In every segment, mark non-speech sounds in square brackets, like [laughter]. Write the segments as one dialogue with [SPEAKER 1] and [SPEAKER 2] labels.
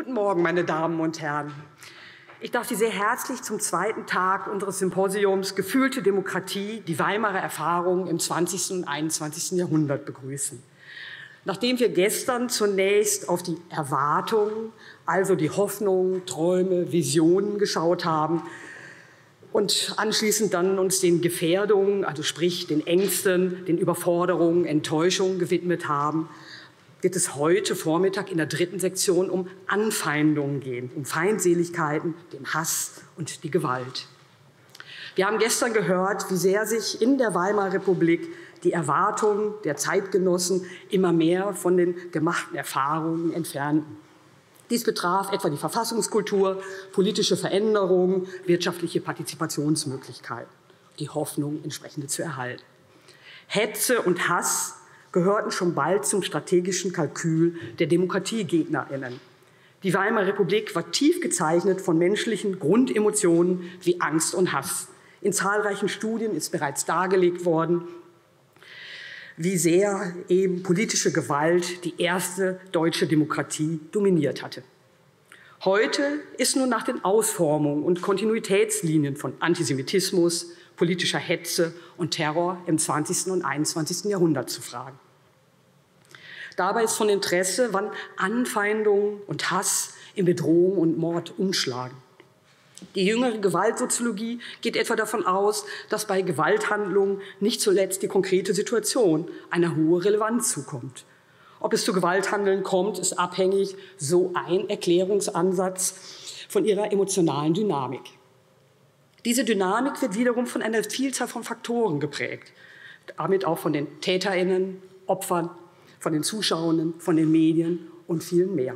[SPEAKER 1] Guten Morgen, meine Damen und Herren. Ich darf Sie sehr herzlich zum zweiten Tag unseres Symposiums Gefühlte Demokratie, die Weimarer Erfahrung im 20. und 21. Jahrhundert begrüßen. Nachdem wir gestern zunächst auf die Erwartungen, also die Hoffnungen, Träume, Visionen geschaut haben und anschließend dann uns den Gefährdungen, also sprich den Ängsten, den Überforderungen, Enttäuschungen gewidmet haben, wird es heute Vormittag in der dritten Sektion um Anfeindungen gehen, um Feindseligkeiten, den Hass und die Gewalt. Wir haben gestern gehört, wie sehr sich in der Weimarer Republik die Erwartungen der Zeitgenossen immer mehr von den gemachten Erfahrungen entfernten. Dies betraf etwa die Verfassungskultur, politische Veränderungen, wirtschaftliche Partizipationsmöglichkeiten, die Hoffnung, entsprechende zu erhalten. Hetze und Hass gehörten schon bald zum strategischen Kalkül der Demokratiegegnerinnen. Die Weimarer Republik war tief gezeichnet von menschlichen Grundemotionen wie Angst und Hass. In zahlreichen Studien ist bereits dargelegt worden, wie sehr eben politische Gewalt die erste deutsche Demokratie dominiert hatte. Heute ist nun nach den Ausformungen und Kontinuitätslinien von Antisemitismus, politischer Hetze und Terror im 20. und 21. Jahrhundert zu fragen. Dabei ist von Interesse, wann Anfeindungen und Hass in Bedrohung und Mord umschlagen. Die jüngere Gewaltsoziologie geht etwa davon aus, dass bei Gewalthandlungen nicht zuletzt die konkrete Situation eine hohe Relevanz zukommt. Ob es zu Gewalthandeln kommt, ist abhängig, so ein Erklärungsansatz, von ihrer emotionalen Dynamik. Diese Dynamik wird wiederum von einer Vielzahl von Faktoren geprägt, damit auch von den Täterinnen, Opfern, von den Zuschauenden, von den Medien und vielen mehr.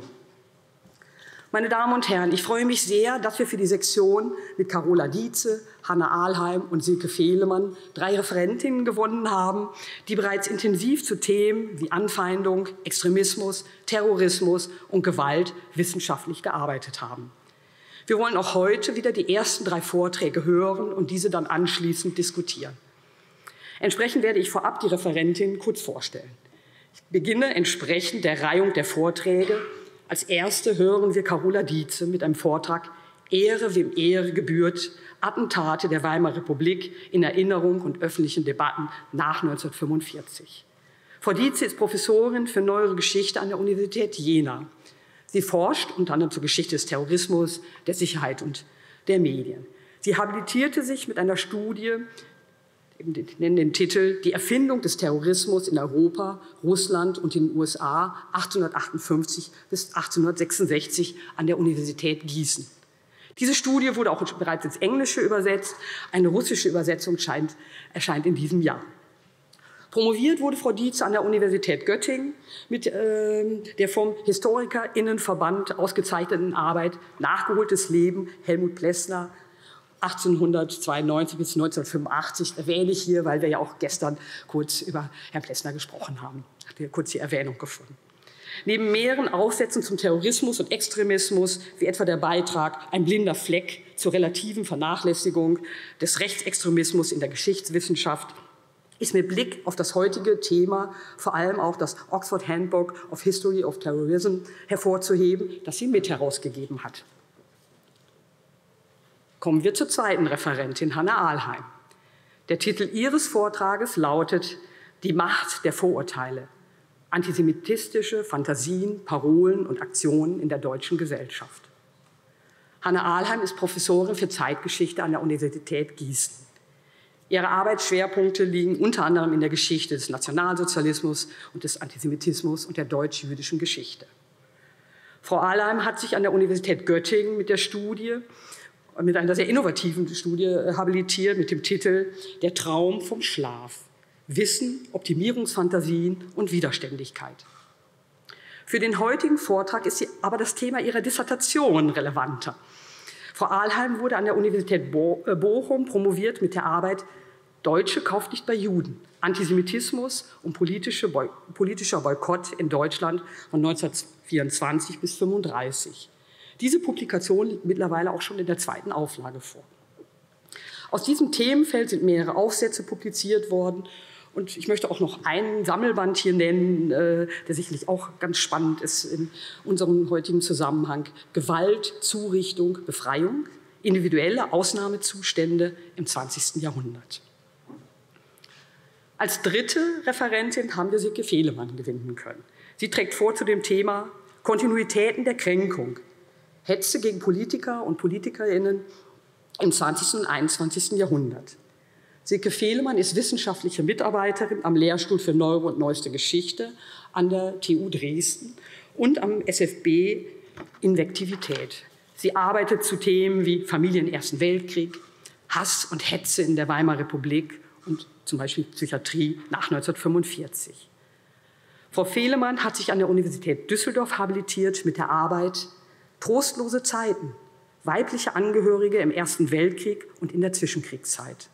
[SPEAKER 1] Meine Damen und Herren, ich freue mich sehr, dass wir für die Sektion mit Carola Dietze, Hanna Ahlheim und Silke Fehlemann drei Referentinnen gewonnen haben, die bereits intensiv zu Themen wie Anfeindung, Extremismus, Terrorismus und Gewalt wissenschaftlich gearbeitet haben. Wir wollen auch heute wieder die ersten drei Vorträge hören und diese dann anschließend diskutieren. Entsprechend werde ich vorab die Referentin kurz vorstellen. Ich beginne entsprechend der Reihung der Vorträge als erste hören wir Carola Dietze mit einem Vortrag Ehre, wem Ehre gebührt, Attentate der Weimarer Republik in Erinnerung und öffentlichen Debatten nach 1945. Frau Dietze ist Professorin für Neuere Geschichte an der Universität Jena. Sie forscht unter anderem zur Geschichte des Terrorismus, der Sicherheit und der Medien. Sie habilitierte sich mit einer Studie ich den Titel Die Erfindung des Terrorismus in Europa, Russland und den USA 1858 bis 1866 an der Universität Gießen. Diese Studie wurde auch bereits ins Englische übersetzt. Eine russische Übersetzung scheint, erscheint in diesem Jahr. Promoviert wurde Frau Dietz an der Universität Göttingen mit äh, der vom Historikerinnenverband ausgezeichneten Arbeit Nachgeholtes Leben Helmut Plessner 1892 bis 1985 erwähne ich hier, weil wir ja auch gestern kurz über Herrn Plessner gesprochen haben. Ich hatte kurz die Erwähnung gefunden. Neben mehreren Aufsätzen zum Terrorismus und Extremismus, wie etwa der Beitrag Ein blinder Fleck zur relativen Vernachlässigung des Rechtsextremismus in der Geschichtswissenschaft, ist mit Blick auf das heutige Thema vor allem auch das Oxford Handbook of History of Terrorism hervorzuheben, das sie mit herausgegeben hat. Kommen wir zur zweiten Referentin, Hanna Ahlheim. Der Titel ihres Vortrages lautet Die Macht der Vorurteile. Antisemitistische Fantasien, Parolen und Aktionen in der deutschen Gesellschaft. Hanna Ahlheim ist Professorin für Zeitgeschichte an der Universität Gießen. Ihre Arbeitsschwerpunkte liegen unter anderem in der Geschichte des Nationalsozialismus und des Antisemitismus und der deutsch-jüdischen Geschichte. Frau Ahlheim hat sich an der Universität Göttingen mit der Studie mit einer sehr innovativen Studie äh, habilitiert mit dem Titel Der Traum vom Schlaf. Wissen, Optimierungsfantasien und Widerständigkeit. Für den heutigen Vortrag ist aber das Thema ihrer Dissertation relevanter. Frau Ahlheim wurde an der Universität äh, Bochum promoviert mit der Arbeit Deutsche kauft nicht bei Juden. Antisemitismus und politische Boy politischer Boykott in Deutschland von 1924 bis 1935. Diese Publikation liegt mittlerweile auch schon in der zweiten Auflage vor. Aus diesem Themenfeld sind mehrere Aufsätze publiziert worden Und ich möchte auch noch einen Sammelband hier nennen, äh, der sicherlich auch ganz spannend ist in unserem heutigen Zusammenhang. Gewalt, Zurichtung, Befreiung, individuelle Ausnahmezustände im 20. Jahrhundert. Als dritte Referentin haben wir Silke Fehlemann gewinnen können. Sie trägt vor zu dem Thema Kontinuitäten der Kränkung, Hetze gegen Politiker und Politikerinnen im 20. und 21. Jahrhundert. Silke Fehlemann ist wissenschaftliche Mitarbeiterin am Lehrstuhl für Neuro- und Neueste Geschichte an der TU Dresden und am SFB Invektivität. Sie arbeitet zu Themen wie Familie im Ersten Weltkrieg, Hass und Hetze in der Weimarer Republik und zum Beispiel Psychiatrie nach 1945. Frau Fehlemann hat sich an der Universität Düsseldorf habilitiert mit der Arbeit Trostlose Zeiten, weibliche Angehörige im Ersten Weltkrieg und in der Zwischenkriegszeit.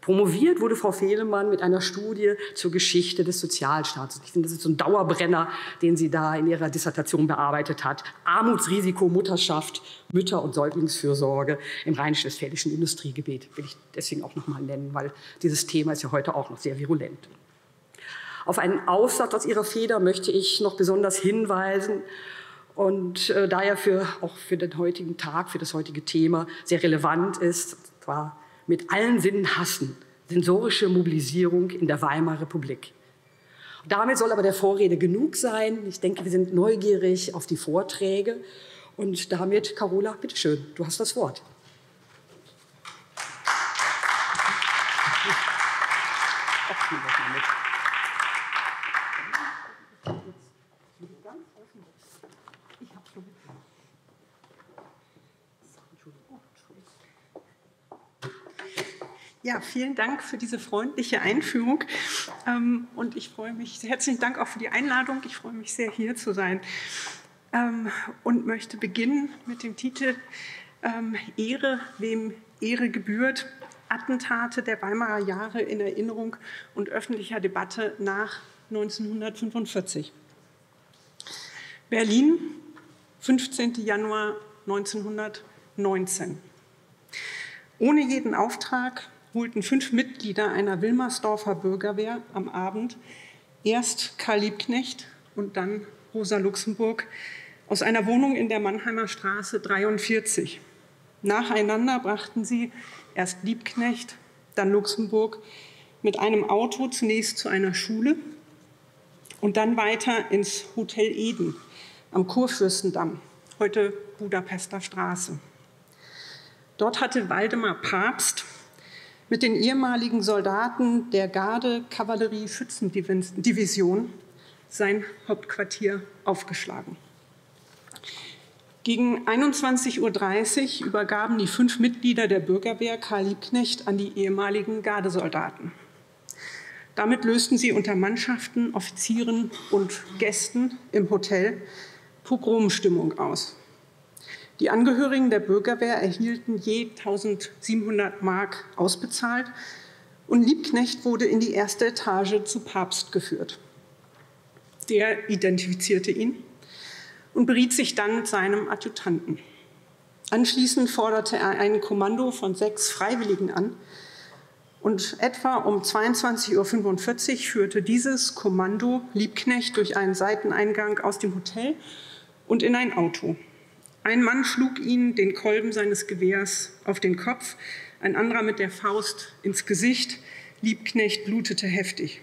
[SPEAKER 1] Promoviert wurde Frau Fehlemann mit einer Studie zur Geschichte des Sozialstaats. Ich finde, das ist so ein Dauerbrenner, den sie da in ihrer Dissertation bearbeitet hat. Armutsrisiko, Mutterschaft, Mütter- und Säuglingsfürsorge im rheinisch-westfälischen Industriegebiet will ich deswegen auch noch mal nennen, weil dieses Thema ist ja heute auch noch sehr virulent. Auf einen Aussatz aus ihrer Feder möchte ich noch besonders hinweisen und äh, daher für, auch für den heutigen Tag, für das heutige Thema sehr relevant ist, zwar mit allen Sinnen hassen, sensorische Mobilisierung in der Weimarer Republik. Damit soll aber der Vorrede genug sein. Ich denke, wir sind neugierig auf die Vorträge. Und damit, Carola, bitteschön, du hast das Wort.
[SPEAKER 2] Ja, vielen Dank für diese freundliche Einführung. Ähm, und ich freue mich, herzlichen Dank auch für die Einladung. Ich freue mich sehr, hier zu sein. Ähm, und möchte beginnen mit dem Titel ähm, Ehre, wem Ehre gebührt. Attentate der Weimarer Jahre in Erinnerung und öffentlicher Debatte nach 1945. Berlin, 15. Januar 1919. Ohne jeden Auftrag holten fünf Mitglieder einer Wilmersdorfer Bürgerwehr am Abend erst Karl Liebknecht und dann Rosa Luxemburg aus einer Wohnung in der Mannheimer Straße 43. Nacheinander brachten sie erst Liebknecht, dann Luxemburg mit einem Auto zunächst zu einer Schule und dann weiter ins Hotel Eden am Kurfürstendamm, heute Budapester Straße. Dort hatte Waldemar Papst mit den ehemaligen Soldaten der Garde-Kavallerie-Schützendivision sein Hauptquartier aufgeschlagen. Gegen 21.30 Uhr übergaben die fünf Mitglieder der Bürgerwehr Karl Liebknecht an die ehemaligen Gardesoldaten. Damit lösten sie unter Mannschaften, Offizieren und Gästen im Hotel Pogromstimmung aus. Die Angehörigen der Bürgerwehr erhielten je 1700 Mark ausbezahlt und Liebknecht wurde in die erste Etage zu Papst geführt. Der identifizierte ihn und beriet sich dann mit seinem Adjutanten. Anschließend forderte er ein Kommando von sechs Freiwilligen an und etwa um 22.45 Uhr führte dieses Kommando Liebknecht durch einen Seiteneingang aus dem Hotel und in ein Auto. Ein Mann schlug ihn den Kolben seines Gewehrs auf den Kopf, ein anderer mit der Faust ins Gesicht. Liebknecht blutete heftig.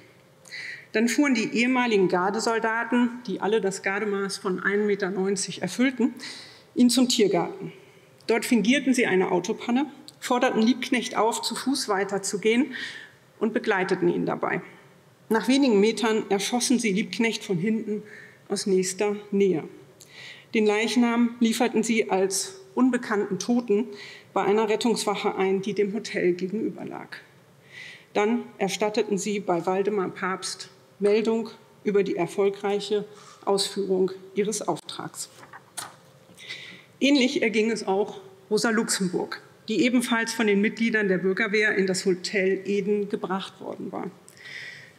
[SPEAKER 2] Dann fuhren die ehemaligen Gardesoldaten, die alle das Gardemaß von 1,90 Meter erfüllten, ihn zum Tiergarten. Dort fingierten sie eine Autopanne, forderten Liebknecht auf, zu Fuß weiterzugehen und begleiteten ihn dabei. Nach wenigen Metern erschossen sie Liebknecht von hinten aus nächster Nähe. Den Leichnam lieferten sie als unbekannten Toten bei einer Rettungswache ein, die dem Hotel gegenüber lag. Dann erstatteten sie bei Waldemar Papst Meldung über die erfolgreiche Ausführung ihres Auftrags. Ähnlich erging es auch Rosa Luxemburg, die ebenfalls von den Mitgliedern der Bürgerwehr in das Hotel Eden gebracht worden war.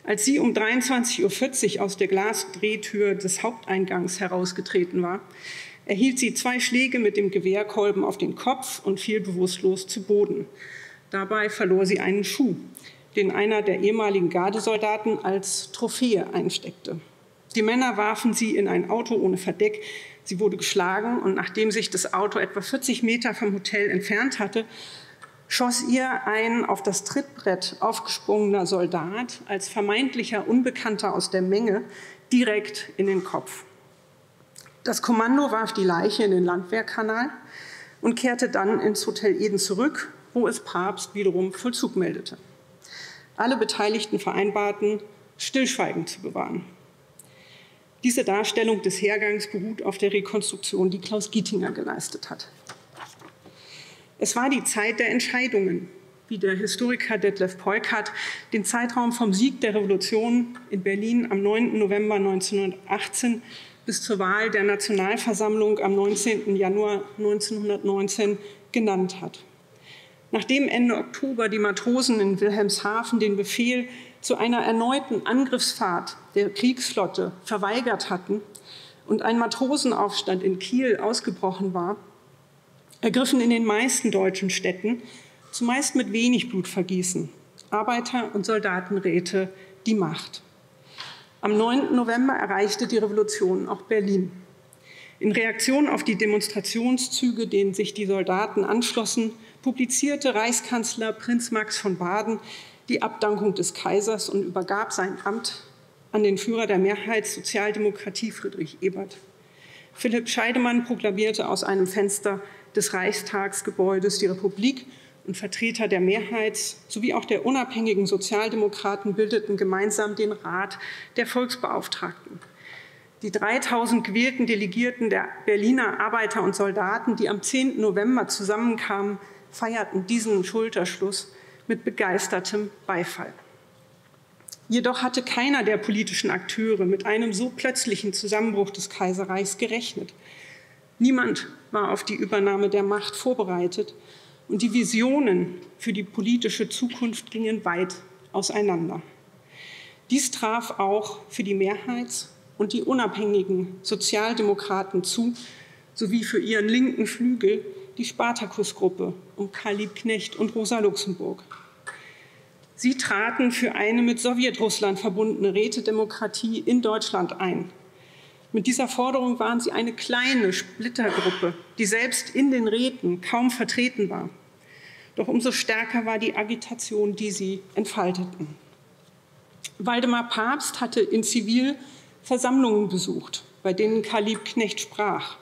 [SPEAKER 2] Als sie um 23.40 Uhr aus der Glasdrehtür des Haupteingangs herausgetreten war, erhielt sie zwei Schläge mit dem Gewehrkolben auf den Kopf und fiel bewusstlos zu Boden. Dabei verlor sie einen Schuh, den einer der ehemaligen Gardesoldaten als Trophäe einsteckte. Die Männer warfen sie in ein Auto ohne Verdeck. Sie wurde geschlagen und nachdem sich das Auto etwa 40 Meter vom Hotel entfernt hatte, schoss ihr ein auf das Trittbrett aufgesprungener Soldat als vermeintlicher Unbekannter aus der Menge direkt in den Kopf. Das Kommando warf die Leiche in den Landwehrkanal und kehrte dann ins Hotel Eden zurück, wo es Papst wiederum Vollzug meldete. Alle Beteiligten vereinbarten, Stillschweigen zu bewahren. Diese Darstellung des Hergangs beruht auf der Rekonstruktion, die Klaus Gietinger geleistet hat. Es war die Zeit der Entscheidungen, wie der Historiker Detlef Peukert den Zeitraum vom Sieg der Revolution in Berlin am 9. November 1918 bis zur Wahl der Nationalversammlung am 19. Januar 1919 genannt hat. Nachdem Ende Oktober die Matrosen in Wilhelmshaven den Befehl zu einer erneuten Angriffsfahrt der Kriegsflotte verweigert hatten und ein Matrosenaufstand in Kiel ausgebrochen war, ergriffen in den meisten deutschen Städten, zumeist mit wenig Blutvergießen, Arbeiter- und Soldatenräte die Macht. Am 9. November erreichte die Revolution auch Berlin. In Reaktion auf die Demonstrationszüge, denen sich die Soldaten anschlossen, publizierte Reichskanzler Prinz Max von Baden die Abdankung des Kaisers und übergab sein Amt an den Führer der Mehrheitssozialdemokratie Friedrich Ebert. Philipp Scheidemann proklamierte aus einem Fenster des Reichstagsgebäudes die Republik und Vertreter der Mehrheits- sowie auch der unabhängigen Sozialdemokraten bildeten gemeinsam den Rat der Volksbeauftragten. Die 3000 gewählten Delegierten der Berliner Arbeiter und Soldaten, die am 10. November zusammenkamen, feierten diesen Schulterschluss mit begeistertem Beifall. Jedoch hatte keiner der politischen Akteure mit einem so plötzlichen Zusammenbruch des Kaiserreichs gerechnet. Niemand war auf die Übernahme der Macht vorbereitet und die Visionen für die politische Zukunft gingen weit auseinander. Dies traf auch für die Mehrheits- und die unabhängigen Sozialdemokraten zu, sowie für ihren linken Flügel die Spartakusgruppe um Karl Liebknecht und Rosa Luxemburg. Sie traten für eine mit Sowjetrussland verbundene Rätedemokratie in Deutschland ein. Mit dieser Forderung waren sie eine kleine Splittergruppe, die selbst in den Räten kaum vertreten war. Doch umso stärker war die Agitation, die sie entfalteten. Waldemar Papst hatte in Zivil Versammlungen besucht, bei denen Karl Liebknecht sprach.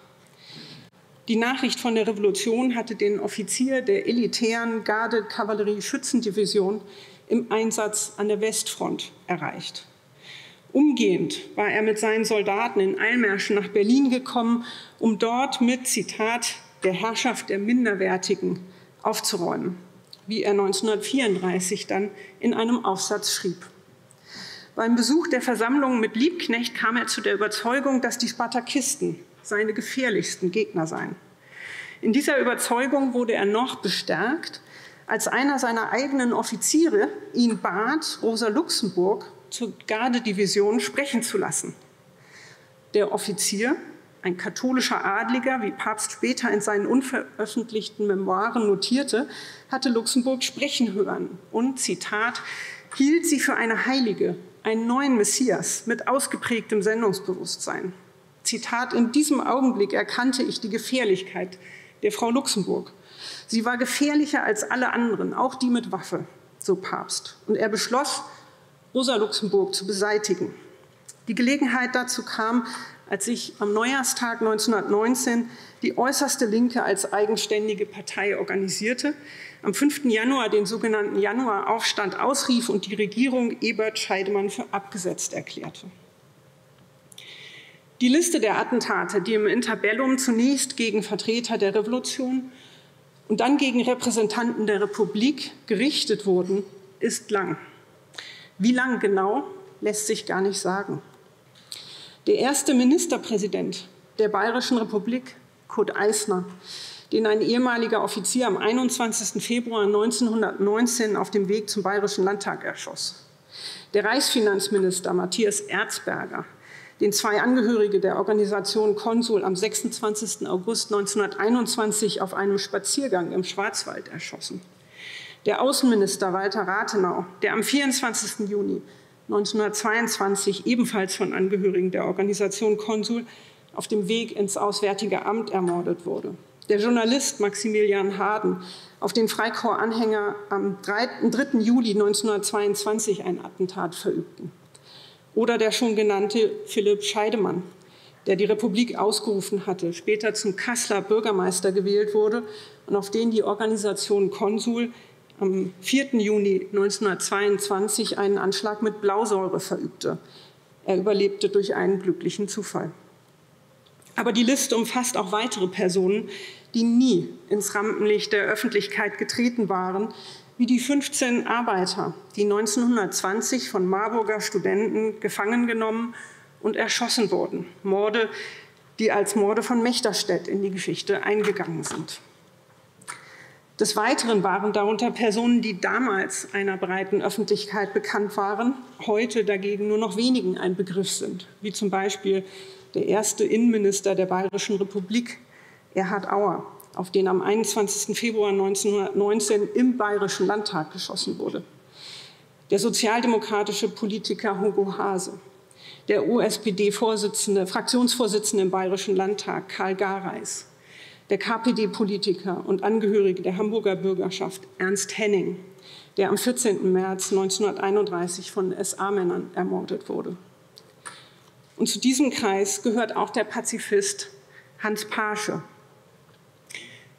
[SPEAKER 2] Die Nachricht von der Revolution hatte den Offizier der elitären Garde-Kavallerie-Schützendivision im Einsatz an der Westfront erreicht. Umgehend war er mit seinen Soldaten in Eilmärschen nach Berlin gekommen, um dort mit, Zitat, der Herrschaft der Minderwertigen aufzuräumen, wie er 1934 dann in einem Aufsatz schrieb. Beim Besuch der Versammlung mit Liebknecht kam er zu der Überzeugung, dass die Spartakisten seine gefährlichsten Gegner seien. In dieser Überzeugung wurde er noch bestärkt, als einer seiner eigenen Offiziere ihn bat, Rosa Luxemburg zur Gardedivision sprechen zu lassen. Der Offizier, ein katholischer Adliger, wie Papst später in seinen unveröffentlichten Memoiren notierte, hatte Luxemburg sprechen hören und, Zitat, hielt sie für eine Heilige, einen neuen Messias mit ausgeprägtem Sendungsbewusstsein. Zitat, in diesem Augenblick erkannte ich die Gefährlichkeit der Frau Luxemburg. Sie war gefährlicher als alle anderen, auch die mit Waffe, so Papst. Und er beschloss, Rosa Luxemburg zu beseitigen. Die Gelegenheit dazu kam, als sich am Neujahrstag 1919 die äußerste Linke als eigenständige Partei organisierte, am 5. Januar den sogenannten Januaraufstand ausrief und die Regierung Ebert Scheidemann für abgesetzt erklärte. Die Liste der Attentate, die im Interbellum zunächst gegen Vertreter der Revolution und dann gegen Repräsentanten der Republik gerichtet wurden, ist lang. Wie lang genau, lässt sich gar nicht sagen. Der erste Ministerpräsident der Bayerischen Republik, Kurt Eisner, den ein ehemaliger Offizier am 21. Februar 1919 auf dem Weg zum Bayerischen Landtag erschoss. Der Reichsfinanzminister Matthias Erzberger, den zwei Angehörige der Organisation Konsul am 26. August 1921 auf einem Spaziergang im Schwarzwald erschossen Der Außenminister Walter Rathenau, der am 24. Juni 1922 ebenfalls von Angehörigen der Organisation Konsul auf dem Weg ins Auswärtige Amt ermordet wurde. Der Journalist Maximilian Harden, auf den Freikorps-Anhänger am 3. Juli 1922 ein Attentat verübten. Oder der schon genannte Philipp Scheidemann, der die Republik ausgerufen hatte, später zum Kasseler Bürgermeister gewählt wurde und auf den die Organisation Konsul am 4. Juni 1922 einen Anschlag mit Blausäure verübte. Er überlebte durch einen glücklichen Zufall. Aber die Liste umfasst auch weitere Personen, die nie ins Rampenlicht der Öffentlichkeit getreten waren, wie die 15 Arbeiter, die 1920 von Marburger Studenten gefangen genommen und erschossen wurden. Morde, die als Morde von Mechterstedt in die Geschichte eingegangen sind. Des Weiteren waren darunter Personen, die damals einer breiten Öffentlichkeit bekannt waren, heute dagegen nur noch wenigen ein Begriff sind, wie zum Beispiel der erste Innenminister der Bayerischen Republik, Erhard Auer, auf den am 21. Februar 1919 im Bayerischen Landtag geschossen wurde. Der sozialdemokratische Politiker Hugo Hase, der USPD-Vorsitzende, Fraktionsvorsitzende im Bayerischen Landtag Karl Gareis, der KPD-Politiker und Angehörige der Hamburger Bürgerschaft Ernst Henning, der am 14. März 1931 von SA-Männern ermordet wurde. Und zu diesem Kreis gehört auch der Pazifist Hans Paasche.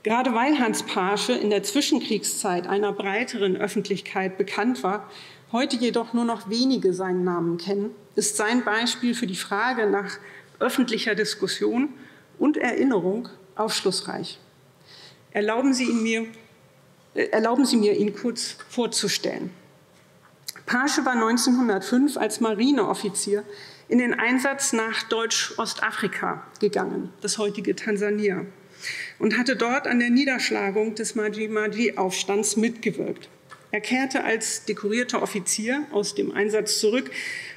[SPEAKER 2] Gerade weil Hans Paasche in der Zwischenkriegszeit einer breiteren Öffentlichkeit bekannt war, heute jedoch nur noch wenige seinen Namen kennen, ist sein Beispiel für die Frage nach öffentlicher Diskussion und Erinnerung aufschlussreich. Erlauben Sie, mir, äh, erlauben Sie mir, ihn kurz vorzustellen. Paasche war 1905 als Marineoffizier in den Einsatz nach Deutsch-Ostafrika gegangen, das heutige Tansania, und hatte dort an der Niederschlagung des Maji-Maji-Aufstands mitgewirkt. Er kehrte als dekorierter Offizier aus dem Einsatz zurück,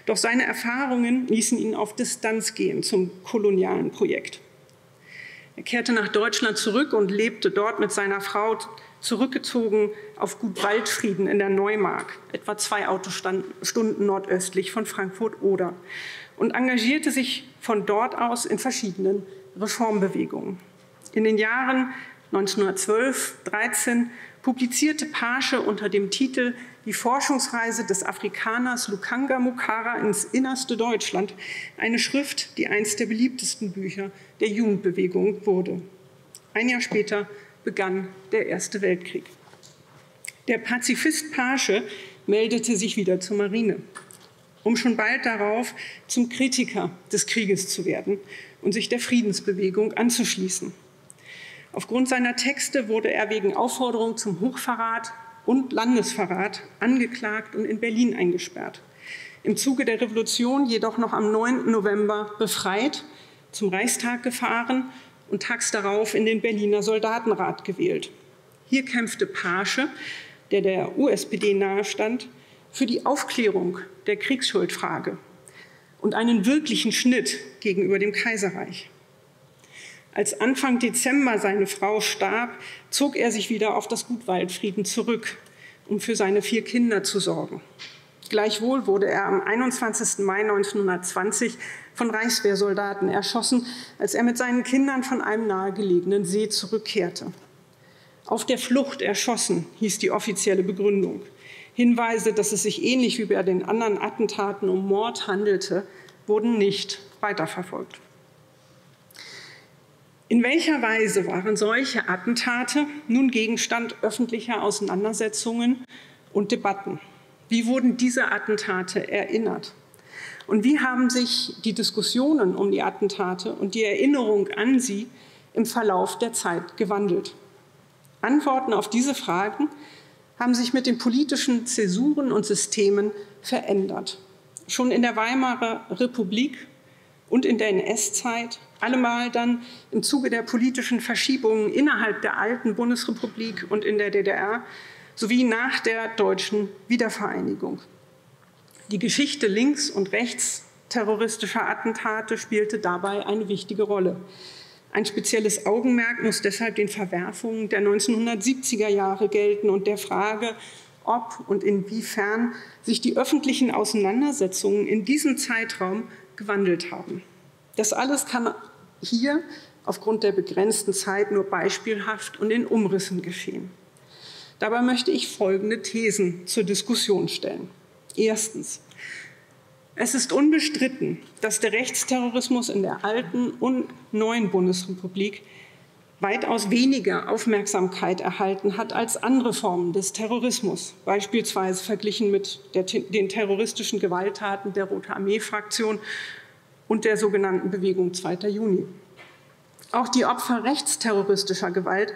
[SPEAKER 2] doch seine Erfahrungen ließen ihn auf Distanz gehen zum kolonialen Projekt. Er kehrte nach Deutschland zurück und lebte dort mit seiner Frau zurückgezogen auf Gut Waldfrieden in der Neumark, etwa zwei Autostunden nordöstlich von Frankfurt-Oder, und engagierte sich von dort aus in verschiedenen Reformbewegungen. In den Jahren 1912, 13 publizierte Paasche unter dem Titel Die Forschungsreise des Afrikaners Lukanga Mukara ins innerste Deutschland eine Schrift, die eines der beliebtesten Bücher der Jugendbewegung wurde. Ein Jahr später begann der Erste Weltkrieg. Der Pazifist Paasche meldete sich wieder zur Marine, um schon bald darauf zum Kritiker des Krieges zu werden und sich der Friedensbewegung anzuschließen. Aufgrund seiner Texte wurde er wegen Aufforderung zum Hochverrat und Landesverrat angeklagt und in Berlin eingesperrt. Im Zuge der Revolution jedoch noch am 9. November befreit, zum Reichstag gefahren und tags darauf in den Berliner Soldatenrat gewählt. Hier kämpfte Paasche, der der USPD nahestand, für die Aufklärung der Kriegsschuldfrage und einen wirklichen Schnitt gegenüber dem Kaiserreich. Als Anfang Dezember seine Frau starb, zog er sich wieder auf das Gut Waldfrieden zurück, um für seine vier Kinder zu sorgen. Gleichwohl wurde er am 21. Mai 1920 von Reichswehrsoldaten erschossen, als er mit seinen Kindern von einem nahegelegenen See zurückkehrte. Auf der Flucht erschossen hieß die offizielle Begründung. Hinweise, dass es sich ähnlich wie bei den anderen Attentaten um Mord handelte, wurden nicht weiterverfolgt. In welcher Weise waren solche Attentate nun Gegenstand öffentlicher Auseinandersetzungen und Debatten? Wie wurden diese Attentate erinnert? Und wie haben sich die Diskussionen um die Attentate und die Erinnerung an sie im Verlauf der Zeit gewandelt? Antworten auf diese Fragen haben sich mit den politischen Zäsuren und Systemen verändert. Schon in der Weimarer Republik und in der NS-Zeit, allemal dann im Zuge der politischen Verschiebungen innerhalb der alten Bundesrepublik und in der DDR sowie nach der deutschen Wiedervereinigung. Die Geschichte links und rechts terroristischer Attentate spielte dabei eine wichtige Rolle. Ein spezielles Augenmerk muss deshalb den Verwerfungen der 1970er Jahre gelten und der Frage, ob und inwiefern sich die öffentlichen Auseinandersetzungen in diesem Zeitraum gewandelt haben. Das alles kann hier aufgrund der begrenzten Zeit nur beispielhaft und in Umrissen geschehen. Dabei möchte ich folgende Thesen zur Diskussion stellen. Erstens. Es ist unbestritten, dass der Rechtsterrorismus in der alten und neuen Bundesrepublik weitaus weniger Aufmerksamkeit erhalten hat als andere Formen des Terrorismus, beispielsweise verglichen mit der, den terroristischen Gewalttaten der Rote Armee-Fraktion und der sogenannten Bewegung 2. Juni. Auch die Opfer rechtsterroristischer Gewalt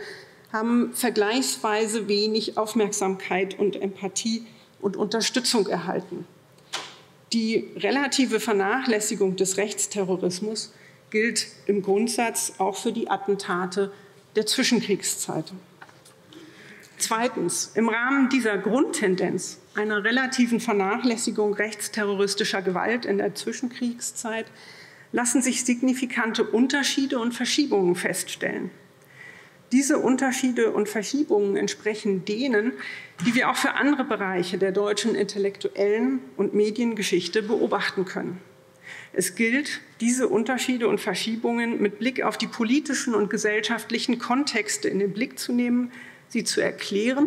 [SPEAKER 2] haben vergleichsweise wenig Aufmerksamkeit und Empathie und Unterstützung erhalten. Die relative Vernachlässigung des Rechtsterrorismus gilt im Grundsatz auch für die Attentate der Zwischenkriegszeit. Zweitens, im Rahmen dieser Grundtendenz einer relativen Vernachlässigung rechtsterroristischer Gewalt in der Zwischenkriegszeit lassen sich signifikante Unterschiede und Verschiebungen feststellen. Diese Unterschiede und Verschiebungen entsprechen denen, die wir auch für andere Bereiche der deutschen intellektuellen und Mediengeschichte beobachten können. Es gilt, diese Unterschiede und Verschiebungen mit Blick auf die politischen und gesellschaftlichen Kontexte in den Blick zu nehmen, sie zu erklären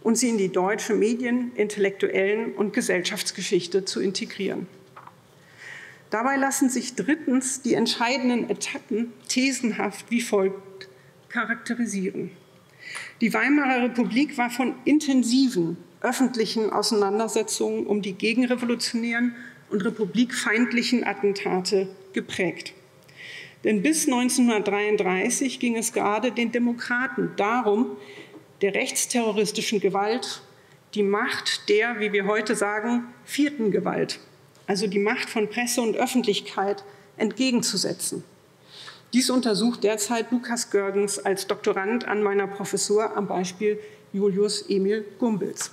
[SPEAKER 2] und sie in die deutsche Medien-, intellektuellen und Gesellschaftsgeschichte zu integrieren. Dabei lassen sich drittens die entscheidenden Etappen thesenhaft wie folgt charakterisieren. Die Weimarer Republik war von intensiven öffentlichen Auseinandersetzungen um die gegenrevolutionären und republikfeindlichen Attentate geprägt. Denn bis 1933 ging es gerade den Demokraten darum, der rechtsterroristischen Gewalt die Macht der, wie wir heute sagen, vierten Gewalt, also die Macht von Presse und Öffentlichkeit, entgegenzusetzen. Dies untersucht derzeit Lukas Görgens als Doktorand an meiner Professur am Beispiel Julius Emil Gumbels.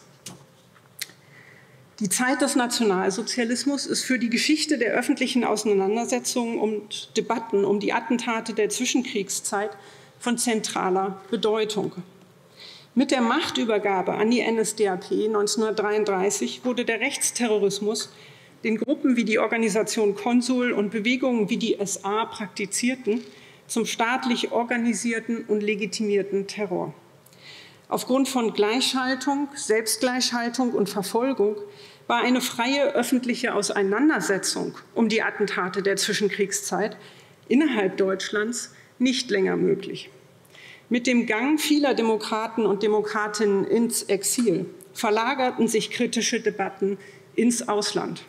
[SPEAKER 2] Die Zeit des Nationalsozialismus ist für die Geschichte der öffentlichen Auseinandersetzungen und Debatten um die Attentate der Zwischenkriegszeit von zentraler Bedeutung. Mit der Machtübergabe an die NSDAP 1933 wurde der Rechtsterrorismus den Gruppen wie die Organisation Konsul und Bewegungen wie die SA praktizierten, zum staatlich organisierten und legitimierten Terror. Aufgrund von Gleichschaltung, Selbstgleichschaltung und Verfolgung war eine freie öffentliche Auseinandersetzung um die Attentate der Zwischenkriegszeit innerhalb Deutschlands nicht länger möglich. Mit dem Gang vieler Demokraten und Demokratinnen ins Exil verlagerten sich kritische Debatten ins Ausland.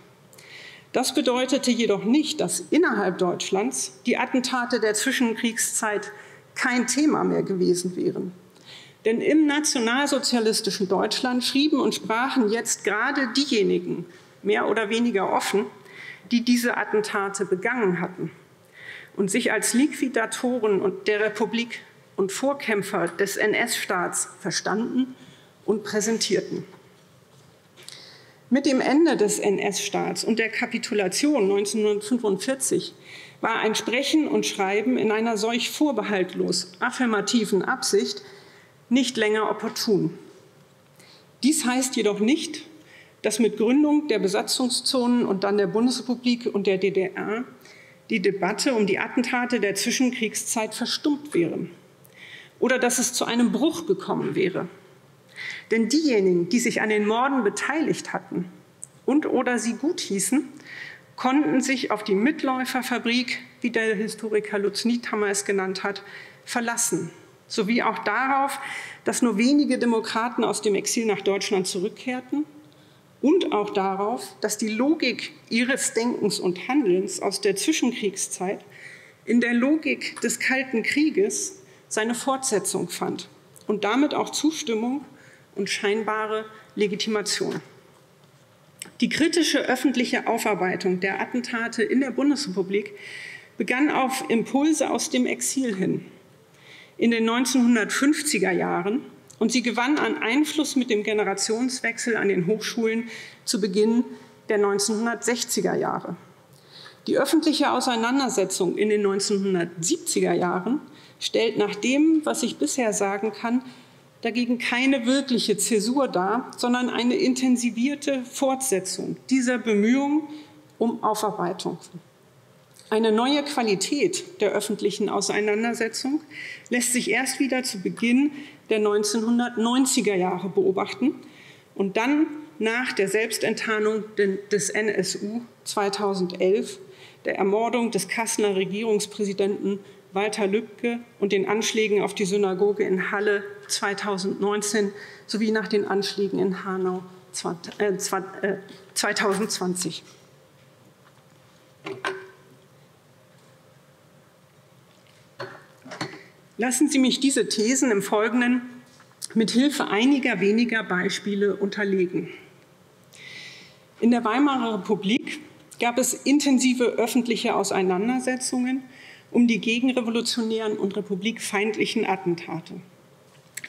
[SPEAKER 2] Das bedeutete jedoch nicht, dass innerhalb Deutschlands die Attentate der Zwischenkriegszeit kein Thema mehr gewesen wären. Denn im nationalsozialistischen Deutschland schrieben und sprachen jetzt gerade diejenigen, mehr oder weniger offen, die diese Attentate begangen hatten und sich als Liquidatoren der Republik und Vorkämpfer des NS-Staats verstanden und präsentierten. Mit dem Ende des NS-Staats und der Kapitulation 1945 war ein Sprechen und Schreiben in einer solch vorbehaltlos affirmativen Absicht nicht länger opportun. Dies heißt jedoch nicht, dass mit Gründung der Besatzungszonen und dann der Bundesrepublik und der DDR die Debatte um die Attentate der Zwischenkriegszeit verstummt wäre oder dass es zu einem Bruch gekommen wäre. Denn diejenigen, die sich an den Morden beteiligt hatten und oder sie guthießen, konnten sich auf die Mitläuferfabrik, wie der Historiker Lutz Niethammer es genannt hat, verlassen. Sowie auch darauf, dass nur wenige Demokraten aus dem Exil nach Deutschland zurückkehrten und auch darauf, dass die Logik ihres Denkens und Handelns aus der Zwischenkriegszeit in der Logik des Kalten Krieges seine Fortsetzung fand und damit auch Zustimmung und scheinbare Legitimation. Die kritische öffentliche Aufarbeitung der Attentate in der Bundesrepublik begann auf Impulse aus dem Exil hin in den 1950er Jahren und sie gewann an Einfluss mit dem Generationswechsel an den Hochschulen zu Beginn der 1960er Jahre. Die öffentliche Auseinandersetzung in den 1970er Jahren stellt nach dem, was ich bisher sagen kann, dagegen keine wirkliche Zäsur dar, sondern eine intensivierte Fortsetzung dieser Bemühungen um Aufarbeitung. Eine neue Qualität der öffentlichen Auseinandersetzung lässt sich erst wieder zu Beginn der 1990er Jahre beobachten und dann nach der Selbstenttarnung des NSU 2011, der Ermordung des Kasseler Regierungspräsidenten Walter Lübcke und den Anschlägen auf die Synagoge in Halle 2019 sowie nach den Anschlägen in Hanau 2020. Äh, Lassen Sie mich diese Thesen im Folgenden mit Hilfe einiger weniger Beispiele unterlegen. In der Weimarer Republik gab es intensive öffentliche Auseinandersetzungen um die gegenrevolutionären und republikfeindlichen Attentate.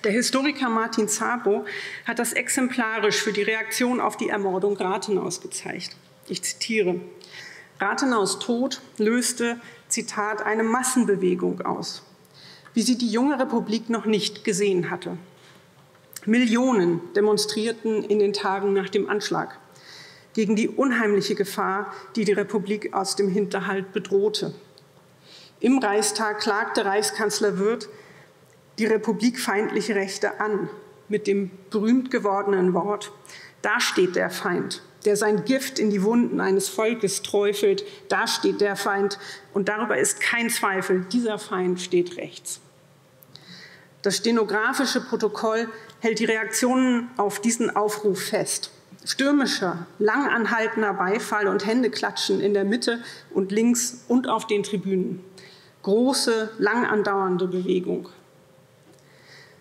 [SPEAKER 2] Der Historiker Martin Szabo hat das exemplarisch für die Reaktion auf die Ermordung Rathenaus gezeigt. Ich zitiere. Rathenaus Tod löste, Zitat, eine Massenbewegung aus wie sie die junge Republik noch nicht gesehen hatte. Millionen demonstrierten in den Tagen nach dem Anschlag gegen die unheimliche Gefahr, die die Republik aus dem Hinterhalt bedrohte. Im Reichstag klagte Reichskanzler Wirth die republikfeindliche Rechte an mit dem berühmt gewordenen Wort, da steht der Feind, der sein Gift in die Wunden eines Volkes träufelt, da steht der Feind und darüber ist kein Zweifel, dieser Feind steht rechts. Das stenografische Protokoll hält die Reaktionen auf diesen Aufruf fest. Stürmischer, langanhaltender Beifall und Händeklatschen in der Mitte und links und auf den Tribünen. Große, lang andauernde Bewegung.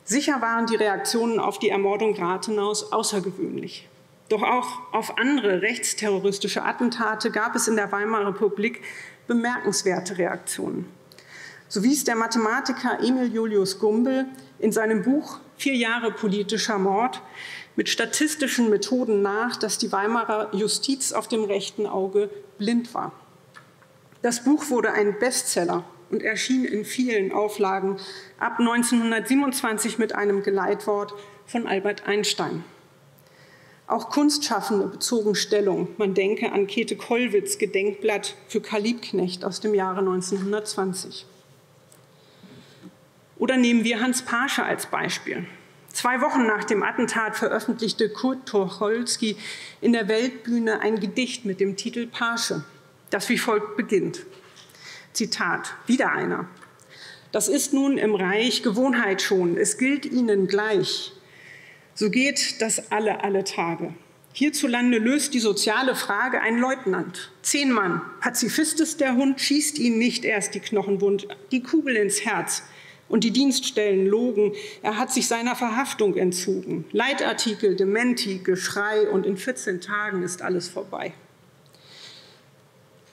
[SPEAKER 2] Sicher waren die Reaktionen auf die Ermordung Rathenaus außergewöhnlich. Doch auch auf andere rechtsterroristische Attentate gab es in der Weimarer Republik bemerkenswerte Reaktionen. So wies der Mathematiker Emil Julius Gumbel in seinem Buch Vier Jahre politischer Mord mit statistischen Methoden nach, dass die Weimarer Justiz auf dem rechten Auge blind war. Das Buch wurde ein Bestseller und erschien in vielen Auflagen ab 1927 mit einem Geleitwort von Albert Einstein. Auch Kunstschaffende bezogen Stellung. Man denke an Käthe Kollwitz Gedenkblatt für Karl Liebknecht aus dem Jahre 1920. Oder nehmen wir Hans Pasche als Beispiel. Zwei Wochen nach dem Attentat veröffentlichte Kurt Tucholsky in der Weltbühne ein Gedicht mit dem Titel Pasche, das wie folgt beginnt. Zitat, wieder einer. Das ist nun im Reich Gewohnheit schon, es gilt ihnen gleich. So geht das alle, alle Tage. Hierzulande löst die soziale Frage ein Leutnant. Zehn Mann, Pazifist ist der Hund, schießt ihn nicht erst die Knochenwund, die Kugel ins Herz. Und die Dienststellen logen, er hat sich seiner Verhaftung entzogen. Leitartikel, Dementi, Geschrei und in 14 Tagen ist alles vorbei.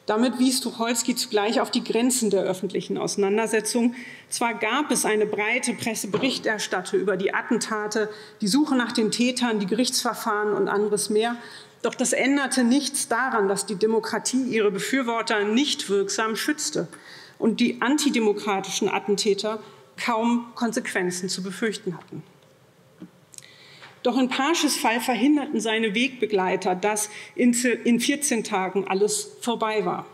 [SPEAKER 2] Damit wies Tucholsky zugleich auf die Grenzen der öffentlichen Auseinandersetzung. Zwar gab es eine breite Presseberichterstattung über die Attentate, die Suche nach den Tätern, die Gerichtsverfahren und anderes mehr, doch das änderte nichts daran, dass die Demokratie ihre Befürworter nicht wirksam schützte und die antidemokratischen Attentäter kaum Konsequenzen zu befürchten hatten. Doch in Pasches Fall verhinderten seine Wegbegleiter, dass in 14 Tagen alles vorbei war.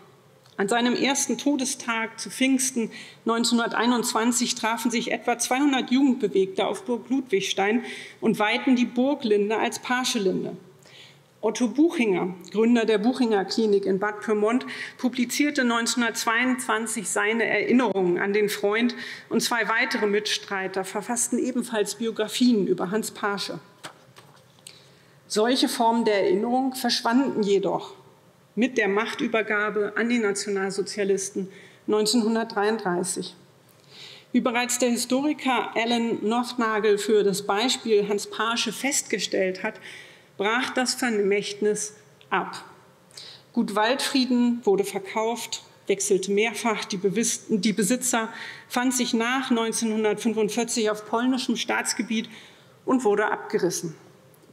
[SPEAKER 2] An seinem ersten Todestag zu Pfingsten 1921 trafen sich etwa 200 Jugendbewegte auf Burg Ludwigstein und weihten die Burglinde als Paschelinde. Otto Buchinger, Gründer der Buchinger Klinik in Bad Pyrmont, publizierte 1922 seine Erinnerungen an den Freund und zwei weitere Mitstreiter verfassten ebenfalls Biografien über Hans Pasche. Solche Formen der Erinnerung verschwanden jedoch mit der Machtübergabe an die Nationalsozialisten 1933. Wie bereits der Historiker Alan Northnagel für das Beispiel Hans Pasche festgestellt hat, brach das Vermächtnis ab. Gut Waldfrieden wurde verkauft, wechselte mehrfach die, die Besitzer, fand sich nach 1945 auf polnischem Staatsgebiet und wurde abgerissen.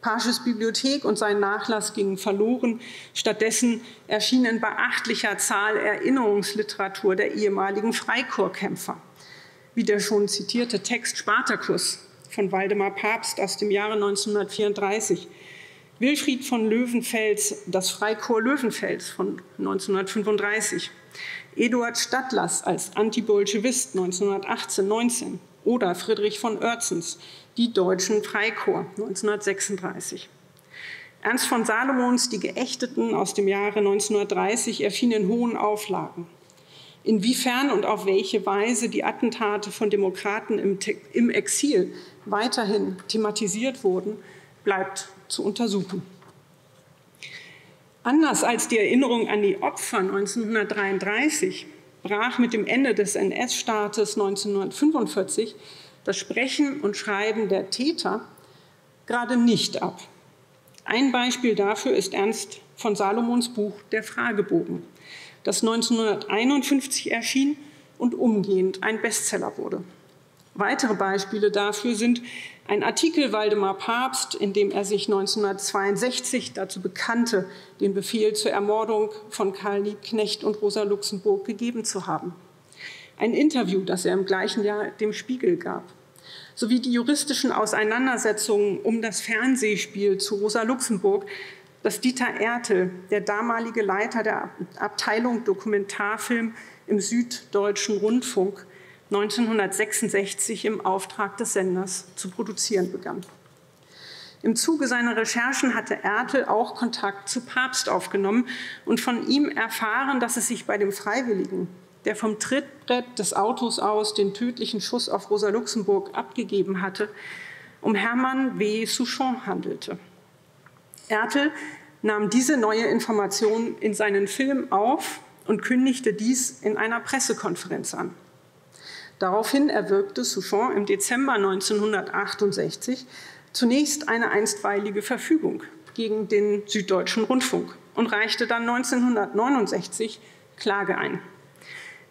[SPEAKER 2] Pasches Bibliothek und sein Nachlass gingen verloren. Stattdessen erschien in beachtlicher Zahl Erinnerungsliteratur der ehemaligen Freikorpskämpfer, wie der schon zitierte Text Spartacus von Waldemar Papst aus dem Jahre 1934, Wilfried von Löwenfels, das Freikorps Löwenfels von 1935, Eduard Stadlers als Antibolschewist 1918-19 oder Friedrich von Oerzens, die deutschen Freikorps 1936. Ernst von Salomons Die Geächteten aus dem Jahre 1930 erschien in hohen Auflagen. Inwiefern und auf welche Weise die Attentate von Demokraten im, im Exil weiterhin thematisiert wurden, bleibt zu untersuchen. Anders als die Erinnerung an die Opfer 1933 brach mit dem Ende des NS-Staates 1945 das Sprechen und Schreiben der Täter gerade nicht ab. Ein Beispiel dafür ist Ernst von Salomons Buch Der Fragebogen, das 1951 erschien und umgehend ein Bestseller wurde. Weitere Beispiele dafür sind ein Artikel Waldemar Papst, in dem er sich 1962 dazu bekannte, den Befehl zur Ermordung von Karl Liebknecht und Rosa Luxemburg gegeben zu haben. Ein Interview, das er im gleichen Jahr dem Spiegel gab sowie die juristischen Auseinandersetzungen um das Fernsehspiel zu Rosa Luxemburg, das Dieter Ertel, der damalige Leiter der Abteilung Dokumentarfilm im Süddeutschen Rundfunk, 1966 im Auftrag des Senders zu produzieren begann. Im Zuge seiner Recherchen hatte Ertel auch Kontakt zu Papst aufgenommen und von ihm erfahren, dass es sich bei dem Freiwilligen der vom Trittbrett des Autos aus den tödlichen Schuss auf Rosa Luxemburg abgegeben hatte, um Hermann W. Souchon handelte. Ertel nahm diese neue Information in seinen Film auf und kündigte dies in einer Pressekonferenz an. Daraufhin erwirkte Souchon im Dezember 1968 zunächst eine einstweilige Verfügung gegen den Süddeutschen Rundfunk und reichte dann 1969 Klage ein.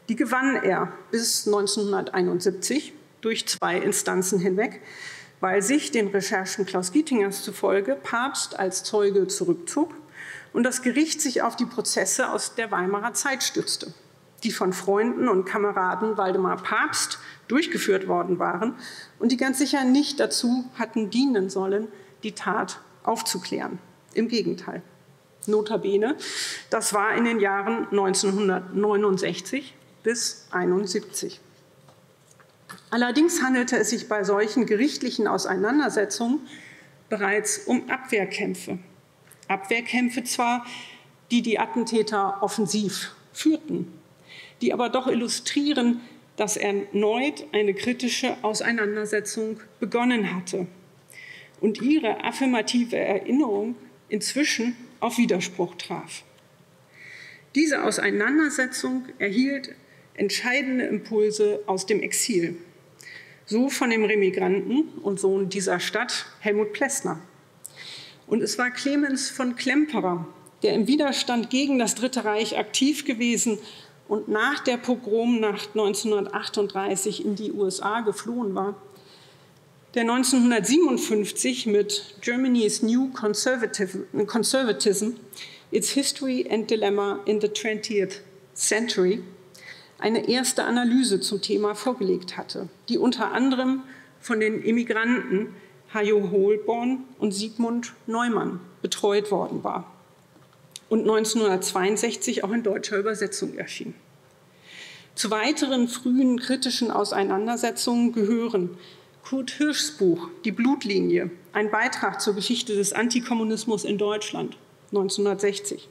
[SPEAKER 2] Die gewann er bis 1971 durch zwei Instanzen hinweg, weil sich den Recherchen Klaus Gietingers zufolge Papst als Zeuge zurückzog und das Gericht sich auf die Prozesse aus der Weimarer Zeit stützte, die von Freunden und Kameraden Waldemar Papst durchgeführt worden waren und die ganz sicher nicht dazu hatten dienen sollen, die Tat aufzuklären. Im Gegenteil. Notabene, das war in den Jahren 1969 bis 71. Allerdings handelte es sich bei solchen gerichtlichen Auseinandersetzungen bereits um Abwehrkämpfe. Abwehrkämpfe zwar, die die Attentäter offensiv führten, die aber doch illustrieren, dass erneut eine kritische Auseinandersetzung begonnen hatte und ihre affirmative Erinnerung inzwischen auf Widerspruch traf. Diese Auseinandersetzung erhielt entscheidende Impulse aus dem Exil. So von dem Remigranten und Sohn dieser Stadt, Helmut Plessner. Und es war Clemens von Klemperer, der im Widerstand gegen das Dritte Reich aktiv gewesen und nach der Pogromnacht 1938 in die USA geflohen war, der 1957 mit Germany's New Conservatism, Its History and Dilemma in the 20th Century eine erste Analyse zum Thema vorgelegt hatte, die unter anderem von den Immigranten Hajo Holborn und Sigmund Neumann betreut worden war und 1962 auch in deutscher Übersetzung erschien. Zu weiteren frühen kritischen Auseinandersetzungen gehören Kurt Hirschs Buch Die Blutlinie, ein Beitrag zur Geschichte des Antikommunismus in Deutschland 1960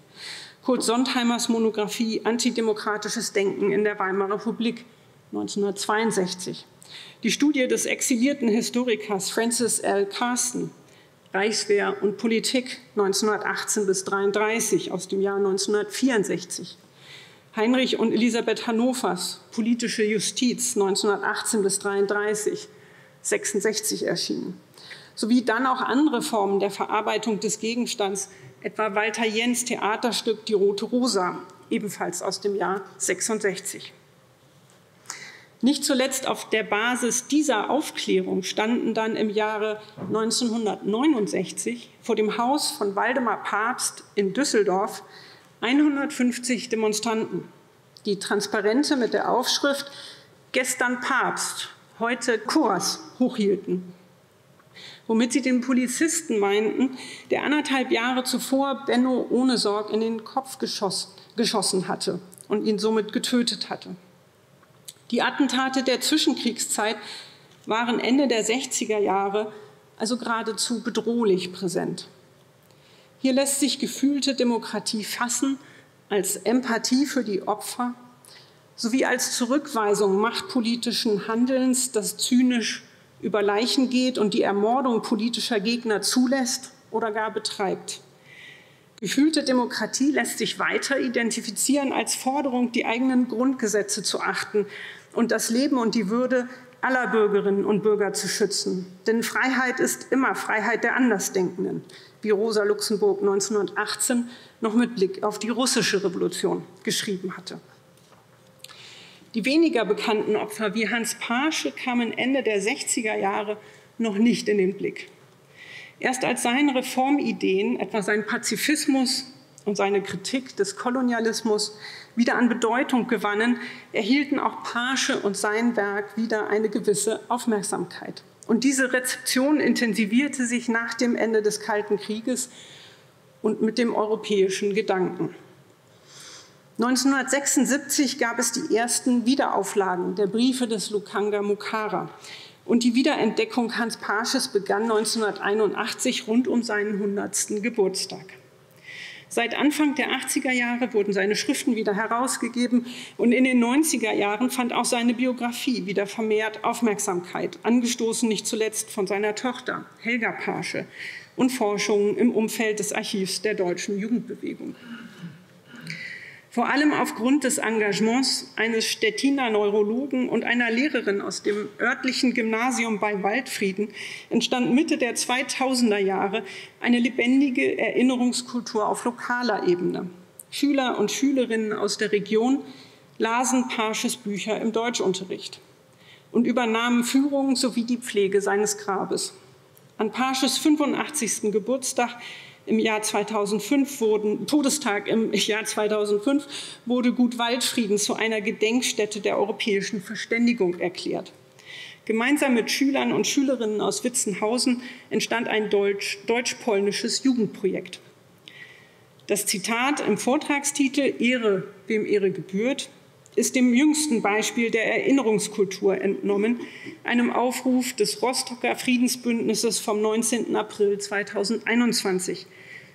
[SPEAKER 2] Kurt Sondheimers Monographie Antidemokratisches Denken in der Weimarer Republik 1962. Die Studie des exilierten Historikers Francis L. Carsten, Reichswehr und Politik 1918 bis 33 aus dem Jahr 1964. Heinrich und Elisabeth Hannovers Politische Justiz 1918 bis 33, 66 erschienen. Sowie dann auch andere Formen der Verarbeitung des Gegenstands etwa Walter Jens Theaterstück Die Rote Rosa, ebenfalls aus dem Jahr 66. Nicht zuletzt auf der Basis dieser Aufklärung standen dann im Jahre 1969 vor dem Haus von Waldemar Papst in Düsseldorf 150 Demonstranten, die Transparente mit der Aufschrift Gestern Papst, heute Kurs hochhielten womit sie den Polizisten meinten, der anderthalb Jahre zuvor Benno ohne Sorg in den Kopf geschossen, geschossen hatte und ihn somit getötet hatte. Die Attentate der Zwischenkriegszeit waren Ende der 60er Jahre also geradezu bedrohlich präsent. Hier lässt sich gefühlte Demokratie fassen als Empathie für die Opfer sowie als Zurückweisung machtpolitischen Handelns, das zynisch über Leichen geht und die Ermordung politischer Gegner zulässt oder gar betreibt. Gefühlte Demokratie lässt sich weiter identifizieren als Forderung, die eigenen Grundgesetze zu achten und das Leben und die Würde aller Bürgerinnen und Bürger zu schützen. Denn Freiheit ist immer Freiheit der Andersdenkenden, wie Rosa Luxemburg 1918 noch mit Blick auf die russische Revolution geschrieben hatte. Die weniger bekannten Opfer wie Hans Paasche kamen Ende der 60er Jahre noch nicht in den Blick. Erst als seine Reformideen, etwa sein Pazifismus und seine Kritik des Kolonialismus, wieder an Bedeutung gewannen, erhielten auch Paasche und sein Werk wieder eine gewisse Aufmerksamkeit. Und diese Rezeption intensivierte sich nach dem Ende des Kalten Krieges und mit dem europäischen Gedanken. 1976 gab es die ersten Wiederauflagen der Briefe des Lukanga Mukara. Und die Wiederentdeckung Hans Paasches begann 1981 rund um seinen 100. Geburtstag. Seit Anfang der 80er Jahre wurden seine Schriften wieder herausgegeben und in den 90er Jahren fand auch seine Biografie wieder vermehrt Aufmerksamkeit, angestoßen nicht zuletzt von seiner Tochter Helga Paasche und Forschungen im Umfeld des Archivs der deutschen Jugendbewegung. Vor allem aufgrund des Engagements eines Stettiner Neurologen und einer Lehrerin aus dem örtlichen Gymnasium bei Waldfrieden entstand Mitte der 2000er Jahre eine lebendige Erinnerungskultur auf lokaler Ebene. Schüler und Schülerinnen aus der Region lasen Parsches Bücher im Deutschunterricht und übernahmen Führungen sowie die Pflege seines Grabes. An Parsches 85. Geburtstag im Jahr 2005 wurden, Todestag im [laughs] Jahr 2005 wurde Gut Waldfrieden zu einer Gedenkstätte der europäischen Verständigung erklärt. Gemeinsam mit Schülern und Schülerinnen aus Witzenhausen entstand ein deutsch-polnisches Jugendprojekt. Das Zitat im Vortragstitel Ehre, wem Ehre gebührt, ist dem jüngsten Beispiel der Erinnerungskultur entnommen, einem Aufruf des Rostocker Friedensbündnisses vom 19. April 2021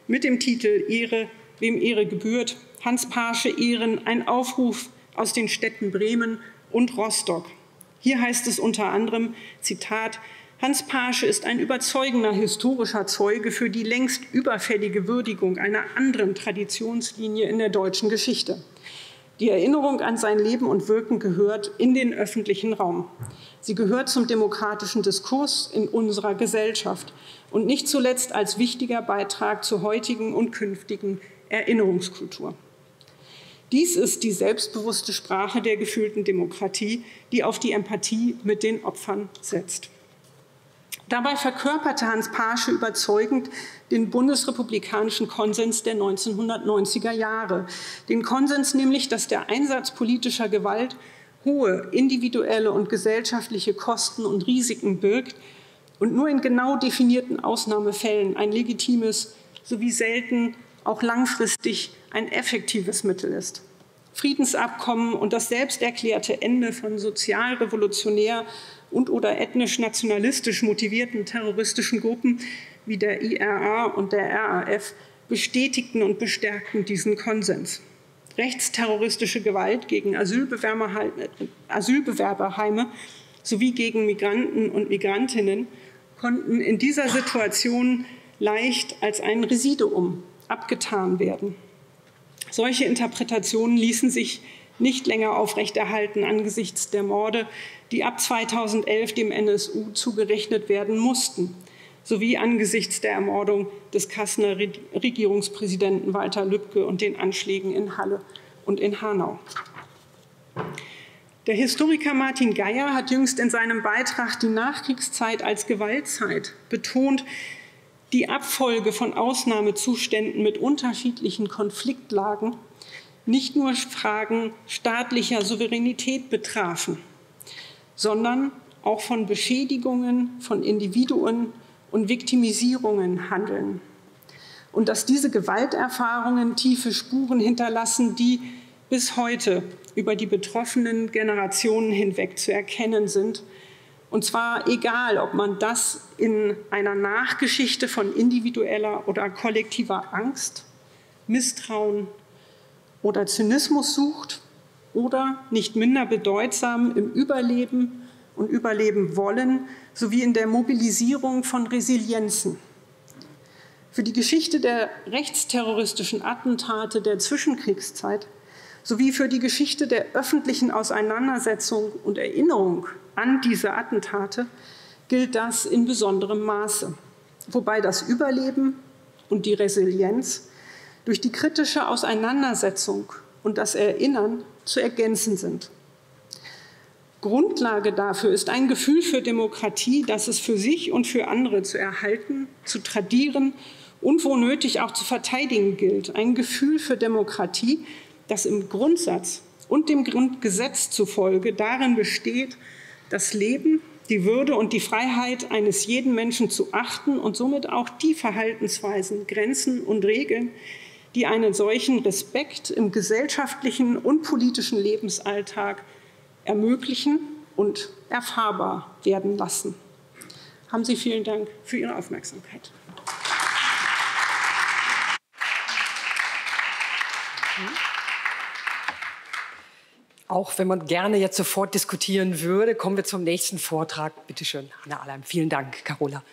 [SPEAKER 2] mit dem Titel Ehre, wem Ehre gebührt, Hans Paasche Ehren, ein Aufruf aus den Städten Bremen und Rostock. Hier heißt es unter anderem, Zitat, Hans Paasche ist ein überzeugender historischer Zeuge für die längst überfällige Würdigung einer anderen Traditionslinie in der deutschen Geschichte. Die Erinnerung an sein Leben und Wirken gehört in den öffentlichen Raum. Sie gehört zum demokratischen Diskurs in unserer Gesellschaft und nicht zuletzt als wichtiger Beitrag zur heutigen und künftigen Erinnerungskultur. Dies ist die selbstbewusste Sprache der gefühlten Demokratie, die auf die Empathie mit den Opfern setzt. Dabei verkörperte Hans Paasche überzeugend den bundesrepublikanischen Konsens der 1990er Jahre. Den Konsens nämlich, dass der Einsatz politischer Gewalt hohe individuelle und gesellschaftliche Kosten und Risiken birgt und nur in genau definierten Ausnahmefällen ein legitimes sowie selten auch langfristig ein effektives Mittel ist. Friedensabkommen und das selbst erklärte Ende von sozialrevolutionär und oder ethnisch nationalistisch motivierten terroristischen Gruppen wie der IRA und der RAF bestätigten und bestärkten diesen Konsens. Rechtsterroristische Gewalt gegen Asylbewerberheime sowie gegen Migranten und Migrantinnen konnten in dieser Situation leicht als ein Residuum abgetan werden. Solche Interpretationen ließen sich nicht länger aufrechterhalten angesichts der Morde, die ab 2011 dem NSU zugerechnet werden mussten, sowie angesichts der Ermordung des Kassener Regierungspräsidenten Walter Lübcke und den Anschlägen in Halle und in Hanau. Der Historiker Martin Geier hat jüngst in seinem Beitrag die Nachkriegszeit als Gewaltzeit betont, die Abfolge von Ausnahmezuständen mit unterschiedlichen Konfliktlagen nicht nur Fragen staatlicher Souveränität betrafen, sondern auch von Beschädigungen von Individuen und Viktimisierungen handeln. Und dass diese Gewalterfahrungen tiefe Spuren hinterlassen, die bis heute über die betroffenen Generationen hinweg zu erkennen sind. Und zwar egal, ob man das in einer Nachgeschichte von individueller oder kollektiver Angst, Misstrauen oder Zynismus sucht oder nicht minder bedeutsam im Überleben und Überleben wollen sowie in der Mobilisierung von Resilienzen. Für die Geschichte der rechtsterroristischen Attentate der Zwischenkriegszeit sowie für die Geschichte der öffentlichen Auseinandersetzung und Erinnerung an diese Attentate gilt das in besonderem Maße, wobei das Überleben und die Resilienz durch die kritische Auseinandersetzung und das Erinnern zu ergänzen sind. Grundlage dafür ist ein Gefühl für Demokratie, das es für sich und für andere zu erhalten, zu tradieren und wo nötig auch zu verteidigen gilt. Ein Gefühl für Demokratie, das im Grundsatz und dem Grundgesetz zufolge darin besteht, das Leben, die Würde und die Freiheit eines jeden Menschen zu achten und somit auch die Verhaltensweisen, Grenzen und Regeln, die einen solchen Respekt im gesellschaftlichen und politischen Lebensalltag ermöglichen und erfahrbar werden lassen. Haben Sie vielen Dank für Ihre Aufmerksamkeit.
[SPEAKER 1] Auch wenn man gerne jetzt sofort diskutieren würde, kommen wir zum nächsten Vortrag. Bitte schön, Hanna Allein. Vielen Dank, Carola.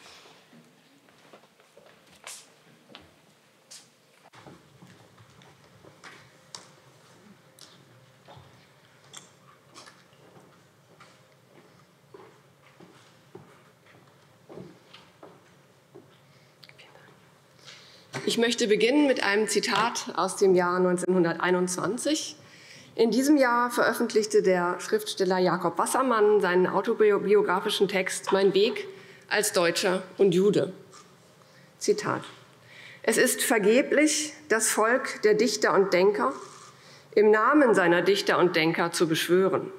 [SPEAKER 3] Ich möchte beginnen mit einem Zitat aus dem Jahr 1921. In diesem Jahr veröffentlichte der Schriftsteller Jakob Wassermann seinen autobiografischen Text Mein Weg als Deutscher und Jude. Zitat. Es ist vergeblich, das Volk der Dichter und Denker im Namen seiner Dichter und Denker zu beschwören.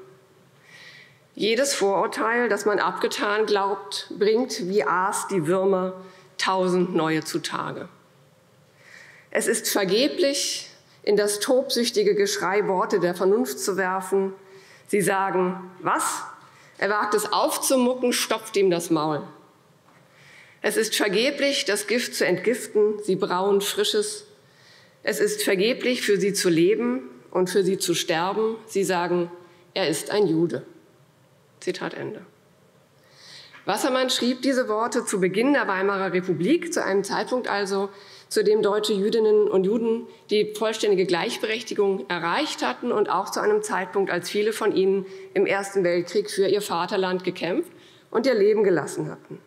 [SPEAKER 3] Jedes Vorurteil, das man abgetan glaubt, bringt wie Aas die Würmer tausend neue zutage. Es ist vergeblich, in das tobsüchtige Geschrei Worte der Vernunft zu werfen. Sie sagen, was? Er wagt es aufzumucken, stopft ihm das Maul. Es ist vergeblich, das Gift zu entgiften, sie brauen frisches. Es ist vergeblich, für sie zu leben und für sie zu sterben. Sie sagen, er ist ein Jude. Zitat Ende. Wassermann schrieb diese Worte zu Beginn der Weimarer Republik, zu einem Zeitpunkt also, zu dem deutsche Jüdinnen und Juden die vollständige Gleichberechtigung erreicht hatten und auch zu einem Zeitpunkt, als viele von ihnen im Ersten Weltkrieg für ihr Vaterland gekämpft und ihr Leben gelassen hatten.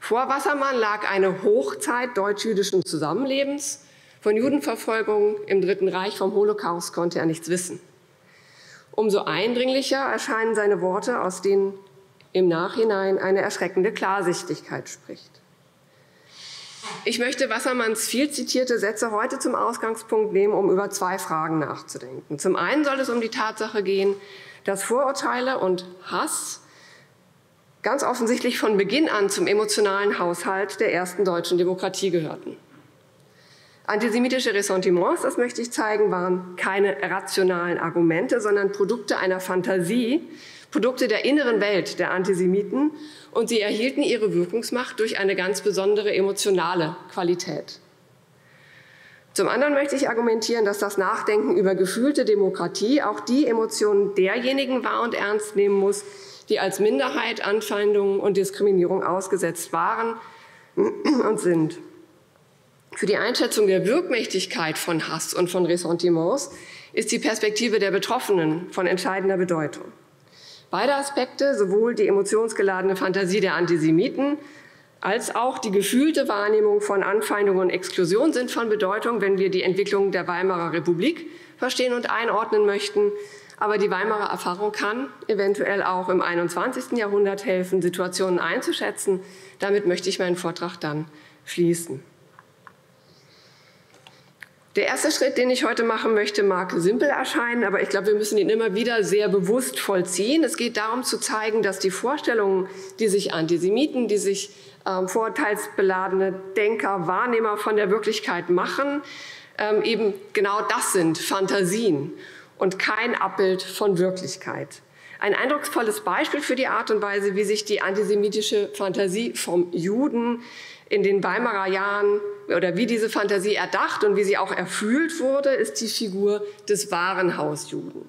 [SPEAKER 3] Vor Wassermann lag eine Hochzeit deutsch-jüdischen Zusammenlebens. Von Judenverfolgung im Dritten Reich, vom Holocaust konnte er nichts wissen. Umso eindringlicher erscheinen seine Worte, aus denen im Nachhinein eine erschreckende Klarsichtigkeit spricht. Ich möchte Wassermanns viel zitierte Sätze heute zum Ausgangspunkt nehmen, um über zwei Fragen nachzudenken. Zum einen soll es um die Tatsache gehen, dass Vorurteile und Hass ganz offensichtlich von Beginn an zum emotionalen Haushalt der ersten deutschen Demokratie gehörten. Antisemitische Ressentiments, das möchte ich zeigen, waren keine rationalen Argumente, sondern Produkte einer Fantasie, Produkte der inneren Welt der Antisemiten und sie erhielten ihre Wirkungsmacht durch eine ganz besondere emotionale Qualität. Zum anderen möchte ich argumentieren, dass das Nachdenken über gefühlte Demokratie auch die Emotionen derjenigen wahr und ernst nehmen muss, die als Minderheit Anfeindungen und Diskriminierung ausgesetzt waren [clears throat] und sind. Für die Einschätzung der Wirkmächtigkeit von Hass und von Ressentiments ist die Perspektive der Betroffenen von entscheidender Bedeutung. Beide Aspekte, sowohl die emotionsgeladene Fantasie der Antisemiten als auch die gefühlte Wahrnehmung von Anfeindung und Exklusion sind von Bedeutung, wenn wir die Entwicklung der Weimarer Republik verstehen und einordnen möchten. Aber die Weimarer Erfahrung kann eventuell auch im 21. Jahrhundert helfen, Situationen einzuschätzen. Damit möchte ich meinen Vortrag dann schließen. Der erste Schritt, den ich heute machen möchte, mag simpel erscheinen, aber ich glaube, wir müssen ihn immer wieder sehr bewusst vollziehen. Es geht darum zu zeigen, dass die Vorstellungen, die sich Antisemiten, die sich ähm, vorteilsbeladene Denker, Wahrnehmer von der Wirklichkeit machen, ähm, eben genau das sind, Fantasien und kein Abbild von Wirklichkeit. Ein eindrucksvolles Beispiel für die Art und Weise, wie sich die antisemitische Fantasie vom Juden in den Weimarer Jahren oder wie diese Fantasie erdacht und wie sie auch erfüllt wurde, ist die Figur des Warenhausjuden.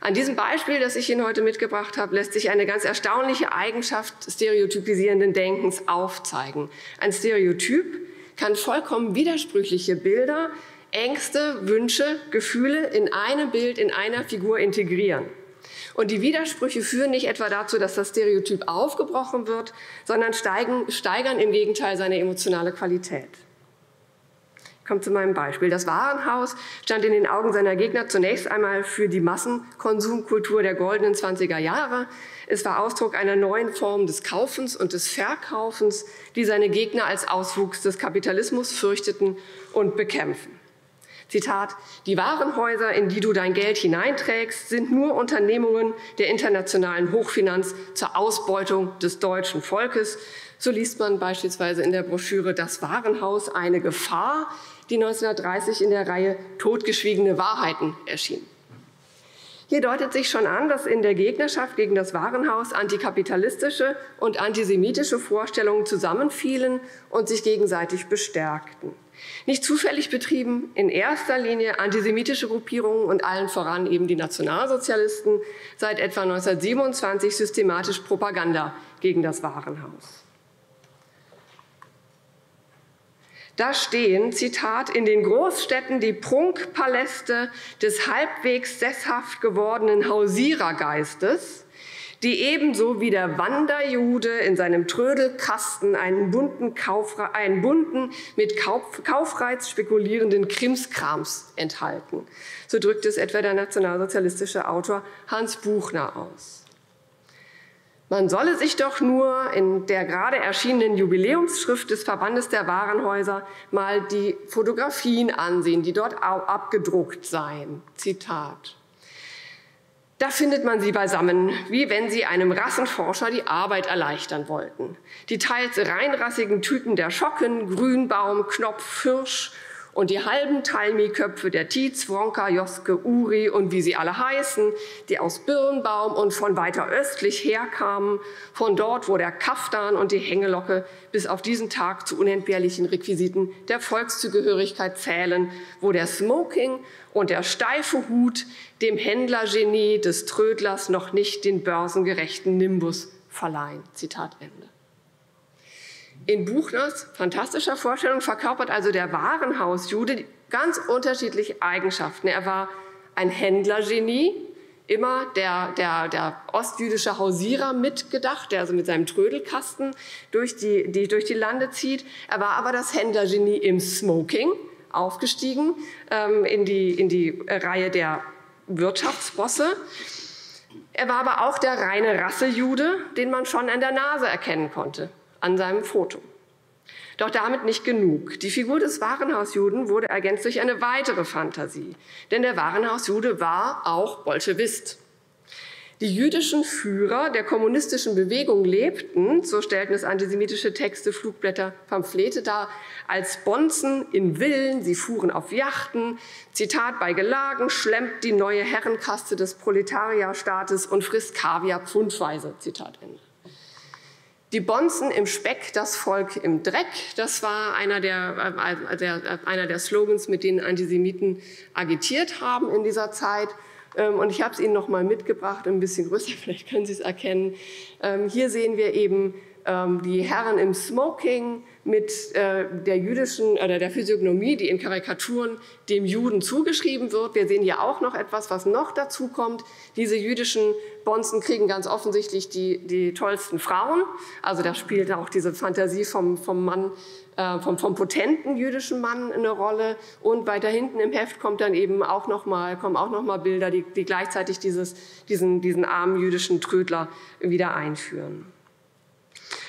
[SPEAKER 3] An diesem Beispiel, das ich Ihnen heute mitgebracht habe, lässt sich eine ganz erstaunliche Eigenschaft stereotypisierenden Denkens aufzeigen. Ein Stereotyp kann vollkommen widersprüchliche Bilder, Ängste, Wünsche, Gefühle in einem Bild, in einer Figur integrieren. Und die Widersprüche führen nicht etwa dazu, dass das Stereotyp aufgebrochen wird, sondern steigen, steigern im Gegenteil seine emotionale Qualität. Komme zu meinem Beispiel. Das Warenhaus stand in den Augen seiner Gegner zunächst einmal für die Massenkonsumkultur der goldenen 20er Jahre. Es war Ausdruck einer neuen Form des Kaufens und des Verkaufens, die seine Gegner als Auswuchs des Kapitalismus fürchteten und bekämpfen. Zitat, die Warenhäuser, in die du dein Geld hineinträgst, sind nur Unternehmungen der internationalen Hochfinanz zur Ausbeutung des deutschen Volkes. So liest man beispielsweise in der Broschüre Das Warenhaus eine Gefahr, die 1930 in der Reihe Totgeschwiegene Wahrheiten erschien. Hier deutet sich schon an, dass in der Gegnerschaft gegen das Warenhaus antikapitalistische und antisemitische Vorstellungen zusammenfielen und sich gegenseitig bestärkten. Nicht zufällig betrieben in erster Linie antisemitische Gruppierungen und allen voran eben die Nationalsozialisten seit etwa 1927 systematisch Propaganda gegen das Warenhaus. Da stehen, Zitat, in den Großstädten die Prunkpaläste des halbwegs sesshaft gewordenen Hausierergeistes, die ebenso wie der Wanderjude in seinem Trödelkasten einen bunten, Kaufre einen bunten mit Kauf Kaufreiz spekulierenden Krimskrams enthalten. So drückt es etwa der nationalsozialistische Autor Hans Buchner aus. Man solle sich doch nur in der gerade erschienenen Jubiläumsschrift des Verbandes der Warenhäuser mal die Fotografien ansehen, die dort abgedruckt seien. Zitat. Da findet man sie beisammen, wie wenn sie einem Rassenforscher die Arbeit erleichtern wollten. Die teils reinrassigen Typen der Schocken, Grünbaum, Knopf, Hirsch und die halben Talmi-Köpfe der Tietz, Wonka, Joske, Uri und wie sie alle heißen, die aus Birnbaum und von weiter östlich herkamen, von dort, wo der Kaftan und die Hängelocke bis auf diesen Tag zu unentbehrlichen Requisiten der Volkszugehörigkeit zählen, wo der Smoking und der steife Hut dem Händlergenie des Trödlers noch nicht den börsengerechten Nimbus verleihen. Zitat Ende. In Buchners fantastischer Vorstellung verkörpert also der Warenhausjude ganz unterschiedliche Eigenschaften. Er war ein Händlergenie, immer der, der, der ostjüdische Hausierer mitgedacht, der also mit seinem Trödelkasten durch die, die, durch die Lande zieht. Er war aber das Händlergenie im Smoking, aufgestiegen ähm, in, die, in die Reihe der Wirtschaftsbosse. Er war aber auch der reine Rassejude, den man schon an der Nase erkennen konnte an seinem Foto. Doch damit nicht genug. Die Figur des Warenhausjuden wurde ergänzt durch eine weitere Fantasie. Denn der Warenhausjude war auch Bolschewist. Die jüdischen Führer der kommunistischen Bewegung lebten, so stellten es antisemitische Texte, Flugblätter, Pamphlete dar, als Bonzen in Villen, sie fuhren auf Yachten, Zitat, bei Gelagen schlemmt die neue Herrenkaste des Proletarierstaates und frisst Kaviar pfundweise, Zitat Ende. Die Bonzen im Speck, das Volk im Dreck, das war einer der, äh, der, einer der Slogans, mit denen Antisemiten agitiert haben in dieser Zeit. Ähm, und ich habe es Ihnen noch mal mitgebracht, ein bisschen größer, [laughs] vielleicht können Sie es erkennen. Ähm, hier sehen wir eben ähm, die Herren im Smoking mit äh, der jüdischen oder der Physiognomie, die in Karikaturen dem Juden zugeschrieben wird. Wir sehen hier auch noch etwas, was noch dazu kommt. Diese jüdischen Bonzen kriegen ganz offensichtlich die, die tollsten Frauen. Also da spielt auch diese Fantasie vom, vom Mann, äh, vom, vom potenten jüdischen Mann eine Rolle. Und weiter hinten im Heft kommt dann eben auch noch mal, kommen auch noch mal Bilder, die, die gleichzeitig dieses, diesen, diesen armen jüdischen Trödler wieder einführen.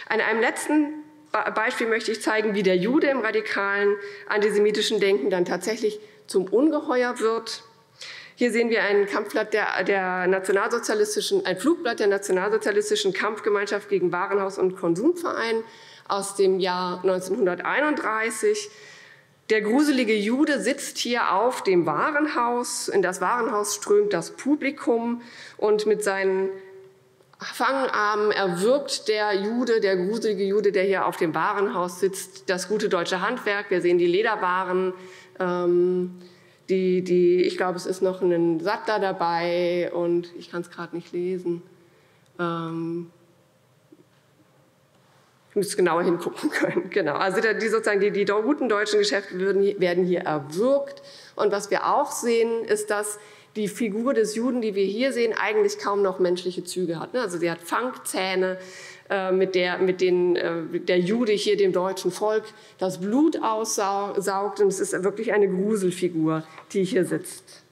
[SPEAKER 3] An einem letzten Beispiel möchte ich zeigen, wie der Jude im radikalen antisemitischen Denken dann tatsächlich zum Ungeheuer wird. Hier sehen wir ein Kampfblatt der, der nationalsozialistischen, ein Flugblatt der nationalsozialistischen Kampfgemeinschaft gegen Warenhaus- und Konsumverein aus dem Jahr 1931. Der gruselige Jude sitzt hier auf dem Warenhaus. In das Warenhaus strömt das Publikum und mit seinen Fangarmen erwirkt der Jude, der gruselige Jude, der hier auf dem Warenhaus sitzt, das gute deutsche Handwerk. Wir sehen die Lederwaren, ähm, die, die, ich glaube, es ist noch ein Sattler dabei und ich kann es gerade nicht lesen. Ähm, ich müsste genauer hingucken [laughs] können. Genau. Also die, sozusagen die, die guten deutschen Geschäfte werden, werden hier erwürgt. Und was wir auch sehen, ist, dass die Figur des Juden, die wir hier sehen, eigentlich kaum noch menschliche Züge hat. Ne? Also sie hat Fangzähne, äh, mit, der, mit denen äh, der Jude hier dem deutschen Volk das Blut aussaugt. Und es ist wirklich eine Gruselfigur, die hier sitzt.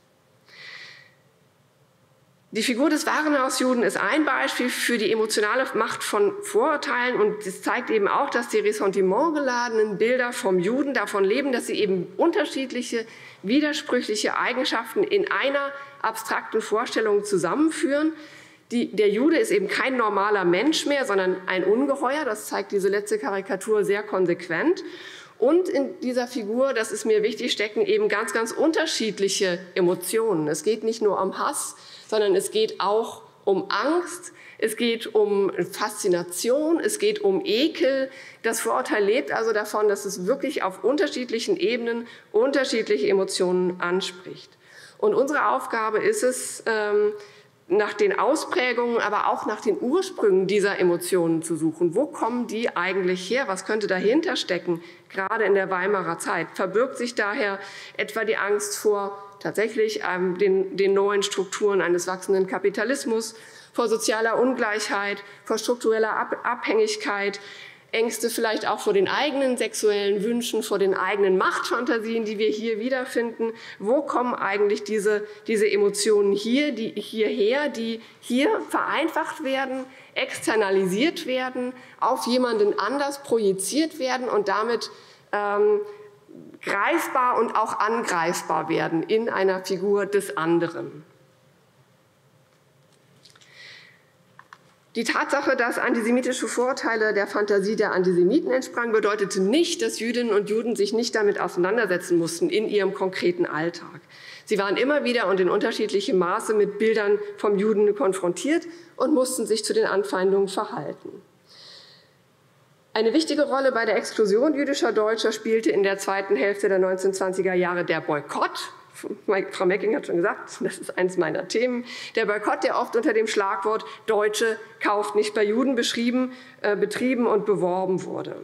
[SPEAKER 3] Die Figur des Warenhausjuden ist ein Beispiel für die emotionale Macht von Vorurteilen und es zeigt eben auch, dass die ressentimentgeladenen Bilder vom Juden davon leben, dass sie eben unterschiedliche, widersprüchliche Eigenschaften in einer abstrakten Vorstellung zusammenführen. Die, der Jude ist eben kein normaler Mensch mehr, sondern ein Ungeheuer. Das zeigt diese letzte Karikatur sehr konsequent. Und in dieser Figur, das ist mir wichtig, stecken eben ganz, ganz unterschiedliche Emotionen. Es geht nicht nur um Hass, sondern es geht auch um Angst, es geht um Faszination, es geht um Ekel. Das Vorurteil lebt also davon, dass es wirklich auf unterschiedlichen Ebenen unterschiedliche Emotionen anspricht. Und unsere Aufgabe ist es, ähm, nach den Ausprägungen, aber auch nach den Ursprüngen dieser Emotionen zu suchen. Wo kommen die eigentlich her? Was könnte dahinter stecken, gerade in der Weimarer Zeit? Verbirgt sich daher etwa die Angst vor tatsächlich ähm, den, den neuen Strukturen eines wachsenden Kapitalismus, vor sozialer Ungleichheit, vor struktureller Ab Abhängigkeit, Ängste vielleicht auch vor den eigenen sexuellen Wünschen, vor den eigenen Machtfantasien, die wir hier wiederfinden. Wo kommen eigentlich diese, diese Emotionen hier, die, hierher, die hier vereinfacht werden, externalisiert werden, auf jemanden anders projiziert werden und damit ähm, greifbar und auch angreifbar werden in einer Figur des anderen. Die Tatsache, dass antisemitische Vorurteile der Fantasie der Antisemiten entsprangen, bedeutete nicht, dass Jüdinnen und Juden sich nicht damit auseinandersetzen mussten in ihrem konkreten Alltag. Sie waren immer wieder und in unterschiedlichem Maße mit Bildern vom Juden konfrontiert und mussten sich zu den Anfeindungen verhalten. Eine wichtige Rolle bei der Exklusion jüdischer Deutscher spielte in der zweiten Hälfte der 1920er Jahre der Boykott. Frau Mecking hat schon gesagt, das ist eines meiner Themen. Der Boykott, der oft unter dem Schlagwort Deutsche kauft nicht bei Juden beschrieben, äh, betrieben und beworben wurde.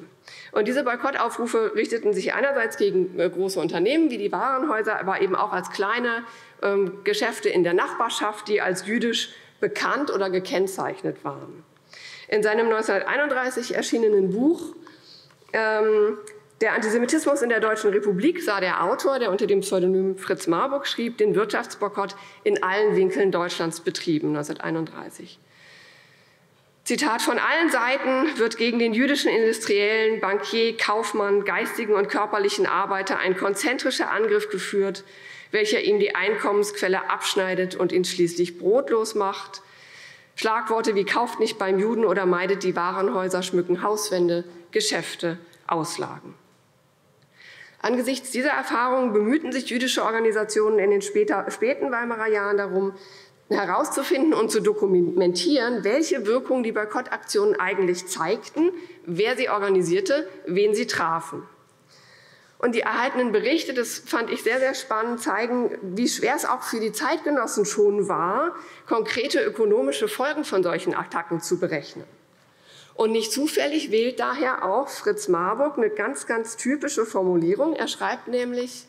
[SPEAKER 3] Und diese Boykottaufrufe richteten sich einerseits gegen äh, große Unternehmen wie die Warenhäuser, aber eben auch als kleine ähm, Geschäfte in der Nachbarschaft, die als jüdisch bekannt oder gekennzeichnet waren. In seinem 1931 erschienenen Buch ähm, Der Antisemitismus in der Deutschen Republik sah der Autor, der unter dem Pseudonym Fritz Marburg schrieb, den Wirtschaftsboykott in allen Winkeln Deutschlands betrieben, 1931. Zitat, von allen Seiten wird gegen den jüdischen Industriellen, Bankier, Kaufmann, geistigen und körperlichen Arbeiter ein konzentrischer Angriff geführt, welcher ihm die Einkommensquelle abschneidet und ihn schließlich brotlos macht, Schlagworte wie kauft nicht beim Juden oder meidet die Warenhäuser schmücken Hauswände, Geschäfte, Auslagen. Angesichts dieser Erfahrungen bemühten sich jüdische Organisationen in den später, späten Weimarer Jahren darum, herauszufinden und zu dokumentieren, welche Wirkung die Boykottaktionen eigentlich zeigten, wer sie organisierte, wen sie trafen. Und die erhaltenen Berichte, das fand ich sehr, sehr spannend, zeigen, wie schwer es auch für die Zeitgenossen schon war, konkrete ökonomische Folgen von solchen Attacken zu berechnen. Und nicht zufällig wählt daher auch Fritz Marburg eine ganz, ganz typische Formulierung. Er schreibt nämlich,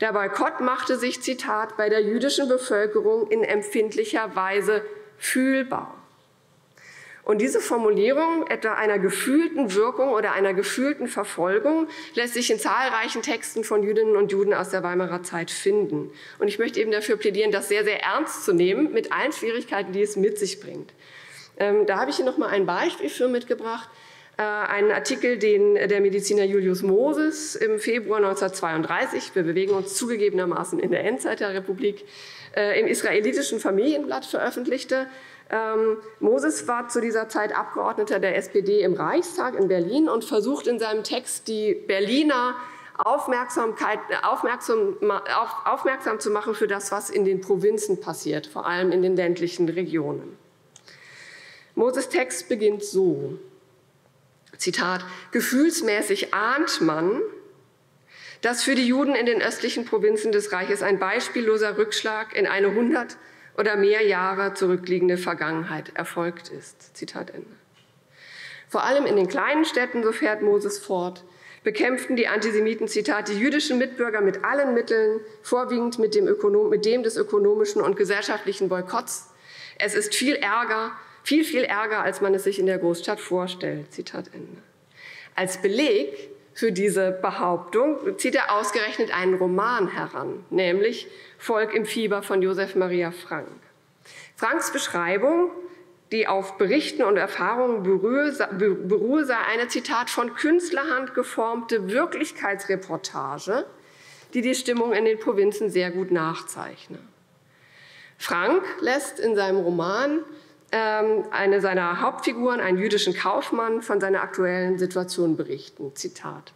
[SPEAKER 3] der Boykott machte sich, Zitat, bei der jüdischen Bevölkerung in empfindlicher Weise fühlbar. Und diese Formulierung etwa einer gefühlten Wirkung oder einer gefühlten Verfolgung lässt sich in zahlreichen Texten von Jüdinnen und Juden aus der Weimarer Zeit finden. Und ich möchte eben dafür plädieren, das sehr, sehr ernst zu nehmen, mit allen Schwierigkeiten, die es mit sich bringt. Ähm, da habe ich hier noch mal ein Beispiel für mitgebracht. Äh, einen Artikel, den der Mediziner Julius Moses im Februar 1932, wir bewegen uns zugegebenermaßen in der Endzeit der Republik, äh, im israelitischen Familienblatt veröffentlichte. Ähm, Moses war zu dieser Zeit Abgeordneter der SPD im Reichstag in Berlin und versucht in seinem Text die Berliner Aufmerksamkeit, aufmerksam, auf, aufmerksam zu machen für das, was in den Provinzen passiert, vor allem in den ländlichen Regionen. Moses Text beginnt so. Zitat, gefühlsmäßig ahnt man, dass für die Juden in den östlichen Provinzen des Reiches ein beispielloser Rückschlag in eine hundert oder mehr Jahre zurückliegende Vergangenheit erfolgt ist. Zitat Ende. Vor allem in den kleinen Städten, so fährt Moses fort, bekämpften die Antisemiten, Zitat, die jüdischen Mitbürger mit allen Mitteln, vorwiegend mit dem, Ökonom mit dem des ökonomischen und gesellschaftlichen Boykotts. Es ist viel Ärger viel, viel Ärger, als man es sich in der Großstadt vorstellt. Zitat Ende. Als Beleg für diese Behauptung zieht er ausgerechnet einen Roman heran, nämlich Volk im Fieber von Josef Maria Frank. Franks Beschreibung, die auf Berichten und Erfahrungen beruhe, sei eine Zitat von Künstlerhand geformte Wirklichkeitsreportage, die die Stimmung in den Provinzen sehr gut nachzeichne. Frank lässt in seinem Roman eine seiner Hauptfiguren, einen jüdischen Kaufmann, von seiner aktuellen Situation berichten. Zitat.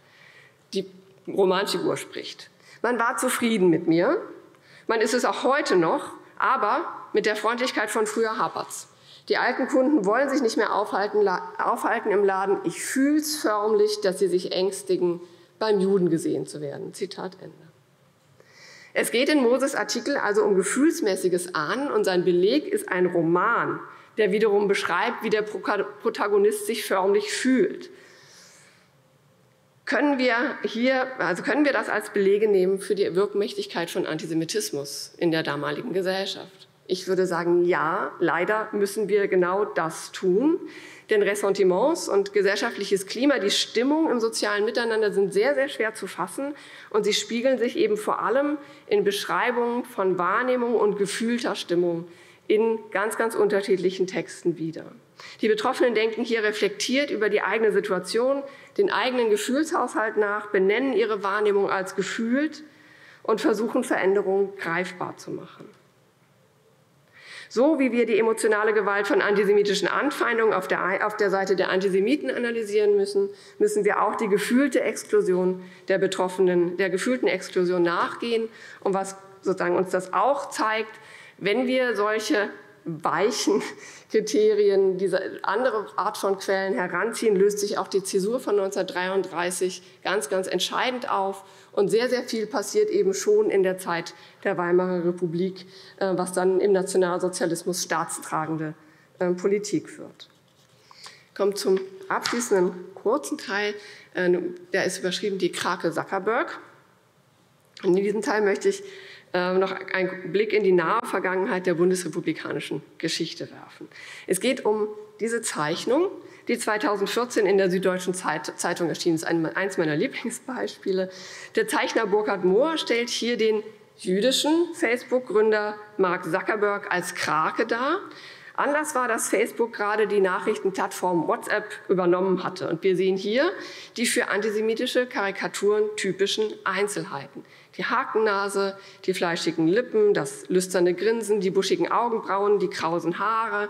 [SPEAKER 3] Die Romanfigur spricht. Man war zufrieden mit mir, man ist es auch heute noch, aber mit der Freundlichkeit von früher hapert's. Die alten Kunden wollen sich nicht mehr aufhalten, aufhalten im Laden. Ich fühle es förmlich, dass sie sich ängstigen, beim Juden gesehen zu werden. Zitat Ende. Es geht in Moses Artikel also um gefühlsmäßiges Ahnen und sein Beleg ist ein Roman, der wiederum beschreibt, wie der Protagonist sich förmlich fühlt. Können wir hier, also können wir das als Belege nehmen für die Wirkmächtigkeit von Antisemitismus in der damaligen Gesellschaft? Ich würde sagen, ja, leider müssen wir genau das tun. Denn Ressentiments und gesellschaftliches Klima, die Stimmung im sozialen Miteinander sind sehr, sehr schwer zu fassen und sie spiegeln sich eben vor allem in Beschreibungen von Wahrnehmung und gefühlter Stimmung in ganz, ganz unterschiedlichen Texten wieder. Die Betroffenen denken hier reflektiert über die eigene Situation, den eigenen Gefühlshaushalt nach, benennen ihre Wahrnehmung als gefühlt und versuchen Veränderungen greifbar zu machen. So wie wir die emotionale Gewalt von antisemitischen Anfeindungen auf der, auf der Seite der Antisemiten analysieren müssen, müssen wir auch die gefühlte Exklusion der Betroffenen, der gefühlten Exklusion nachgehen. Und was sozusagen uns das auch zeigt, wenn wir solche weichen [laughs] Kriterien, diese andere Art von Quellen heranziehen, löst sich auch die Zäsur von 1933 ganz, ganz entscheidend auf. Und sehr, sehr viel passiert eben schon in der Zeit der Weimarer Republik, äh, was dann im Nationalsozialismus staatstragende äh, Politik wird. Kommt zum abschließenden kurzen Teil. Äh, der ist überschrieben die Krake Zuckerberg. in diesem Teil möchte ich ähm, noch einen Blick in die nahe Vergangenheit der bundesrepublikanischen Geschichte werfen. Es geht um diese Zeichnung, die 2014 in der Süddeutschen Zeitung erschienen ist, eines meiner Lieblingsbeispiele. Der Zeichner Burkhard Mohr stellt hier den jüdischen Facebook-Gründer Mark Zuckerberg als Krake dar. Anlass war, dass Facebook gerade die Nachrichtenplattform WhatsApp übernommen hatte. Und wir sehen hier die für antisemitische Karikaturen typischen Einzelheiten die Hakennase, die fleischigen Lippen, das lüsterne Grinsen, die buschigen Augenbrauen, die krausen Haare.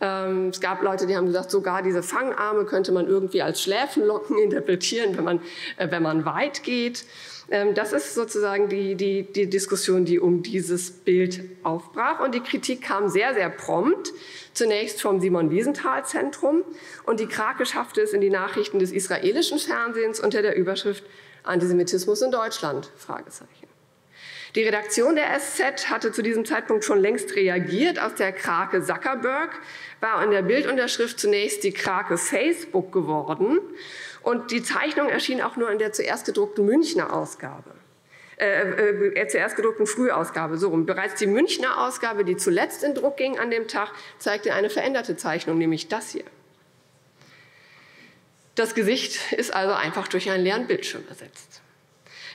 [SPEAKER 3] Ähm, es gab Leute, die haben gesagt, sogar diese Fangarme könnte man irgendwie als Schläfenlocken [laughs] interpretieren, wenn man, äh, wenn man weit geht. Ähm, das ist sozusagen die, die, die Diskussion, die um dieses Bild aufbrach. Und die Kritik kam sehr, sehr prompt. Zunächst vom Simon Wiesenthal Zentrum. Und die Krake schaffte es in die Nachrichten des israelischen Fernsehens unter der Überschrift Antisemitismus in Deutschland? Die Redaktion der SZ hatte zu diesem Zeitpunkt schon längst reagiert. Aus der Krake Zuckerberg war in der Bildunterschrift zunächst die Krake Facebook geworden. Und die Zeichnung erschien auch nur in der zuerst gedruckten Münchner Ausgabe. Äh, äh, zuerst gedruckten Frühausgabe, so rum. Bereits die Münchner Ausgabe, die zuletzt in Druck ging an dem Tag, zeigte eine veränderte Zeichnung, nämlich das hier. Das Gesicht ist also einfach durch einen leeren Bildschirm ersetzt.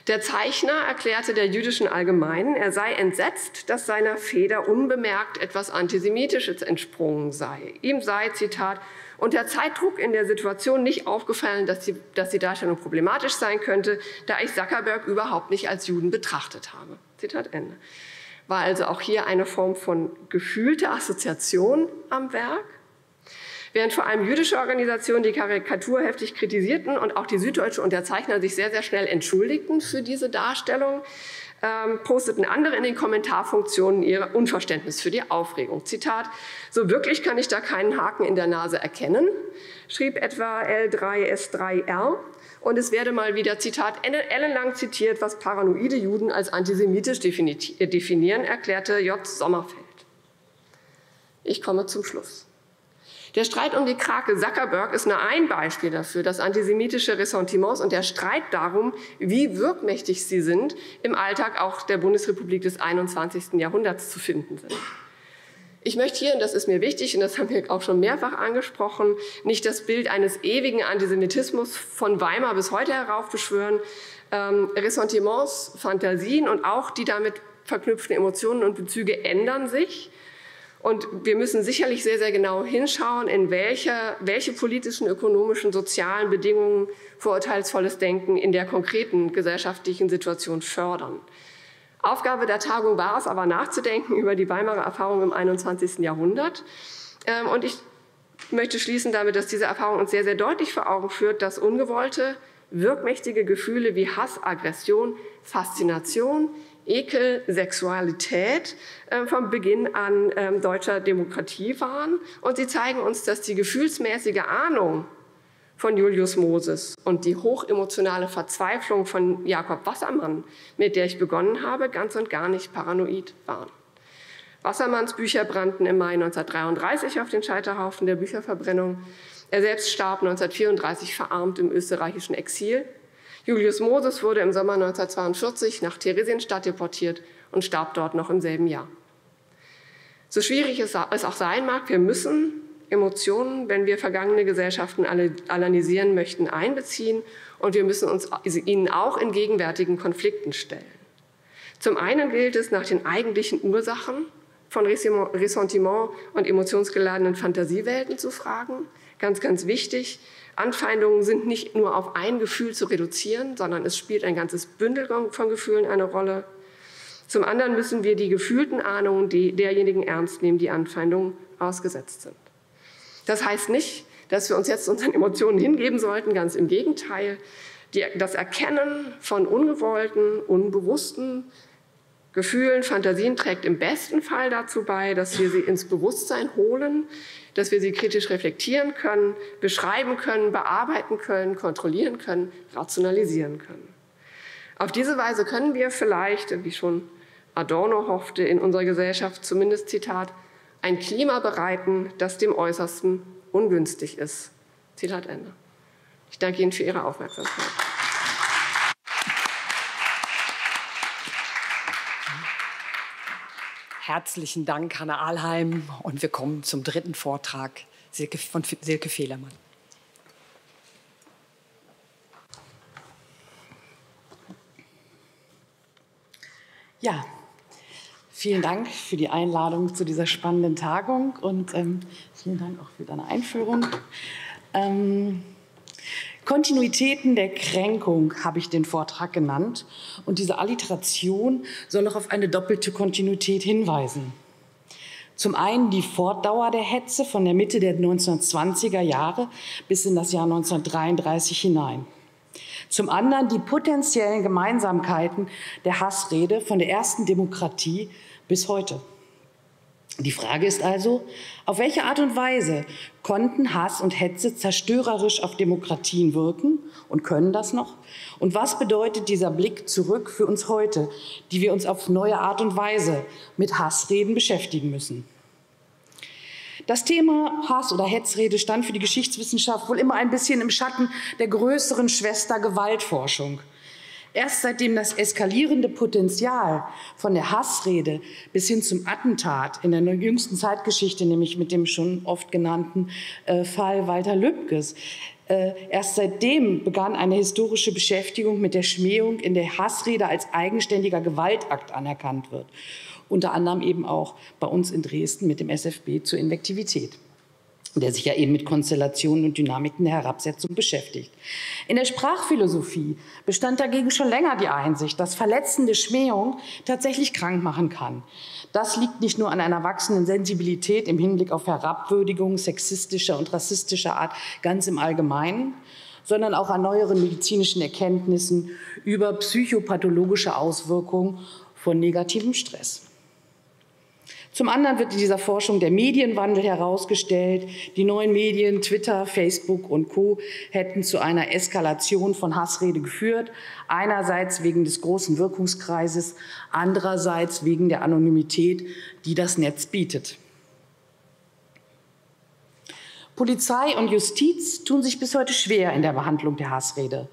[SPEAKER 3] Der Zeichner erklärte der jüdischen Allgemeinen, er sei entsetzt, dass seiner Feder unbemerkt etwas Antisemitisches entsprungen sei. Ihm sei, Zitat, unter Zeitdruck in der Situation nicht aufgefallen, dass die, dass die Darstellung problematisch sein könnte, da ich Zuckerberg überhaupt nicht als Juden betrachtet habe. Zitat Ende. War also auch hier eine Form von gefühlter Assoziation am Werk? Während vor allem jüdische Organisationen die Karikatur heftig kritisierten und auch die Süddeutsche Unterzeichner sich sehr, sehr schnell entschuldigten für diese Darstellung, ähm, posteten andere in den Kommentarfunktionen ihr Unverständnis für die Aufregung. Zitat, so wirklich kann ich da keinen Haken in der Nase erkennen, schrieb etwa L3S3R. Und es werde mal wieder, Zitat, ellenlang zitiert, was paranoide Juden als antisemitisch definieren, erklärte J. Sommerfeld. Ich komme zum Schluss. Der Streit um die Krake Zuckerberg ist nur ein Beispiel dafür, dass antisemitische Ressentiments und der Streit darum, wie wirkmächtig sie sind, im Alltag auch der Bundesrepublik des 21. Jahrhunderts zu finden sind. Ich möchte hier, und das ist mir wichtig, und das haben wir auch schon mehrfach angesprochen, nicht das Bild eines ewigen Antisemitismus von Weimar bis heute heraufbeschwören. Ähm, Ressentiments, Fantasien und auch die damit verknüpften Emotionen und Bezüge ändern sich. Und wir müssen sicherlich sehr, sehr genau hinschauen, in welche, welche politischen, ökonomischen, sozialen Bedingungen vorurteilsvolles Denken in der konkreten gesellschaftlichen Situation fördern. Aufgabe der Tagung war es aber nachzudenken über die Weimarer Erfahrung im 21. Jahrhundert. Ähm, und ich möchte schließen damit, dass diese Erfahrung uns sehr, sehr deutlich vor Augen führt, dass ungewollte, wirkmächtige Gefühle wie Hass, Aggression, Faszination, Ekel, Sexualität äh, vom Beginn an äh, deutscher Demokratie waren. Und sie zeigen uns, dass die gefühlsmäßige Ahnung von Julius Moses und die hochemotionale Verzweiflung von Jakob Wassermann, mit der ich begonnen habe, ganz und gar nicht paranoid waren. Wassermanns Bücher brannten im Mai 1933 auf den Scheiterhaufen der Bücherverbrennung. Er selbst starb 1934 verarmt im österreichischen Exil. Julius Moses wurde im Sommer 1942 nach Theresienstadt deportiert und starb dort noch im selben Jahr. So schwierig es auch sein mag, wir müssen Emotionen, wenn wir vergangene Gesellschaften analysieren möchten, einbeziehen und wir müssen uns ihnen auch in gegenwärtigen Konflikten stellen. Zum einen gilt es, nach den eigentlichen Ursachen von Ressentiment und emotionsgeladenen Fantasiewelten zu fragen. Ganz, ganz wichtig. Anfeindungen sind nicht nur auf ein Gefühl zu reduzieren, sondern es spielt ein ganzes Bündel von Gefühlen eine Rolle. Zum anderen müssen wir die gefühlten Ahnungen derjenigen ernst nehmen, die Anfeindungen ausgesetzt sind. Das heißt nicht, dass wir uns jetzt unseren Emotionen hingeben sollten, ganz im Gegenteil. Die, das Erkennen von ungewollten, unbewussten Gefühlen, Fantasien trägt im besten Fall dazu bei, dass wir sie ins Bewusstsein holen, dass wir sie kritisch reflektieren können, beschreiben können, bearbeiten können, kontrollieren können, rationalisieren können. Auf diese Weise können wir vielleicht, wie schon Adorno hoffte, in unserer Gesellschaft zumindest Zitat, ein Klima bereiten, das dem Äußersten ungünstig ist. Zitat Ende. Ich danke Ihnen für Ihre Aufmerksamkeit.
[SPEAKER 1] Herzlichen Dank, Hanna Ahlheim. Und wir kommen zum dritten Vortrag von Silke Fehlermann.
[SPEAKER 4] Ja, vielen Dank für die Einladung zu dieser spannenden Tagung und ähm, vielen Dank auch für deine Einführung. Ähm, Kontinuitäten der Kränkung habe ich den Vortrag genannt. Und diese Alliteration soll auch auf eine doppelte Kontinuität hinweisen. Zum einen die Fortdauer der Hetze von der Mitte der 1920er Jahre bis in das Jahr 1933 hinein. Zum anderen die potenziellen Gemeinsamkeiten der Hassrede von der ersten Demokratie bis heute. Die Frage ist also, auf welche Art und Weise konnten Hass und Hetze zerstörerisch auf Demokratien wirken und können das noch? Und was bedeutet dieser Blick zurück für uns heute, die wir uns auf neue Art und Weise mit Hassreden beschäftigen müssen? Das Thema Hass oder Hetzrede stand für die Geschichtswissenschaft wohl immer ein bisschen im Schatten der größeren Schwester Gewaltforschung. Erst seitdem das eskalierende Potenzial von der Hassrede bis hin zum Attentat in der jüngsten Zeitgeschichte, nämlich mit dem schon oft genannten äh, Fall Walter Lübkes, äh, erst seitdem begann eine historische Beschäftigung mit der Schmähung, in der Hassrede als eigenständiger Gewaltakt anerkannt wird. Unter anderem eben auch bei uns in Dresden mit dem SFB zur Invektivität der sich ja eben mit Konstellationen und Dynamiken der Herabsetzung beschäftigt. In der Sprachphilosophie bestand dagegen schon länger die Einsicht, dass verletzende Schmähung tatsächlich krank machen kann. Das liegt nicht nur an einer wachsenden Sensibilität im Hinblick auf Herabwürdigung sexistischer und rassistischer Art ganz im Allgemeinen, sondern auch an neueren medizinischen Erkenntnissen über psychopathologische Auswirkungen von negativem Stress. Zum anderen wird in dieser Forschung der Medienwandel herausgestellt. Die neuen Medien, Twitter, Facebook und Co. hätten zu einer Eskalation von Hassrede geführt. Einerseits wegen des großen Wirkungskreises, andererseits wegen der Anonymität, die das Netz bietet. Polizei und Justiz tun sich bis heute schwer in der Behandlung der Hassrede.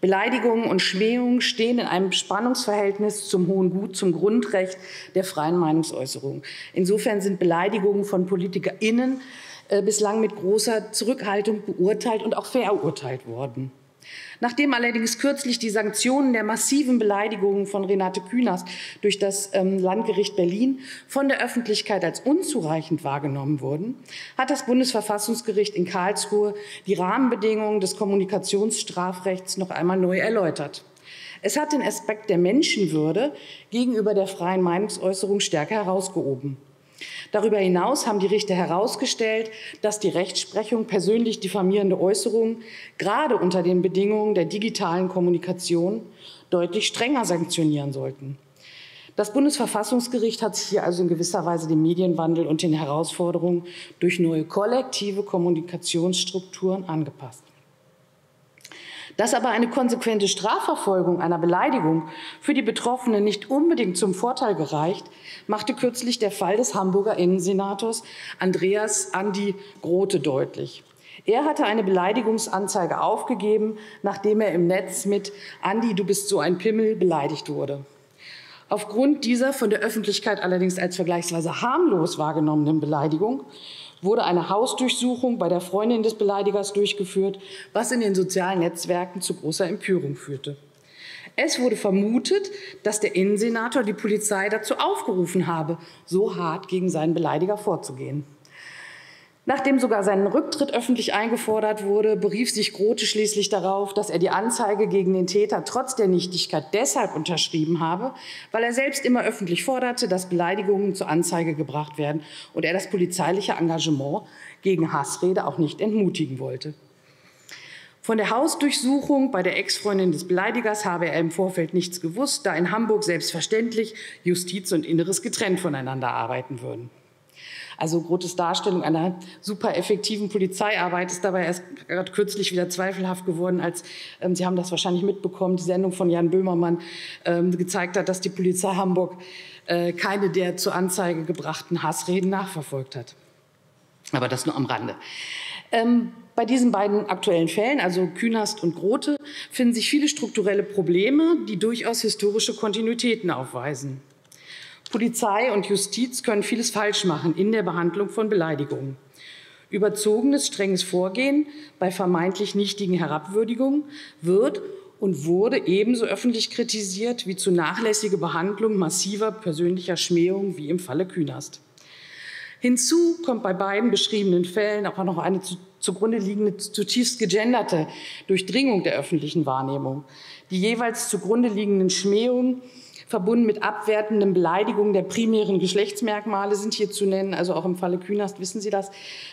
[SPEAKER 4] Beleidigungen und Schmähungen stehen in einem Spannungsverhältnis zum hohen Gut, zum Grundrecht der freien Meinungsäußerung. Insofern sind Beleidigungen von PolitikerInnen äh, bislang mit großer Zurückhaltung beurteilt und auch verurteilt worden. Nachdem allerdings kürzlich die Sanktionen der massiven Beleidigungen von Renate Künast durch das ähm, Landgericht Berlin von der Öffentlichkeit als unzureichend wahrgenommen wurden, hat das Bundesverfassungsgericht in Karlsruhe die Rahmenbedingungen des Kommunikationsstrafrechts noch einmal neu erläutert. Es hat den Aspekt der Menschenwürde gegenüber der freien Meinungsäußerung stärker herausgehoben. Darüber hinaus haben die Richter herausgestellt, dass die Rechtsprechung persönlich diffamierende Äußerungen gerade unter den Bedingungen der digitalen Kommunikation deutlich strenger sanktionieren sollten. Das Bundesverfassungsgericht hat sich hier also in gewisser Weise dem Medienwandel und den Herausforderungen durch neue kollektive Kommunikationsstrukturen angepasst. Dass aber eine konsequente Strafverfolgung einer Beleidigung für die Betroffenen nicht unbedingt zum Vorteil gereicht, machte kürzlich der Fall des Hamburger Innensenators Andreas Andi Grote deutlich. Er hatte eine Beleidigungsanzeige aufgegeben, nachdem er im Netz mit Andi, du bist so ein Pimmel beleidigt wurde. Aufgrund dieser von der Öffentlichkeit allerdings als vergleichsweise harmlos wahrgenommenen Beleidigung wurde eine Hausdurchsuchung bei der Freundin des Beleidigers durchgeführt, was in den sozialen Netzwerken zu großer Empörung führte. Es wurde vermutet, dass der Innensenator die Polizei dazu aufgerufen habe, so hart gegen seinen Beleidiger vorzugehen. Nachdem sogar sein Rücktritt öffentlich eingefordert wurde, berief sich Grote schließlich darauf, dass er die Anzeige gegen den Täter trotz der Nichtigkeit deshalb unterschrieben habe, weil er selbst immer öffentlich forderte, dass Beleidigungen zur Anzeige gebracht werden und er das polizeiliche Engagement gegen Hassrede auch nicht entmutigen wollte. Von der Hausdurchsuchung bei der Ex-Freundin des Beleidigers habe er im Vorfeld nichts gewusst, da in Hamburg selbstverständlich Justiz und Inneres getrennt voneinander arbeiten würden. Also Grotes Darstellung einer super effektiven Polizeiarbeit ist dabei erst gerade kürzlich wieder zweifelhaft geworden, als ähm, Sie haben das wahrscheinlich mitbekommen, die Sendung von Jan Böhmermann ähm, gezeigt hat, dass die Polizei Hamburg äh, keine der zur Anzeige gebrachten Hassreden nachverfolgt hat. Aber das nur am Rande. Ähm, bei diesen beiden aktuellen Fällen, also Künast und Grote, finden sich viele strukturelle Probleme, die durchaus historische Kontinuitäten aufweisen. Polizei und Justiz können vieles falsch machen in der Behandlung von Beleidigungen. Überzogenes, strenges Vorgehen bei vermeintlich nichtigen Herabwürdigungen wird und wurde ebenso öffentlich kritisiert wie zu nachlässige Behandlung massiver persönlicher Schmähungen wie im Falle Künast. Hinzu kommt bei beiden beschriebenen Fällen auch noch eine zu, zugrunde liegende zutiefst gegenderte Durchdringung der öffentlichen Wahrnehmung. Die jeweils zugrunde liegenden Schmähungen verbunden mit abwertenden Beleidigungen der primären Geschlechtsmerkmale sind hier zu nennen, also auch im Falle Künast wissen Sie das,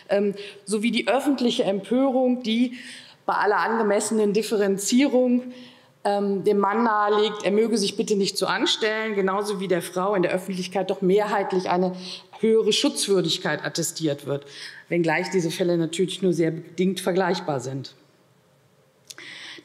[SPEAKER 4] ähm, sowie die öffentliche Empörung, die bei aller angemessenen Differenzierung ähm, dem Mann nahelegt, er möge sich bitte nicht so anstellen, genauso wie der Frau in der Öffentlichkeit doch mehrheitlich eine, höhere Schutzwürdigkeit attestiert wird, wenngleich diese Fälle natürlich nur sehr bedingt vergleichbar sind.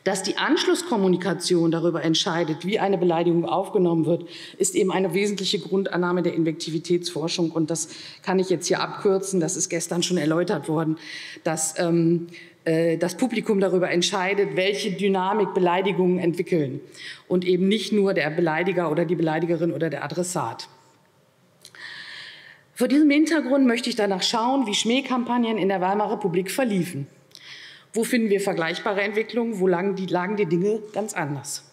[SPEAKER 4] Dass die Anschlusskommunikation darüber entscheidet, wie eine Beleidigung aufgenommen wird, ist eben eine wesentliche Grundannahme der Invektivitätsforschung. Und das kann ich jetzt hier abkürzen. Das ist gestern schon erläutert worden, dass ähm, äh, das Publikum darüber entscheidet, welche Dynamik Beleidigungen entwickeln und eben nicht nur der Beleidiger oder die Beleidigerin oder der Adressat. Vor diesem Hintergrund möchte ich danach schauen, wie Schmähkampagnen in der Weimarer Republik verliefen. Wo finden wir vergleichbare Entwicklungen? Wo lagen die, lagen die Dinge ganz anders?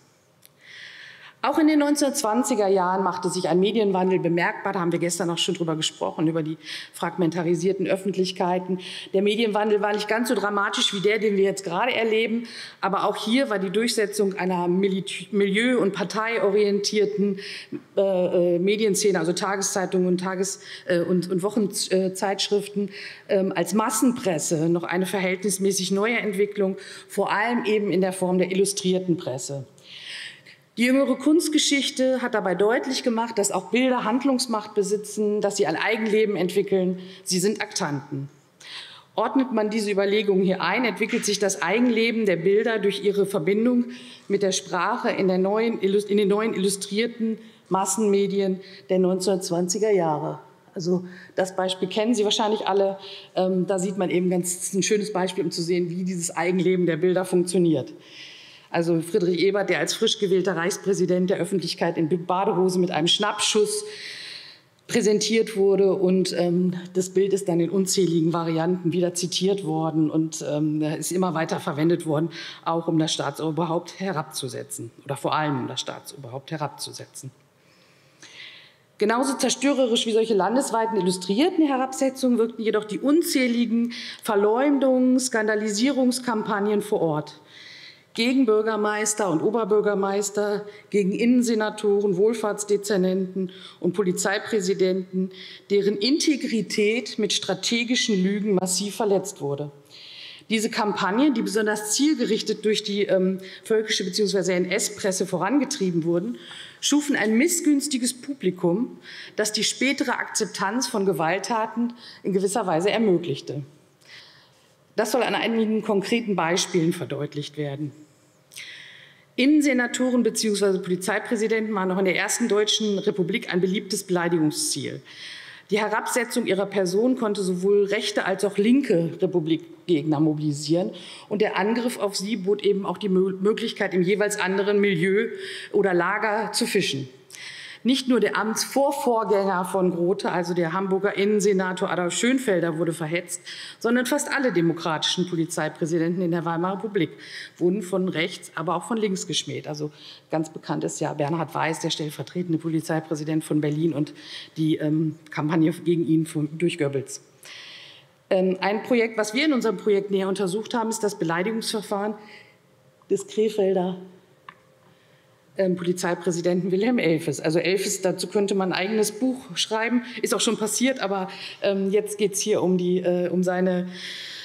[SPEAKER 4] Auch in den 1920er Jahren machte sich ein Medienwandel bemerkbar. Da haben wir gestern auch schon drüber gesprochen, über die fragmentarisierten Öffentlichkeiten. Der Medienwandel war nicht ganz so dramatisch wie der, den wir jetzt gerade erleben. Aber auch hier war die Durchsetzung einer milieu- und parteiorientierten äh, äh, Medienszene, also Tageszeitungen und, Tages- äh, und, und Wochenzeitschriften, äh, als Massenpresse noch eine verhältnismäßig neue Entwicklung, vor allem eben in der Form der illustrierten Presse. Die jüngere Kunstgeschichte hat dabei deutlich gemacht, dass auch Bilder Handlungsmacht besitzen, dass sie ein Eigenleben entwickeln. Sie sind Aktanten. Ordnet man diese Überlegungen hier ein, entwickelt sich das Eigenleben der Bilder durch ihre Verbindung mit der Sprache in, der neuen, in den neuen illustrierten Massenmedien der 1920er Jahre. Also das Beispiel kennen Sie wahrscheinlich alle. Ähm, da sieht man eben ganz ein schönes Beispiel, um zu sehen, wie dieses Eigenleben der Bilder funktioniert. Also Friedrich Ebert, der als frisch gewählter Reichspräsident der Öffentlichkeit in Badehose mit einem Schnappschuss präsentiert wurde und ähm, das Bild ist dann in unzähligen Varianten wieder zitiert worden und ähm, ist immer weiter verwendet worden, auch um das Staatsoberhaupt herabzusetzen oder vor allem um das Staatsoberhaupt herabzusetzen. Genauso zerstörerisch wie solche landesweiten illustrierten Herabsetzungen wirkten jedoch die unzähligen Verleumdungs-, Skandalisierungskampagnen vor Ort gegen Bürgermeister und Oberbürgermeister, gegen Innensenatoren, Wohlfahrtsdezernenten und Polizeipräsidenten, deren Integrität mit strategischen Lügen massiv verletzt wurde. Diese Kampagnen, die besonders zielgerichtet durch die ähm, völkische bzw. NS-Presse vorangetrieben wurden, schufen ein missgünstiges Publikum, das die spätere Akzeptanz von Gewalttaten in gewisser Weise ermöglichte. Das soll an einigen konkreten Beispielen verdeutlicht werden. Innensenatoren bzw. Polizeipräsidenten waren noch in der ersten Deutschen Republik ein beliebtes Beleidigungsziel. Die Herabsetzung ihrer Person konnte sowohl rechte als auch linke Republikgegner mobilisieren. Und der Angriff auf sie bot eben auch die Möglichkeit, im jeweils anderen Milieu oder Lager zu fischen. Nicht nur der Amtsvorvorgänger von Grote, also der Hamburger Innensenator Adolf Schönfelder, wurde verhetzt, sondern fast alle demokratischen Polizeipräsidenten in der Weimarer Republik wurden von rechts, aber auch von links geschmäht. Also ganz bekannt ist ja Bernhard Weiß, der stellvertretende Polizeipräsident von Berlin und die ähm, Kampagne gegen ihn von, durch Goebbels. Ähm, ein Projekt, was wir in unserem Projekt näher untersucht haben, ist das Beleidigungsverfahren des Krefelder ähm, Polizeipräsidenten Wilhelm Elfes. Also Elfes, dazu könnte man ein eigenes Buch schreiben, ist auch schon passiert, aber ähm, jetzt geht es hier um, die, äh, um seine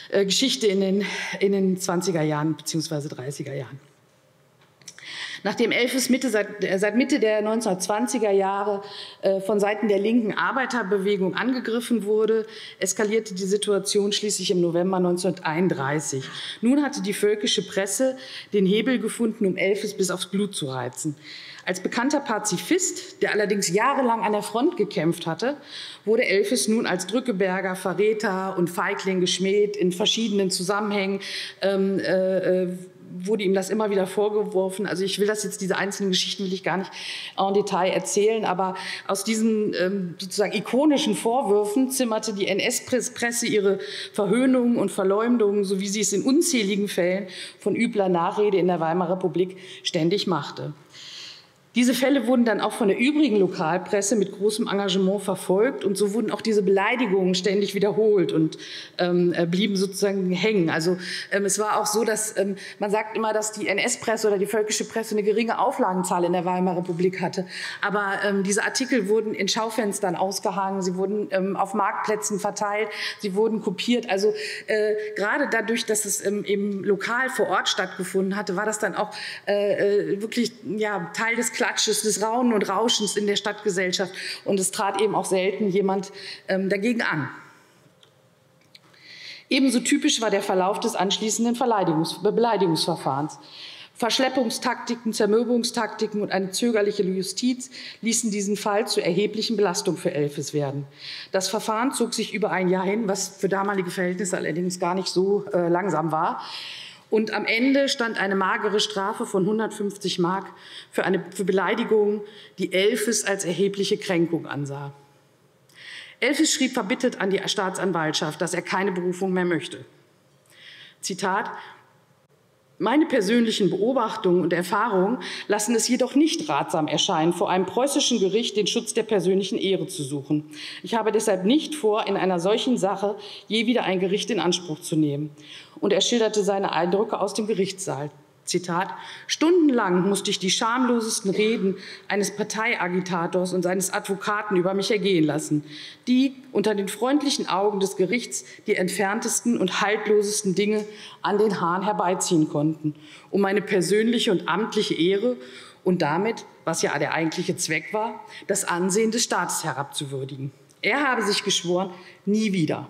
[SPEAKER 4] äh, Geschichte in den, in den 20er Jahren bzw. 30er Jahren. Nachdem Elfes Mitte seit, äh, seit, Mitte der 1920er Jahre äh, von Seiten der linken Arbeiterbewegung angegriffen wurde, eskalierte die Situation schließlich im November 1931. Nun hatte die völkische Presse den Hebel gefunden, um Elfes bis aufs Blut zu reizen. Als bekannter Pazifist, der allerdings jahrelang an der Front gekämpft hatte, wurde Elfes nun als Drückeberger, Verräter und Feigling geschmäht in verschiedenen Zusammenhängen. Ähm, äh, äh wurde ihm das immer wieder vorgeworfen. Also ich will das jetzt, diese einzelnen Geschichten will ich gar nicht en Detail erzählen, aber aus diesen ähm, sozusagen ikonischen Vorwürfen zimmerte die NS-Presse ihre Verhöhnungen und Verleumdungen, so wie sie es in unzähligen Fällen von übler Nachrede in der Weimarer Republik ständig machte. Diese Fälle wurden dann auch von der übrigen Lokalpresse mit großem Engagement verfolgt und so wurden auch diese Beleidigungen ständig wiederholt und ähm, äh, blieben sozusagen hängen. Also ähm, es war auch so, dass ähm, man sagt immer, dass die NS-Presse oder die völkische Presse eine geringe Auflagenzahl in der Weimarer Republik hatte. Aber ähm, diese Artikel wurden in Schaufenstern ausgehangen, sie wurden ähm, auf Marktplätzen verteilt, sie wurden kopiert. Also äh, gerade dadurch, dass es ähm, eben lokal vor Ort stattgefunden hatte, war das dann auch äh, äh wirklich ja, Teil des Klatsches, des Raunen und Rauschens in der Stadtgesellschaft. Und es trat eben auch selten jemand ähm, dagegen an. Ebenso typisch war der Verlauf des anschließenden Beleidigungsverfahrens. Verschleppungstaktiken, Zermürbungstaktiken und eine zögerliche Justiz ließen diesen Fall zu erheblichen Belastungen für Elfes werden. Das Verfahren zog sich über ein Jahr hin, was für damalige Verhältnisse allerdings gar nicht so äh, langsam war. Und am Ende stand eine magere Strafe von 150 Mark für eine für Beleidigung, die Elfes als erhebliche Kränkung ansah. Elfes schrieb verbittert an die Staatsanwaltschaft, dass er keine Berufung mehr möchte. Zitat, meine persönlichen Beobachtungen und Erfahrungen lassen es jedoch nicht ratsam erscheinen, vor einem preußischen Gericht den Schutz der persönlichen Ehre zu suchen. Ich habe deshalb nicht vor, in einer solchen Sache je wieder ein Gericht in Anspruch zu nehmen. Und er schilderte seine Eindrücke aus dem Gerichtssaal. Zitat, stundenlang musste ich die schamlosesten Reden eines Parteiagitators und seines Advokaten über mich ergehen lassen, die unter den freundlichen Augen des Gerichts die entferntesten und haltlosesten Dinge an den Haaren herbeiziehen konnten, um meine persönliche und amtliche Ehre und damit, was ja der eigentliche Zweck war, das Ansehen des Staates herabzuwürdigen. Er habe sich geschworen, nie wieder.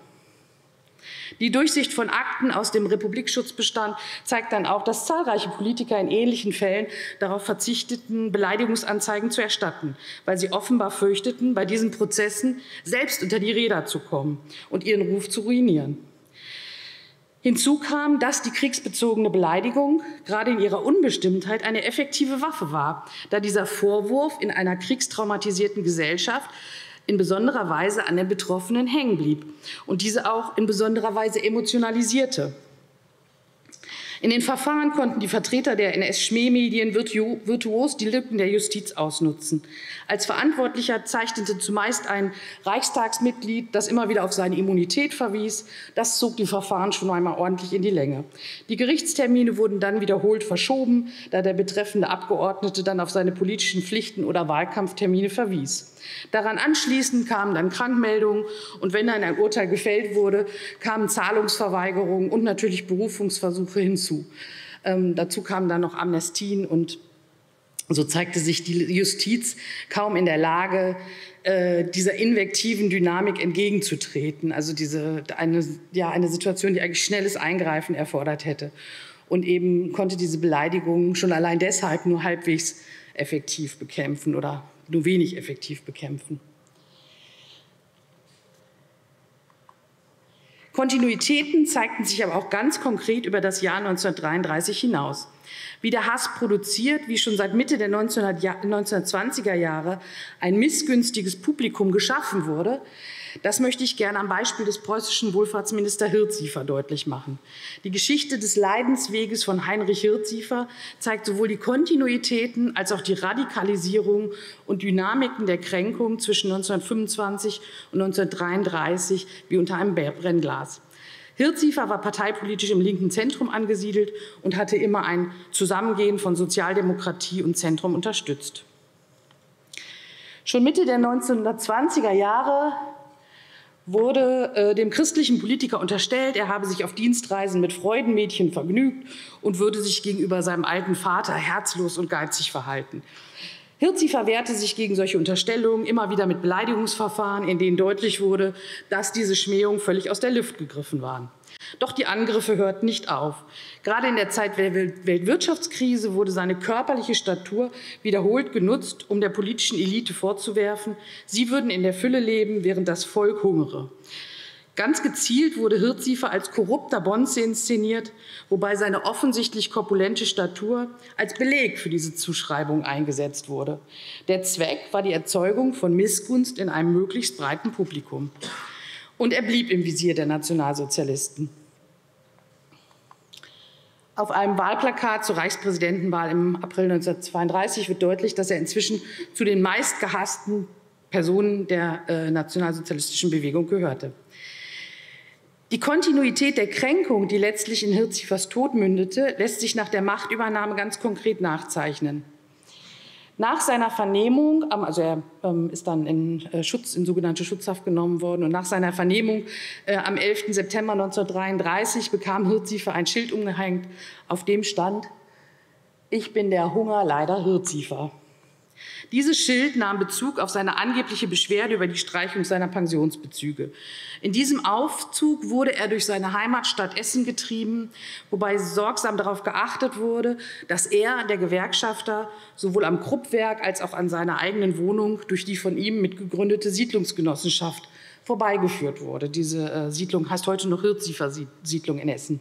[SPEAKER 4] Die Durchsicht von Akten aus dem Republikschutzbestand zeigt dann auch, dass zahlreiche Politiker in ähnlichen Fällen darauf verzichteten, Beleidigungsanzeigen zu erstatten, weil sie offenbar fürchteten, bei diesen Prozessen selbst unter die Räder zu kommen und ihren Ruf zu ruinieren. Hinzu kam, dass die kriegsbezogene Beleidigung gerade in ihrer Unbestimmtheit eine effektive Waffe war, da dieser Vorwurf in einer kriegstraumatisierten Gesellschaft in besonderer Weise an den Betroffenen hängen blieb und diese auch in besonderer Weise emotionalisierte. In den Verfahren konnten die Vertreter der NS-Schmähmedien virtuos die Lücken der Justiz ausnutzen. Als Verantwortlicher zeichnete zumeist ein Reichstagsmitglied, das immer wieder auf seine Immunität verwies. Das zog die Verfahren schon einmal ordentlich in die Länge. Die Gerichtstermine wurden dann wiederholt verschoben, da der betreffende Abgeordnete dann auf seine politischen Pflichten oder Wahlkampftermine verwies. Daran anschließend kamen dann Krankmeldungen und wenn dann ein Urteil gefällt wurde, kamen Zahlungsverweigerungen und natürlich Berufungsversuche hinzu. Ähm, dazu kamen dann noch Amnestien und so zeigte sich die Justiz kaum in der Lage, äh, dieser invektiven Dynamik entgegenzutreten. Also diese, eine, ja, eine Situation, die eigentlich schnelles Eingreifen erfordert hätte. Und eben konnte diese Beleidigung schon allein deshalb nur halbwegs effektiv bekämpfen oder nur wenig effektiv bekämpfen. Kontinuitäten zeigten sich aber auch ganz konkret über das Jahr 1933 hinaus. Wie der Hass produziert, wie schon seit Mitte der 1920er Jahre ein missgünstiges Publikum geschaffen wurde, das möchte ich gerne am Beispiel des preußischen Wohlfahrtsminister Hirziefer deutlich machen. Die Geschichte des Leidensweges von Heinrich Hirziefer zeigt sowohl die Kontinuitäten als auch die Radikalisierung und Dynamiken der Kränkung zwischen 1925 und 1933 wie unter einem Brennglas. Hirziefer war parteipolitisch im linken Zentrum angesiedelt und hatte immer ein Zusammengehen von Sozialdemokratie und Zentrum unterstützt. Schon Mitte der 1920er Jahre wurde äh, dem christlichen Politiker unterstellt, er habe sich auf Dienstreisen mit Freudenmädchen vergnügt und würde sich gegenüber seinem alten Vater herzlos und geizig verhalten. Hirzi verwehrte sich gegen solche Unterstellungen immer wieder mit Beleidigungsverfahren, in denen deutlich wurde, dass diese Schmähungen völlig aus der Luft gegriffen waren. Doch die Angriffe hörten nicht auf. Gerade in der Zeit der Weltwirtschaftskrise wurde seine körperliche Statur wiederholt genutzt, um der politischen Elite vorzuwerfen, sie würden in der Fülle leben, während das Volk hungere. Ganz gezielt wurde Hirziefer als korrupter Bonze inszeniert, wobei seine offensichtlich korpulente Statur als Beleg für diese Zuschreibung eingesetzt wurde. Der Zweck war die Erzeugung von Missgunst in einem möglichst breiten Publikum. Und er blieb im Visier der Nationalsozialisten. Auf einem Wahlplakat zur Reichspräsidentenwahl im April 1932 wird deutlich, dass er inzwischen zu den meistgehassten Personen der äh, nationalsozialistischen Bewegung gehörte. Die Kontinuität der Kränkung, die letztlich in Hirziefers Tod mündete, lässt sich nach der Machtübernahme ganz konkret nachzeichnen. Nach seiner Vernehmung, also er ähm, ist dann in, äh, Schutz, in sogenannte Schutzhaft genommen worden und nach seiner Vernehmung äh, am 11. September 1933 bekam Hirziefer ein Schild umgehängt, auf dem stand, ich bin der Hunger leider Hirziefer. Dieses Schild nahm Bezug auf seine angebliche Beschwerde über die Streichung seiner Pensionsbezüge. In diesem Aufzug wurde er durch seine Heimatstadt Essen getrieben, wobei sorgsam darauf geachtet wurde, dass er, der Gewerkschafter, sowohl am Kruppwerk als auch an seiner eigenen Wohnung durch die von ihm mitgegründete Siedlungsgenossenschaft vorbeigeführt wurde. Diese äh, Siedlung heißt heute noch Hirziefer-Siedlung in Essen.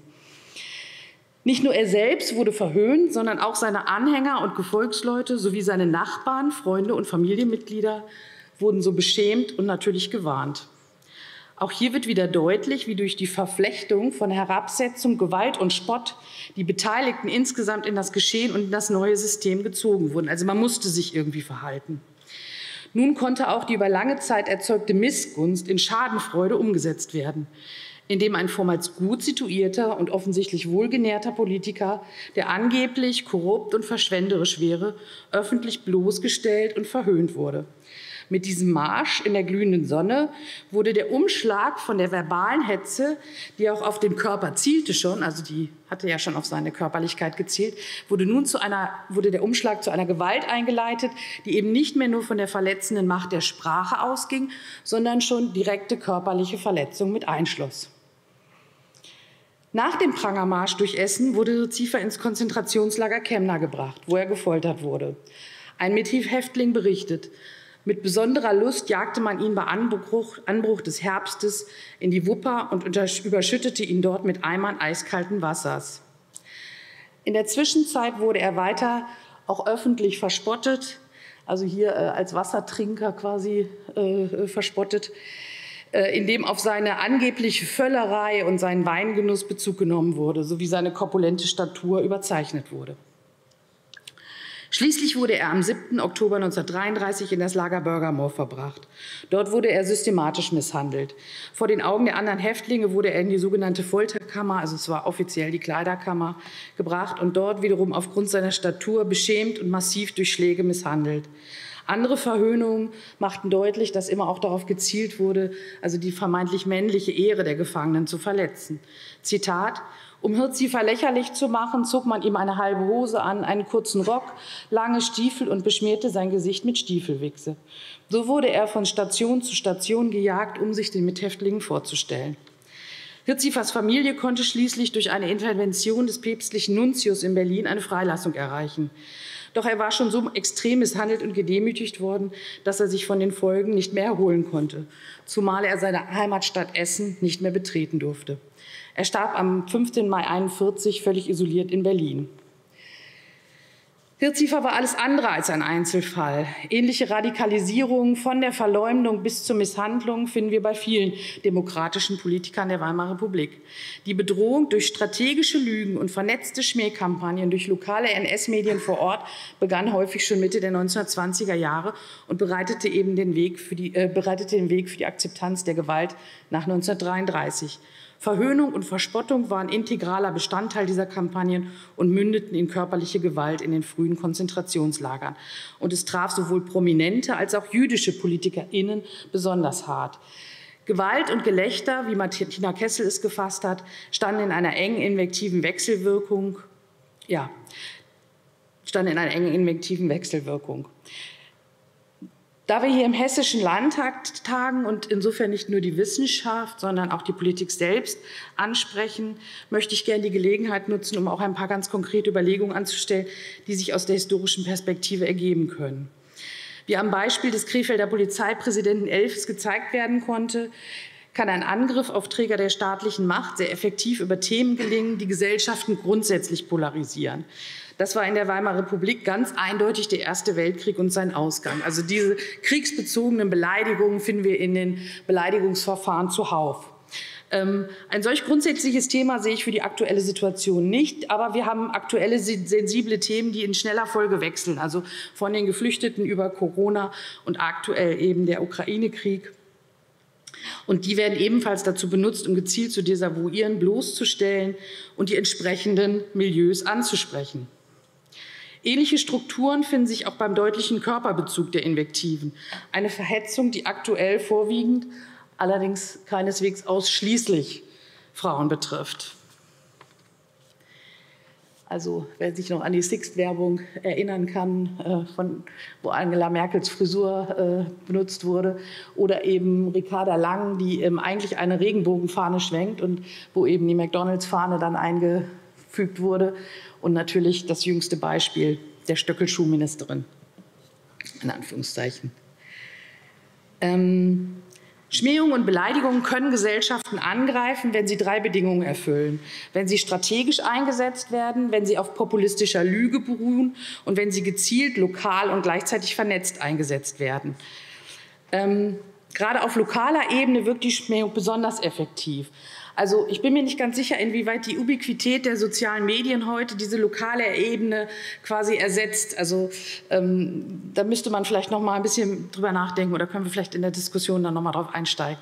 [SPEAKER 4] Nicht nur er selbst wurde verhöhnt, sondern auch seine Anhänger und Gefolgsleute sowie seine Nachbarn, Freunde und Familienmitglieder wurden so beschämt und natürlich gewarnt. Auch hier wird wieder deutlich, wie durch die Verflechtung von Herabsetzung, Gewalt und Spott die Beteiligten insgesamt in das Geschehen und in das neue System gezogen wurden. Also man musste sich irgendwie verhalten. Nun konnte auch die über lange Zeit erzeugte Missgunst in Schadenfreude umgesetzt werden in dem ein vormals gut situierter und offensichtlich wohlgenährter Politiker, der angeblich korrupt und verschwenderisch wäre, öffentlich bloßgestellt und verhöhnt wurde. Mit diesem Marsch in der glühenden Sonne wurde der Umschlag von der verbalen Hetze, die auch auf den Körper zielte schon, also die hatte ja schon auf seine Körperlichkeit gezielt, wurde nun zu einer, wurde der Umschlag zu einer Gewalt eingeleitet, die eben nicht mehr nur von der verletzenden Macht der Sprache ausging, sondern schon direkte körperliche Verletzung mit einschloss. Nach dem Prangermarsch durch Essen wurde Ziefer ins Konzentrationslager Chemna gebracht, wo er gefoltert wurde. Ein Mithäftling berichtet, mit besonderer Lust jagte man ihn bei Anbruch, Anbruch des Herbstes in die Wupper und überschüttete ihn dort mit Eimern eiskalten Wassers. In der Zwischenzeit wurde er weiter auch öffentlich verspottet, also hier äh, als Wassertrinker quasi äh, verspottet. Äh, in dem auf seine angebliche Völlerei und seinen Weingenuss Bezug genommen wurde, sowie seine korpulente Statur überzeichnet wurde. Schließlich wurde er am 7. Oktober 1933 in das Lager Bürgermoor verbracht. Dort wurde er systematisch misshandelt. Vor den Augen der anderen Häftlinge wurde er in die sogenannte Folterkammer, also es war offiziell die Kleiderkammer, gebracht und dort wiederum aufgrund seiner Statur beschämt und massiv durch Schläge misshandelt. Andere Verhöhnungen machten deutlich, dass immer auch darauf gezielt wurde, also die vermeintlich männliche Ehre der Gefangenen zu verletzen. Zitat, um Hirziefer lächerlich zu machen, zog man ihm eine halbe Hose an, einen kurzen Rock, lange Stiefel und beschmierte sein Gesicht mit Stiefelwichse. So wurde er von Station zu Station gejagt, um sich den Mithäftlingen vorzustellen. Hirziefers Familie konnte schließlich durch eine Intervention des päpstlichen Nuntius in Berlin eine Freilassung erreichen. Doch er war schon so extrem misshandelt und gedemütigt worden, dass er sich von den Folgen nicht mehr erholen konnte, zumal er seine Heimatstadt Essen nicht mehr betreten durfte. Er starb am 15. Mai 1941 völlig isoliert in Berlin. Hirziefer war alles andere als ein Einzelfall. Ähnliche Radikalisierungen von der Verleumdung bis zur Misshandlung finden wir bei vielen demokratischen Politikern der Weimarer Republik. Die Bedrohung durch strategische Lügen und vernetzte Schmähkampagnen durch lokale NS-Medien vor Ort begann häufig schon Mitte der 1920er Jahre und bereitete eben den Weg für die, äh, bereitete den Weg für die Akzeptanz der Gewalt nach 1933. Verhöhnung und Verspottung waren integraler Bestandteil dieser Kampagnen und mündeten in körperliche Gewalt in den frühen Konzentrationslagern. Und es traf sowohl prominente als auch jüdische PolitikerInnen besonders hart. Gewalt und Gelächter, wie Martina Kessel es gefasst hat, standen in einer engen invektiven Wechselwirkung. Ja, standen in einer engen invektiven Wechselwirkung. Da wir hier im Hessischen Landtag tagen und insofern nicht nur die Wissenschaft, sondern auch die Politik selbst ansprechen, möchte ich gerne die Gelegenheit nutzen, um auch ein paar ganz konkrete Überlegungen anzustellen, die sich aus der historischen Perspektive ergeben können. Wie am Beispiel des Krefelder Polizeipräsidenten Elfs gezeigt werden konnte, kann ein Angriff auf Träger der staatlichen Macht sehr effektiv über Themen gelingen, die Gesellschaften grundsätzlich polarisieren. Das war in der Weimarer Republik ganz eindeutig der Erste Weltkrieg und sein Ausgang. Also diese kriegsbezogenen Beleidigungen finden wir in den Beleidigungsverfahren zuhauf. Ähm, ein solch grundsätzliches Thema sehe ich für die aktuelle Situation nicht, aber wir haben aktuelle sensible Themen, die in schneller Folge wechseln, also von den Geflüchteten über Corona und aktuell eben der Ukraine-Krieg. Und die werden ebenfalls dazu benutzt, um gezielt zu desavouieren, bloßzustellen und die entsprechenden Milieus anzusprechen. Ähnliche Strukturen finden sich auch beim deutlichen Körperbezug der Invektiven. Eine Verhetzung, die aktuell vorwiegend, allerdings keineswegs ausschließlich Frauen betrifft. Also wer sich noch an die Sixt-Werbung erinnern kann, äh, von, wo Angela Merkels Frisur äh, benutzt wurde, oder eben Ricarda Lang, die ähm, eigentlich eine Regenbogenfahne schwenkt und wo eben die McDonalds-Fahne dann eingefügt wurde. Und natürlich das jüngste Beispiel der Stöckelschuhministerin, in Anführungszeichen. Ähm, Schmähungen und Beleidigungen können Gesellschaften angreifen, wenn sie drei Bedingungen erfüllen. Wenn sie strategisch eingesetzt werden, wenn sie auf populistischer Lüge beruhen und wenn sie gezielt, lokal und gleichzeitig vernetzt eingesetzt werden. Ähm, gerade auf lokaler Ebene wirkt die Schmähung besonders effektiv. Also ich bin mir nicht ganz sicher, inwieweit die Ubiquität der sozialen Medien heute diese lokale Ebene quasi ersetzt. Also ähm, da müsste man vielleicht noch mal ein bisschen drüber nachdenken oder können wir vielleicht in der Diskussion dann noch mal drauf einsteigen.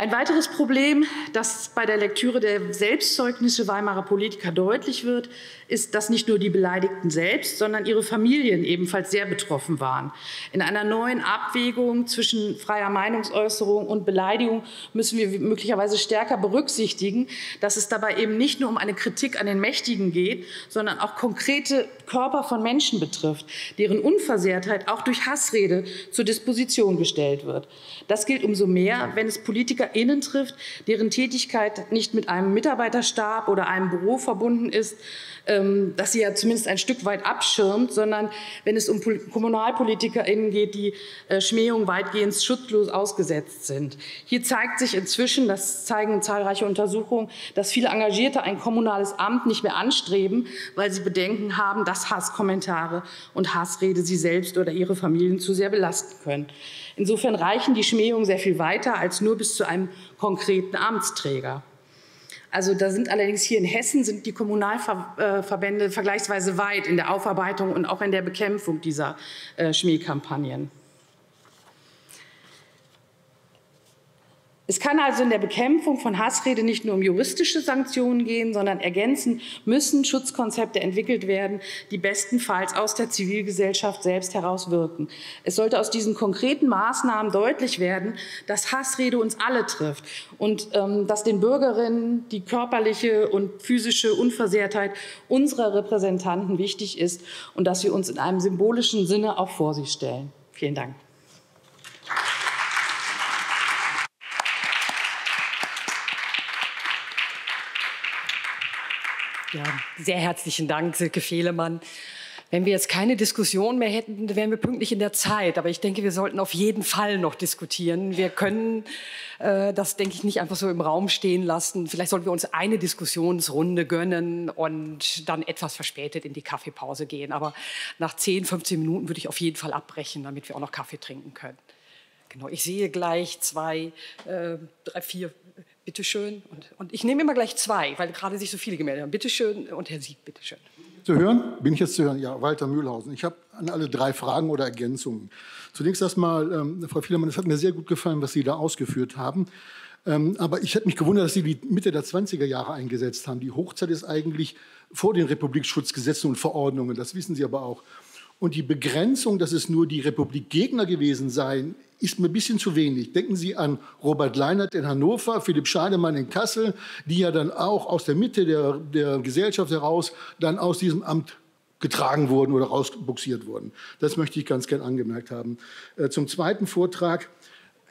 [SPEAKER 4] Ein weiteres Problem, das bei der Lektüre der Selbstzeugnisse Weimarer Politiker deutlich wird, ist, dass nicht nur die Beleidigten selbst, sondern ihre Familien ebenfalls sehr betroffen waren. In einer neuen Abwägung zwischen freier Meinungsäußerung und Beleidigung müssen wir möglicherweise stärker berücksichtigen, dass es dabei eben nicht nur um eine Kritik an den Mächtigen geht, sondern auch konkrete Körper von Menschen betrifft, deren Unversehrtheit auch durch Hassrede zur Disposition gestellt wird. Das gilt umso mehr, wenn es PolitikerInnen trifft, deren Tätigkeit nicht mit einem Mitarbeiterstab oder einem Büro verbunden ist, ähm, dass sie ja zumindest ein Stück weit abschirmt, sondern wenn es um KommunalpolitikerInnen geht, die äh, Schmähung weitgehend schutzlos ausgesetzt sind. Hier zeigt sich inzwischen, das zeigen zahlreiche Untersuchungen, dass viele Engagierte ein kommunales Amt nicht mehr anstreben, weil sie Bedenken haben, dass Hasskommentare und Hassrede sie selbst oder ihre Familien zu sehr belasten können. Insofern reichen die Schmähungen sehr viel weiter als nur bis zu einem konkreten Amtsträger. Also da sind allerdings hier in Hessen sind die Kommunalverbände vergleichsweise weit in der Aufarbeitung und auch in der Bekämpfung dieser äh, Schmähkampagnen. Es kann also in der Bekämpfung von Hassrede nicht nur um juristische Sanktionen gehen, sondern ergänzend müssen Schutzkonzepte entwickelt werden, die bestenfalls aus der Zivilgesellschaft selbst heraus wirken. Es sollte aus diesen konkreten Maßnahmen deutlich werden, dass Hassrede uns alle trifft und ähm, dass den Bürgerinnen die körperliche und physische Unversehrtheit unserer Repräsentanten wichtig ist und dass wir uns in einem symbolischen Sinne auch vor sie stellen. Vielen Dank.
[SPEAKER 1] Ja, sehr herzlichen Dank, Silke Fehlemann. Wenn wir jetzt keine Diskussion mehr hätten, wären wir pünktlich in der Zeit. Aber ich denke, wir sollten auf jeden Fall noch diskutieren. Wir können äh, das, denke ich, nicht einfach so im Raum stehen lassen. Vielleicht sollten wir uns eine Diskussionsrunde gönnen und dann etwas verspätet in die Kaffeepause gehen. Aber nach 10, 15 Minuten würde ich auf jeden Fall abbrechen, damit wir auch noch Kaffee trinken können. Genau, ich sehe gleich zwei, äh, drei, vier, Bitte schön. Und, und, ich nehme immer gleich zwei, weil gerade sich so viele gemeldet haben. Bitte schön und Herr Sieg, bitte schön.
[SPEAKER 5] Zu hören? Bin ich jetzt zu hören? Ja, Walter Mühlhausen. Ich habe an alle drei Fragen oder Ergänzungen. Zunächst erstmal, ähm, Frau Fiedermann, es hat mir sehr gut gefallen, was Sie da ausgeführt haben. Ähm, aber ich hätte mich gewundert, dass Sie die Mitte der 20er Jahre eingesetzt haben. Die Hochzeit ist eigentlich vor den Republikschutzgesetzen und Verordnungen. Das wissen Sie aber auch. Und die Begrenzung, dass es nur die Republikgegner gewesen seien, ist mir ein bisschen zu wenig. Denken Sie an Robert Leinert in Hannover, Philipp Scheidemann in Kassel, die ja dann auch aus der Mitte der, der Gesellschaft heraus dann aus diesem Amt getragen wurden oder rausbuxiert wurden. Das möchte ich ganz gern angemerkt haben. Äh, zum zweiten Vortrag.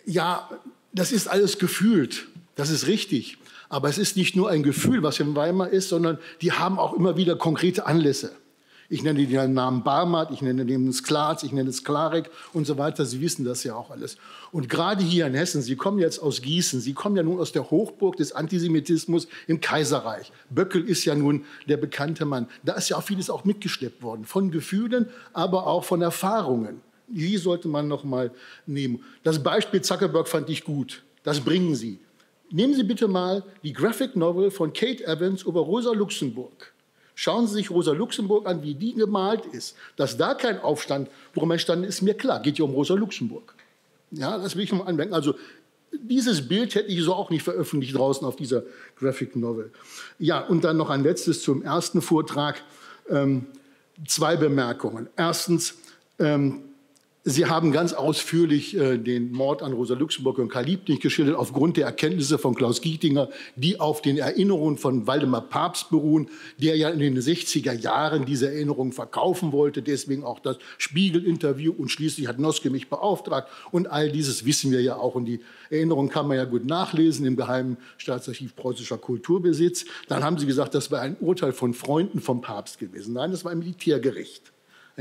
[SPEAKER 5] Ja, das ist alles gefühlt. Das ist richtig. Aber es ist nicht nur ein Gefühl, was in Weimar ist, sondern die haben auch immer wieder konkrete Anlässe. Ich nenne den Namen Barmat, ich nenne den Sklatz, ich nenne es Klarek und so weiter. Sie wissen das ja auch alles. Und gerade hier in Hessen, Sie kommen jetzt aus Gießen, Sie kommen ja nun aus der Hochburg des Antisemitismus im Kaiserreich. Böckel ist ja nun der bekannte Mann. Da ist ja auch vieles auch mitgeschleppt worden, von Gefühlen, aber auch von Erfahrungen. Die sollte man noch mal nehmen. Das Beispiel Zuckerberg fand ich gut. Das bringen Sie. Nehmen Sie bitte mal die Graphic Novel von Kate Evans über Rosa Luxemburg. Schauen Sie sich Rosa Luxemburg an, wie die gemalt ist. Dass da kein Aufstand, worum entstanden ist, mir klar. Geht ja um Rosa Luxemburg. Ja, das will ich noch anmerken. Also dieses Bild hätte ich so auch nicht veröffentlicht draußen auf dieser Graphic Novel. Ja, und dann noch ein letztes zum ersten Vortrag. Ähm, zwei Bemerkungen. Erstens, ähm, Sie haben ganz ausführlich äh, den Mord an Rosa Luxemburg und Karl Liebknecht geschildert, aufgrund der Erkenntnisse von Klaus Gietinger, die auf den Erinnerungen von Waldemar Papst beruhen, der ja in den 60er Jahren diese Erinnerungen verkaufen wollte, deswegen auch das Spiegel-Interview und schließlich hat Noske mich beauftragt. Und all dieses wissen wir ja auch. Und die Erinnerungen kann man ja gut nachlesen im Geheimen Staatsarchiv Preußischer Kulturbesitz. Dann haben Sie gesagt, das war ein Urteil von Freunden vom Papst gewesen. Nein, das war ein Militärgericht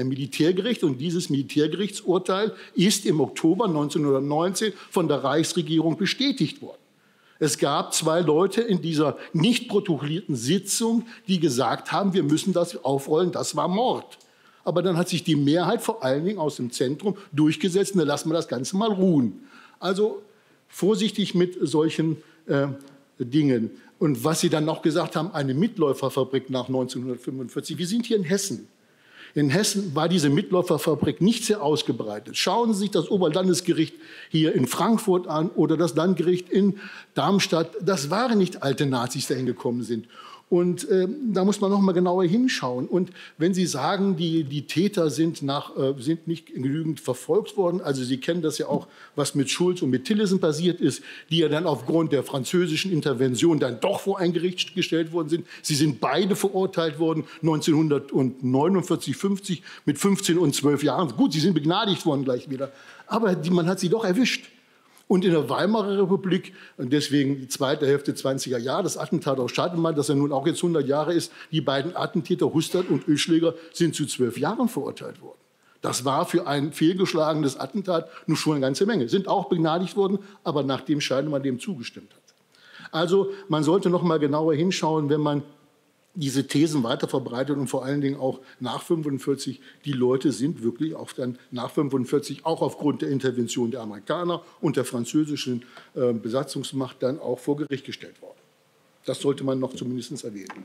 [SPEAKER 5] Militärgericht. Und dieses Militärgerichtsurteil ist im Oktober 1919 von der Reichsregierung bestätigt worden. Es gab zwei Leute in dieser nicht protokollierten Sitzung, die gesagt haben, wir müssen das aufrollen, das war Mord. Aber dann hat sich die Mehrheit vor allen Dingen aus dem Zentrum durchgesetzt, dann lassen wir das Ganze mal ruhen. Also vorsichtig mit solchen äh, Dingen. Und was Sie dann noch gesagt haben, eine Mitläuferfabrik nach 1945. Wir sind hier in Hessen. In Hessen war diese Mitläuferfabrik nicht sehr ausgebreitet. Schauen Sie sich das Oberlandesgericht hier in Frankfurt an oder das Landgericht in Darmstadt. Das waren nicht alte Nazis, die dahin gekommen sind. Und äh, da muss man noch mal genauer hinschauen. Und wenn Sie sagen, die, die Täter sind, nach, äh, sind nicht genügend verfolgt worden, also Sie kennen das ja auch, was mit Schulz und mit Tillesen passiert ist, die ja dann aufgrund der französischen Intervention dann doch vor ein Gericht gestellt worden sind. Sie sind beide verurteilt worden, 1949, 50 mit 15 und 12 Jahren. Gut, sie sind begnadigt worden gleich wieder. Aber die, man hat sie doch erwischt. Und in der Weimarer Republik, und deswegen die zweite Hälfte 20er Jahre, das Attentat auf Stadelmann, das ja nun auch jetzt 100 Jahre ist, die beiden Attentäter Hustert und Ölschläger sind zu zwölf Jahren verurteilt worden. Das war für ein fehlgeschlagenes Attentat nun schon eine ganze Menge. Sind auch begnadigt worden, aber nachdem Scheidemann dem zugestimmt hat. Also man sollte noch mal genauer hinschauen, wenn man diese Thesen weiter verbreitet und vor allen Dingen auch nach 45, die Leute sind wirklich auch dann nach 45 auch aufgrund der Intervention der Amerikaner und der französischen äh, Besatzungsmacht dann auch vor Gericht gestellt worden. Das sollte man noch zumindest erwähnen.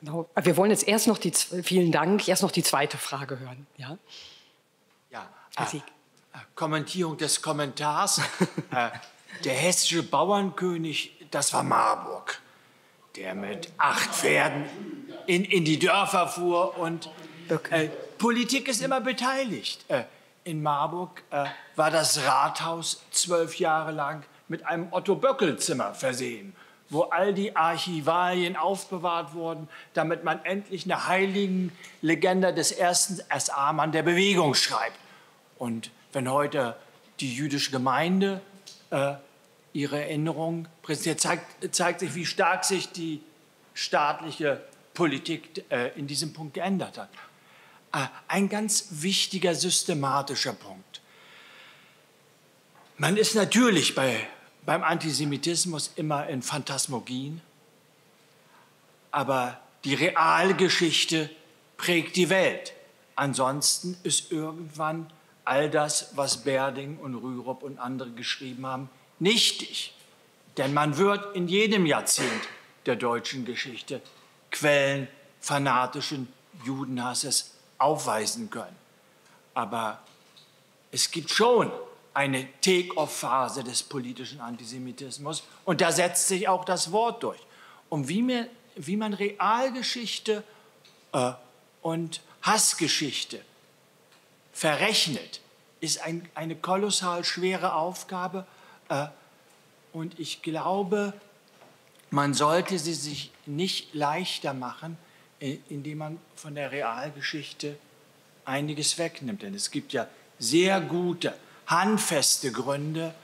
[SPEAKER 1] Genau. Wir wollen jetzt erst noch die, vielen Dank, erst noch die zweite Frage hören. Ja,
[SPEAKER 6] ja äh, äh, Kommentierung des Kommentars. äh, der hessische Bauernkönig, das war Marburg der mit acht Pferden in, in die Dörfer fuhr. Und äh, Politik ist immer beteiligt. Äh, in Marburg äh, war das Rathaus zwölf Jahre lang mit einem Otto-Böckel-Zimmer versehen, wo all die Archivalien aufbewahrt wurden, damit man endlich eine heiligen Legende des ersten SA-Mann der Bewegung schreibt. Und wenn heute die jüdische Gemeinde äh, ihre Erinnerung präsentiert, zeigt, zeigt sich, wie stark sich die staatliche Politik äh, in diesem Punkt geändert hat. Äh, ein ganz wichtiger systematischer Punkt. Man ist natürlich bei, beim Antisemitismus immer in Phantasmogien, aber die Realgeschichte prägt die Welt. Ansonsten ist irgendwann all das, was Berding und Rürup und andere geschrieben haben, nichtig. Denn man wird in jedem Jahrzehnt der deutschen Geschichte Quellen fanatischen Judenhasses aufweisen können. Aber es gibt schon eine Take-off-Phase des politischen Antisemitismus und da setzt sich auch das Wort durch. Und wie, mir, wie man Realgeschichte äh, und Hassgeschichte verrechnet, ist ein, eine kolossal schwere Aufgabe, und ich glaube, man sollte sie sich nicht leichter machen, indem man von der Realgeschichte einiges wegnimmt. Denn es gibt ja sehr gute, handfeste Gründe,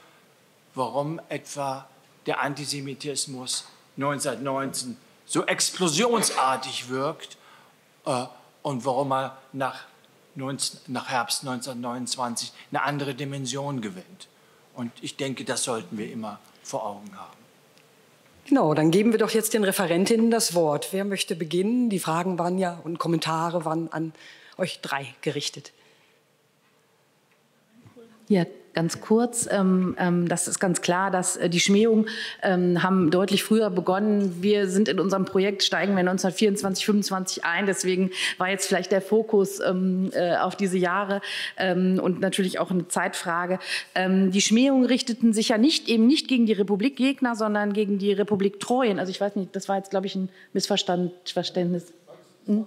[SPEAKER 6] warum etwa der Antisemitismus 1919 so explosionsartig wirkt äh, und warum er nach, 19, nach Herbst 1929 eine andere Dimension gewinnt. Und ich denke, das sollten wir immer vor Augen haben.
[SPEAKER 1] Genau, dann geben wir doch jetzt den Referentinnen das Wort. Wer möchte beginnen? Die Fragen waren ja und Kommentare waren an euch drei gerichtet.
[SPEAKER 4] Ja, ganz kurz. Ähm, ähm, das ist ganz klar, dass äh, die Schmähungen ähm, haben deutlich früher begonnen. Wir sind in unserem Projekt, steigen wir 1924, 25 ein. Deswegen war jetzt vielleicht der Fokus äh, auf diese Jahre und natürlich auch eine Zeitfrage. Die Schmähungen richteten sich ja nicht eben nicht gegen die Republikgegner, sondern gegen die Republik Treuen. Also ich weiß nicht, das war jetzt, glaube ich, ein Missverständnis. Hm?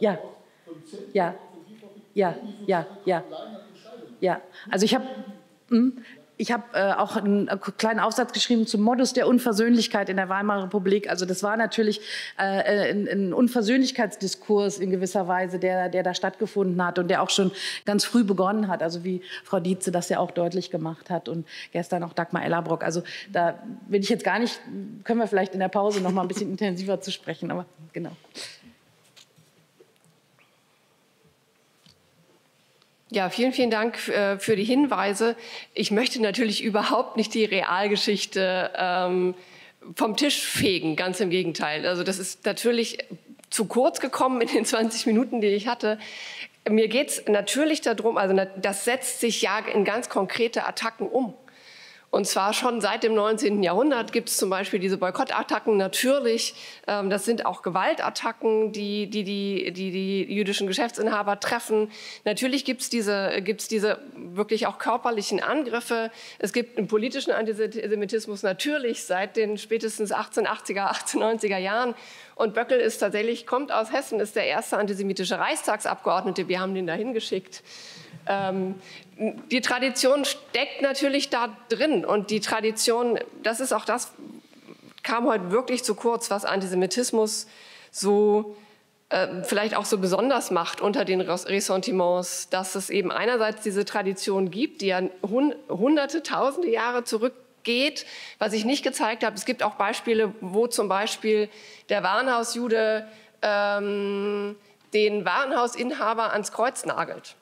[SPEAKER 4] Ja. Ja. Ja, ja, ja. Ja, also ich habe hm, ich habe äh, auch einen äh, kleinen Aufsatz geschrieben zum Modus der Unversöhnlichkeit in der Weimarer Republik. Also das war natürlich äh, ein, ein, Unversöhnlichkeitsdiskurs in gewisser Weise, der, der da stattgefunden hat und der auch schon ganz früh begonnen hat. Also wie Frau Dietze das ja auch deutlich gemacht hat und gestern auch Dagmar Ellerbrock. Also da will ich jetzt gar nicht, können wir vielleicht in der Pause noch mal ein bisschen intensiver zu sprechen. Aber genau.
[SPEAKER 3] Ja, vielen, vielen Dank äh, für die Hinweise. Ich möchte natürlich [laughs] überhaupt nicht die Realgeschichte ähm, vom Tisch fegen, ganz im Gegenteil. Also das ist natürlich zu kurz gekommen in den 20 Minuten, die ich hatte. Mir geht es natürlich darum, also das setzt sich ja in ganz konkrete Attacken um. Und zwar schon seit dem 19. Jahrhundert gibt es zum Beispiel diese Boykottattacken natürlich. Ähm, das sind auch Gewaltattacken, die die, die, die, die jüdischen Geschäftsinhaber treffen. Natürlich gibt es diese, gibt's diese wirklich auch körperlichen Angriffe. Es gibt einen politischen Antisemitismus natürlich seit den spätestens 1880er, 1890er Jahren. Und Böckel ist tatsächlich, kommt aus Hessen, ist der erste antisemitische Reichstagsabgeordnete. Wir haben den dahin geschickt. Ähm, die Tradition steckt natürlich da drin und die Tradition, das ist auch das, kam heute wirklich zu kurz, was Antisemitismus so äh, vielleicht auch so besonders macht unter den Ressentiments, dass es eben einerseits diese Tradition gibt, die ja hunderte, tausende Jahre zurückgeht. Was ich nicht gezeigt habe, es gibt auch Beispiele, wo zum Beispiel der Warenhausjude ähm, den Warenhausinhaber ans Kreuz nagelt.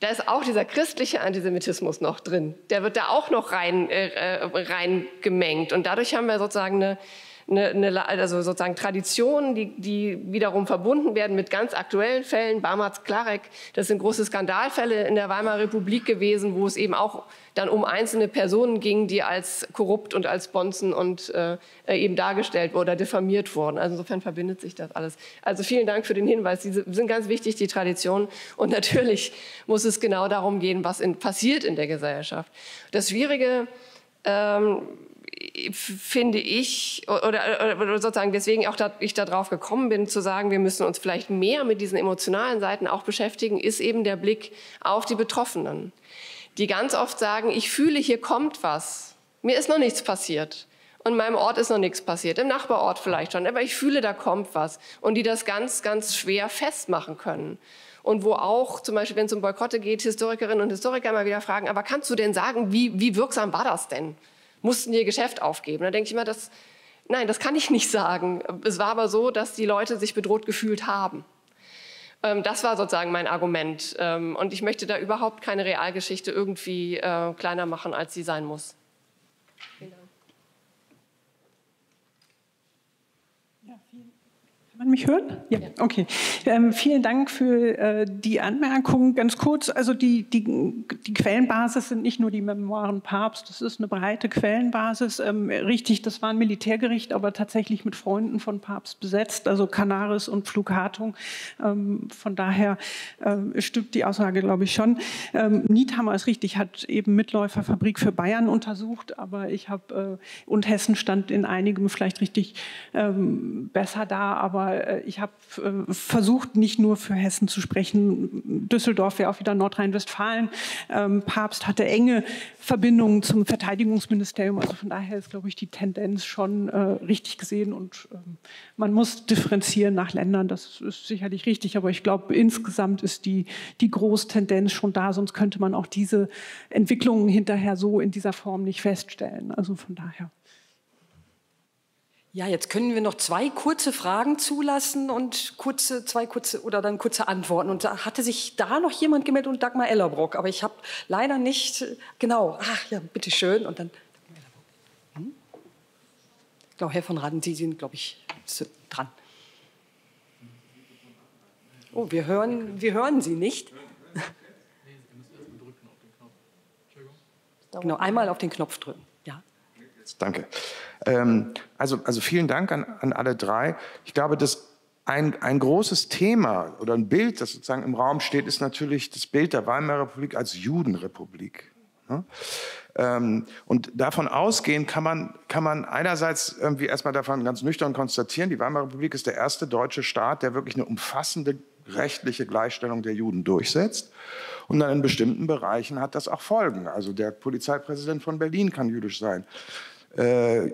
[SPEAKER 3] Da ist auch dieser christliche Antisemitismus noch drin. Der wird da auch noch rein, äh, äh rein gemengt. Und dadurch haben wir sozusagen eine, eine, eine, also sozusagen Traditionen, die, die wiederum verbunden werden mit ganz aktuellen Fällen. Barmatz Klarek, das sind große Skandalfälle in der Weimarer Republik gewesen, wo es eben auch dann um einzelne Personen ging, die als korrupt und als Bonzen und äh, eben dargestellt oder diffamiert wurden. Also insofern verbindet sich das alles. Also vielen Dank für den Hinweis. Diese sind ganz wichtig, die Traditionen. Und natürlich muss es genau darum gehen, was in, passiert in der Gesellschaft. Das Schwierige ähm, finde ich, oder, oder, sozusagen deswegen auch da, ich darauf gekommen bin, zu sagen, wir müssen uns vielleicht mehr mit diesen emotionalen Seiten auch beschäftigen, ist eben der Blick auf die Betroffenen, die ganz oft sagen, ich fühle, hier kommt was, mir ist noch nichts passiert. Und in meinem Ort ist noch nichts passiert, im Nachbarort vielleicht schon, aber ich fühle, da kommt was. Und die das ganz, ganz schwer festmachen können und wo auch zum Beispiel, wenn es um Boykotte geht, Historikerinnen und Historiker immer wieder fragen, aber kannst du denn sagen, wie, wie wirksam war das denn? Mussten ihr Geschäft aufgeben. Da denke ich immer, das, nein, das kann ich nicht sagen. Es war aber so, dass die Leute sich bedroht gefühlt haben. Ähm, das war sozusagen mein Argument. Ähm, und ich möchte da überhaupt keine Realgeschichte irgendwie äh, kleiner machen, als sie sein muss. Vielen Dank.
[SPEAKER 2] Kann man mich hören? Ja, okay. Ähm, vielen Dank für äh, die Anmerkung. Ganz kurz, also die, die, die, Quellenbasis sind nicht nur die Memoiren Papst, das ist eine breite Quellenbasis. Ähm, richtig, das war ein Militärgericht, aber tatsächlich mit Freunden von Papst besetzt, also Canaris und Pflughartung. Ähm, von daher äh, stimmt die Aussage, glaube ich, schon. Ähm, Niethammer ist richtig, hat eben Mitläuferfabrik für Bayern untersucht, aber ich habe, äh, und Hessen stand in einigem vielleicht richtig ähm, besser da, aber äh, ich habe äh, versucht, nicht nur für Hessen zu sprechen. Düsseldorf wäre auch wieder Nordrhein-Westfalen. Ähm, Papst hatte enge Verbindungen zum Verteidigungsministerium. Also von daher ist, glaube ich, die Tendenz schon äh, richtig gesehen. Und ähm, man muss differenzieren nach Ländern. Das ist sicherlich richtig. Aber ich glaube, insgesamt ist die, die Großtendenz schon da. Sonst könnte man auch diese Entwicklungen hinterher so in dieser Form nicht feststellen. Also von daher.
[SPEAKER 1] Ja, jetzt können wir noch zwei kurze Fragen zulassen und kurze, zwei kurze oder dann kurze Antworten. Und da hatte sich da noch jemand gemeldet und Dagmar Ellerbrock, aber ich habe leider nicht genau. Ach ja, bitteschön. Und dann hm? Genau, Herr von Raden, Sie sind, glaube ich, dran. Oh, wir hören, wir hören Sie nicht. Genau, einmal auf den Knopf drücken.
[SPEAKER 7] Danke. Ähm, also, also vielen Dank an, an alle drei. Ich glaube, dass ein, ein großes Thema oder ein Bild, das sozusagen im Raum steht, ist natürlich das Bild der Weimarer Republik als Judenrepublik. Ne? Ähm, und davon ausgehend kann man, kann man einerseits irgendwie erstmal davon ganz nüchtern konstatieren, die Weimarer Republik ist der erste deutsche Staat, der wirklich eine umfassende rechtliche Gleichstellung der Juden durchsetzt. Und dann in bestimmten Bereichen hat das auch Folgen. Also der Polizeipräsident von Berlin kann jüdisch sein. Äh,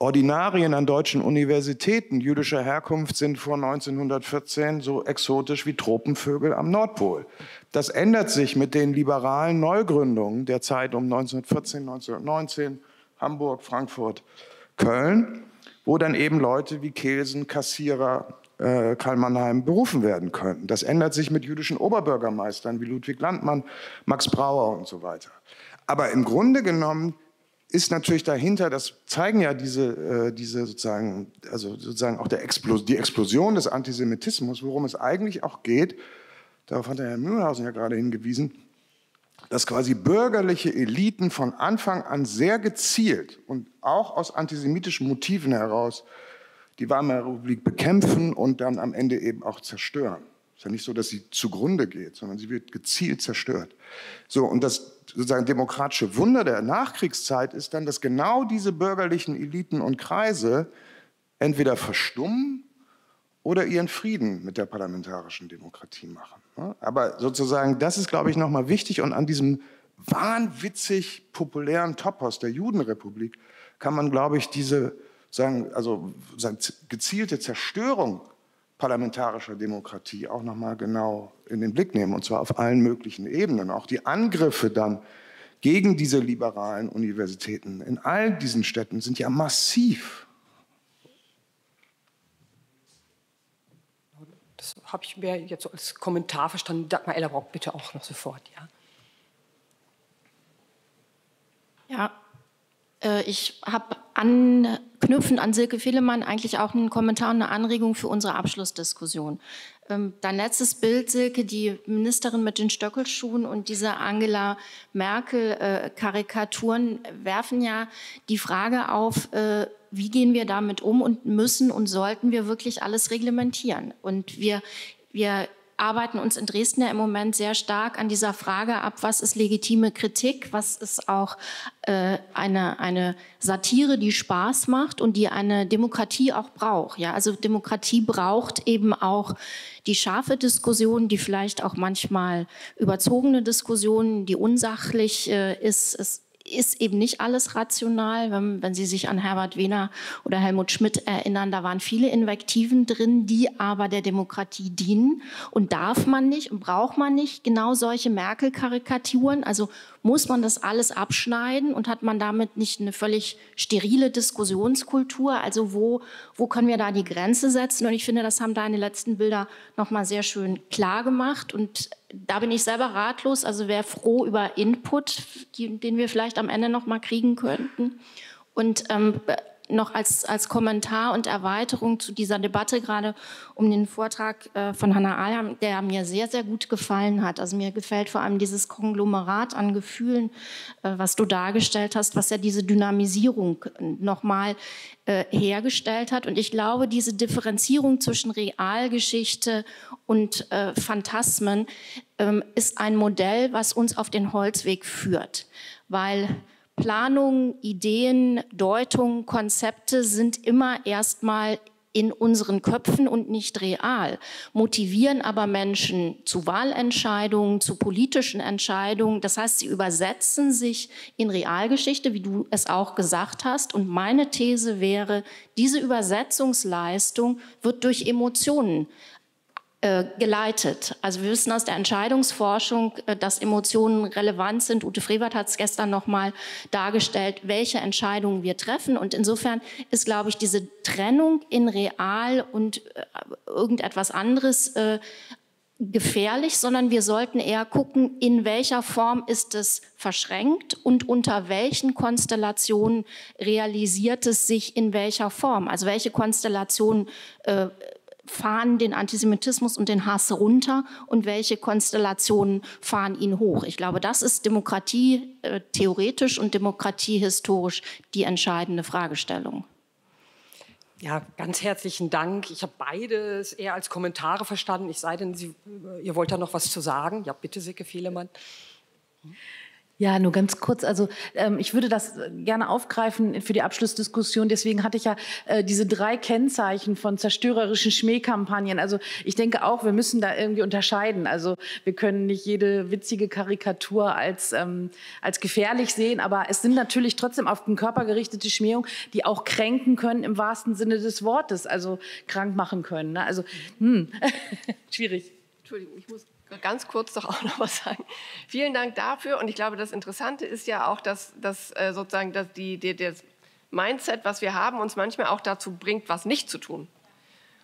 [SPEAKER 7] Ordinarien an deutschen Universitäten jüdischer Herkunft sind vor 1914 so exotisch wie Tropenvögel am Nordpol. Das ändert sich mit den liberalen Neugründungen der Zeit um 1914, 1919, Hamburg, Frankfurt, Köln, wo dann eben Leute wie Kelsen, Kassierer, äh, Karl Mannheim berufen werden können. Das ändert sich mit jüdischen Oberbürgermeistern wie Ludwig Landmann, Max Brauer und so weiter. Aber im Grunde genommen ist natürlich dahinter, das zeigen ja diese, äh, diese sozusagen, also sozusagen auch der Explos die Explosion des Antisemitismus, worum es eigentlich auch geht, darauf hat der Herr Mühlhausen ja gerade hingewiesen, dass quasi bürgerliche Eliten von Anfang an sehr gezielt und auch aus antisemitischen Motiven heraus die Weimarer Republik bekämpfen und dann am Ende eben auch zerstören. Es ist ja nicht so, dass sie zugrunde geht, sondern sie wird gezielt zerstört. So, und das sozusagen demokratische Wunder der Nachkriegszeit ist dann, dass genau diese bürgerlichen Eliten und Kreise entweder verstummen oder ihren Frieden mit der parlamentarischen Demokratie machen. Aber sozusagen, das ist, glaube ich, nochmal wichtig. Und an diesem wahnwitzig populären Topos der Judenrepublik kann man, glaube ich, diese sagen, also sagen, gezielte Zerstörung parlamentarischer Demokratie auch nochmal genau in den Blick nehmen, und zwar auf allen möglichen Ebenen. Auch die Angriffe dann gegen diese liberalen Universitäten in all diesen Städten sind ja massiv.
[SPEAKER 1] Das habe ich mir jetzt als Kommentar verstanden. Dagmar Ellerbrock, bitte auch noch sofort, ja.
[SPEAKER 8] Ja, ich habe anknüpfend an Silke Fehlemann eigentlich auch einen Kommentar und eine Anregung für unsere Abschlussdiskussion. Ähm, dein letztes Bild, Silke, die Ministerin mit den Stöckelschuhen und diese Angela Merkel-Karikaturen werfen ja die Frage auf, äh, wie gehen wir damit um und müssen und sollten wir wirklich alles reglementieren? Und wir, wir arbeiten uns in Dresden ja im Moment sehr stark an dieser Frage ab, was ist legitime Kritik, was ist auch äh, eine, eine Satire, die Spaß macht und die eine Demokratie auch braucht. Ja, also Demokratie braucht eben auch die scharfe Diskussion, die vielleicht auch manchmal überzogene Diskussion, die unsachlich äh, ist, ist ist eben nicht alles rational. Wenn, wenn, Sie sich an Herbert Wehner oder Helmut Schmidt erinnern, da waren viele Invektiven drin, die aber der Demokratie dienen. Und darf man nicht und braucht man nicht genau solche Merkel-Karikaturen? Also muss man das alles abschneiden und hat man damit nicht eine völlig sterile Diskussionskultur? Also wo, wo können wir da die Grenze setzen? Und ich finde, das haben deine letzten Bilder nochmal sehr schön klar gemacht. Und da bin ich selber ratlos. Also wäre froh über Input, den wir vielleicht am Ende nochmal kriegen könnten. Und ähm, noch als, als Kommentar und Erweiterung zu dieser Debatte gerade um den Vortrag äh, von Hannah Ahlheim, der mir sehr, sehr gut gefallen hat. Also mir gefällt vor allem dieses Konglomerat an Gefühlen, äh, was du dargestellt hast, was ja diese Dynamisierung nochmal äh, hergestellt hat. Und ich glaube, diese Differenzierung zwischen Realgeschichte und Phantasmen ähm, ist ein Modell, was uns auf den Holzweg führt. Weil Planung, Ideen, Deutung, Konzepte sind immer erstmal in unseren Köpfen und nicht real, motivieren aber Menschen zu Wahlentscheidungen, zu politischen Entscheidungen. Das heißt, sie übersetzen sich in Realgeschichte, wie du es auch gesagt hast. Und meine These wäre, diese Übersetzungsleistung wird durch Emotionen geleitet. Also wir wissen aus der Entscheidungsforschung, äh, dass Emotionen relevant sind. Ute Frevert hat es gestern noch mal dargestellt, welche Entscheidungen wir treffen. Und insofern ist, glaube ich, diese Trennung in real und äh, irgendetwas anderes gefährlich, sondern wir sollten eher gucken, in welcher Form ist es verschränkt und unter welchen Konstellationen realisiert es sich in welcher Form. Also welche Konstellationen äh, fahren den Antisemitismus und den Hass runter und welche Konstellationen fahren ihn hoch. Ich glaube, das ist Demokratie äh, theoretisch und Demokratie historisch die entscheidende Fragestellung.
[SPEAKER 1] Ja, ganz herzlichen Dank. Ich habe beides eher als Kommentare verstanden. Ich sei denn, Sie, äh, ihr wollt da noch was zu sagen. Ja, bitte, Sicke Fehlemann.
[SPEAKER 4] Ja, nur ganz kurz. Also ähm, ich würde das gerne aufgreifen für die Abschlussdiskussion. Deswegen hatte ich ja äh, diese drei Kennzeichen von zerstörerischen Schmähkampagnen. Also ich denke auch, wir müssen da irgendwie unterscheiden. Also wir können nicht jede witzige Karikatur als, ähm, als gefährlich sehen, aber es sind natürlich trotzdem auf den Körper gerichtete Schmähungen, die auch kränken können im wahrsten Sinne des Wortes, also krank machen können. Ne? Also hm. [laughs] schwierig.
[SPEAKER 3] Entschuldigung, ich muss ganz kurz doch auch [laughs] noch was sagen. Vielen Dank dafür. Und ich glaube, das Interessante ist ja auch, dass, dass äh, sozusagen dass die, die, das Mindset, was wir haben, uns manchmal auch dazu bringt, was nicht zu tun.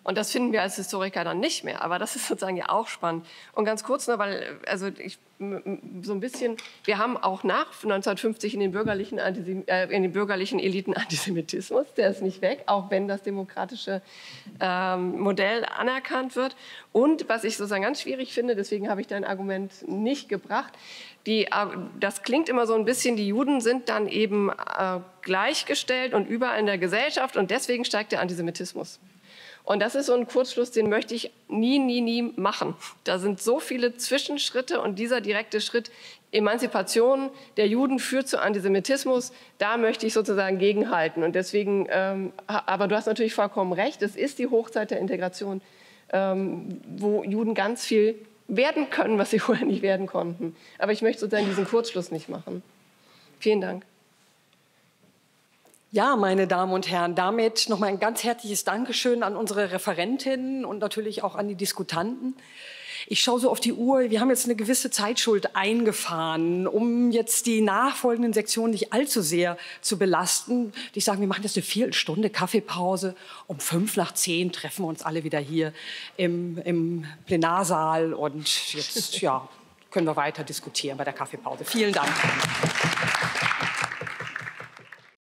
[SPEAKER 3] Und das finden wir als Historiker dann nicht mehr. Aber das ist sozusagen ja auch spannend. Und ganz kurz nur, weil also ich, so ein bisschen, wir haben auch nach 1950 in den bürgerlichen, äh, in den bürgerlichen Eliten Antisemitismus. Der ist nicht weg, auch wenn das demokratische ähm, Modell anerkannt wird. Und was ich sozusagen ganz schwierig finde, deswegen habe ich dein Argument nicht gebracht, die, äh, das klingt immer so ein bisschen, die Juden sind dann eben äh, gleichgestellt und überall in der Gesellschaft und deswegen steigt der Antisemitismus. Und das ist so ein Kurzschluss, den möchte ich nie, nie, nie machen. Da sind so viele Zwischenschritte und dieser direkte Schritt Emanzipation der Juden führt zu Antisemitismus. Da möchte ich sozusagen gegenhalten. Und deswegen, ähm, aber du hast natürlich vollkommen recht, es ist die Hochzeit der Integration, ähm, wo Juden ganz viel werden können, was sie [laughs] vorher nicht werden konnten. Aber ich möchte sozusagen diesen Kurzschluss nicht machen. Vielen Dank.
[SPEAKER 1] Ja, meine Damen und Herren, damit nochmal ein ganz herzliches Dankeschön an unsere Referentinnen und natürlich auch an die Diskutanten. Ich schaue so auf die Uhr. Wir haben jetzt eine gewisse Zeitschuld eingefahren, um jetzt die nachfolgenden Sektionen nicht allzu sehr zu belasten. Ich sage, wir machen jetzt eine Viertelstunde Kaffeepause. Um fünf nach zehn treffen wir uns alle wieder hier im, im Plenarsaal und jetzt ja, können wir weiter diskutieren bei der Kaffeepause. Vielen Dank.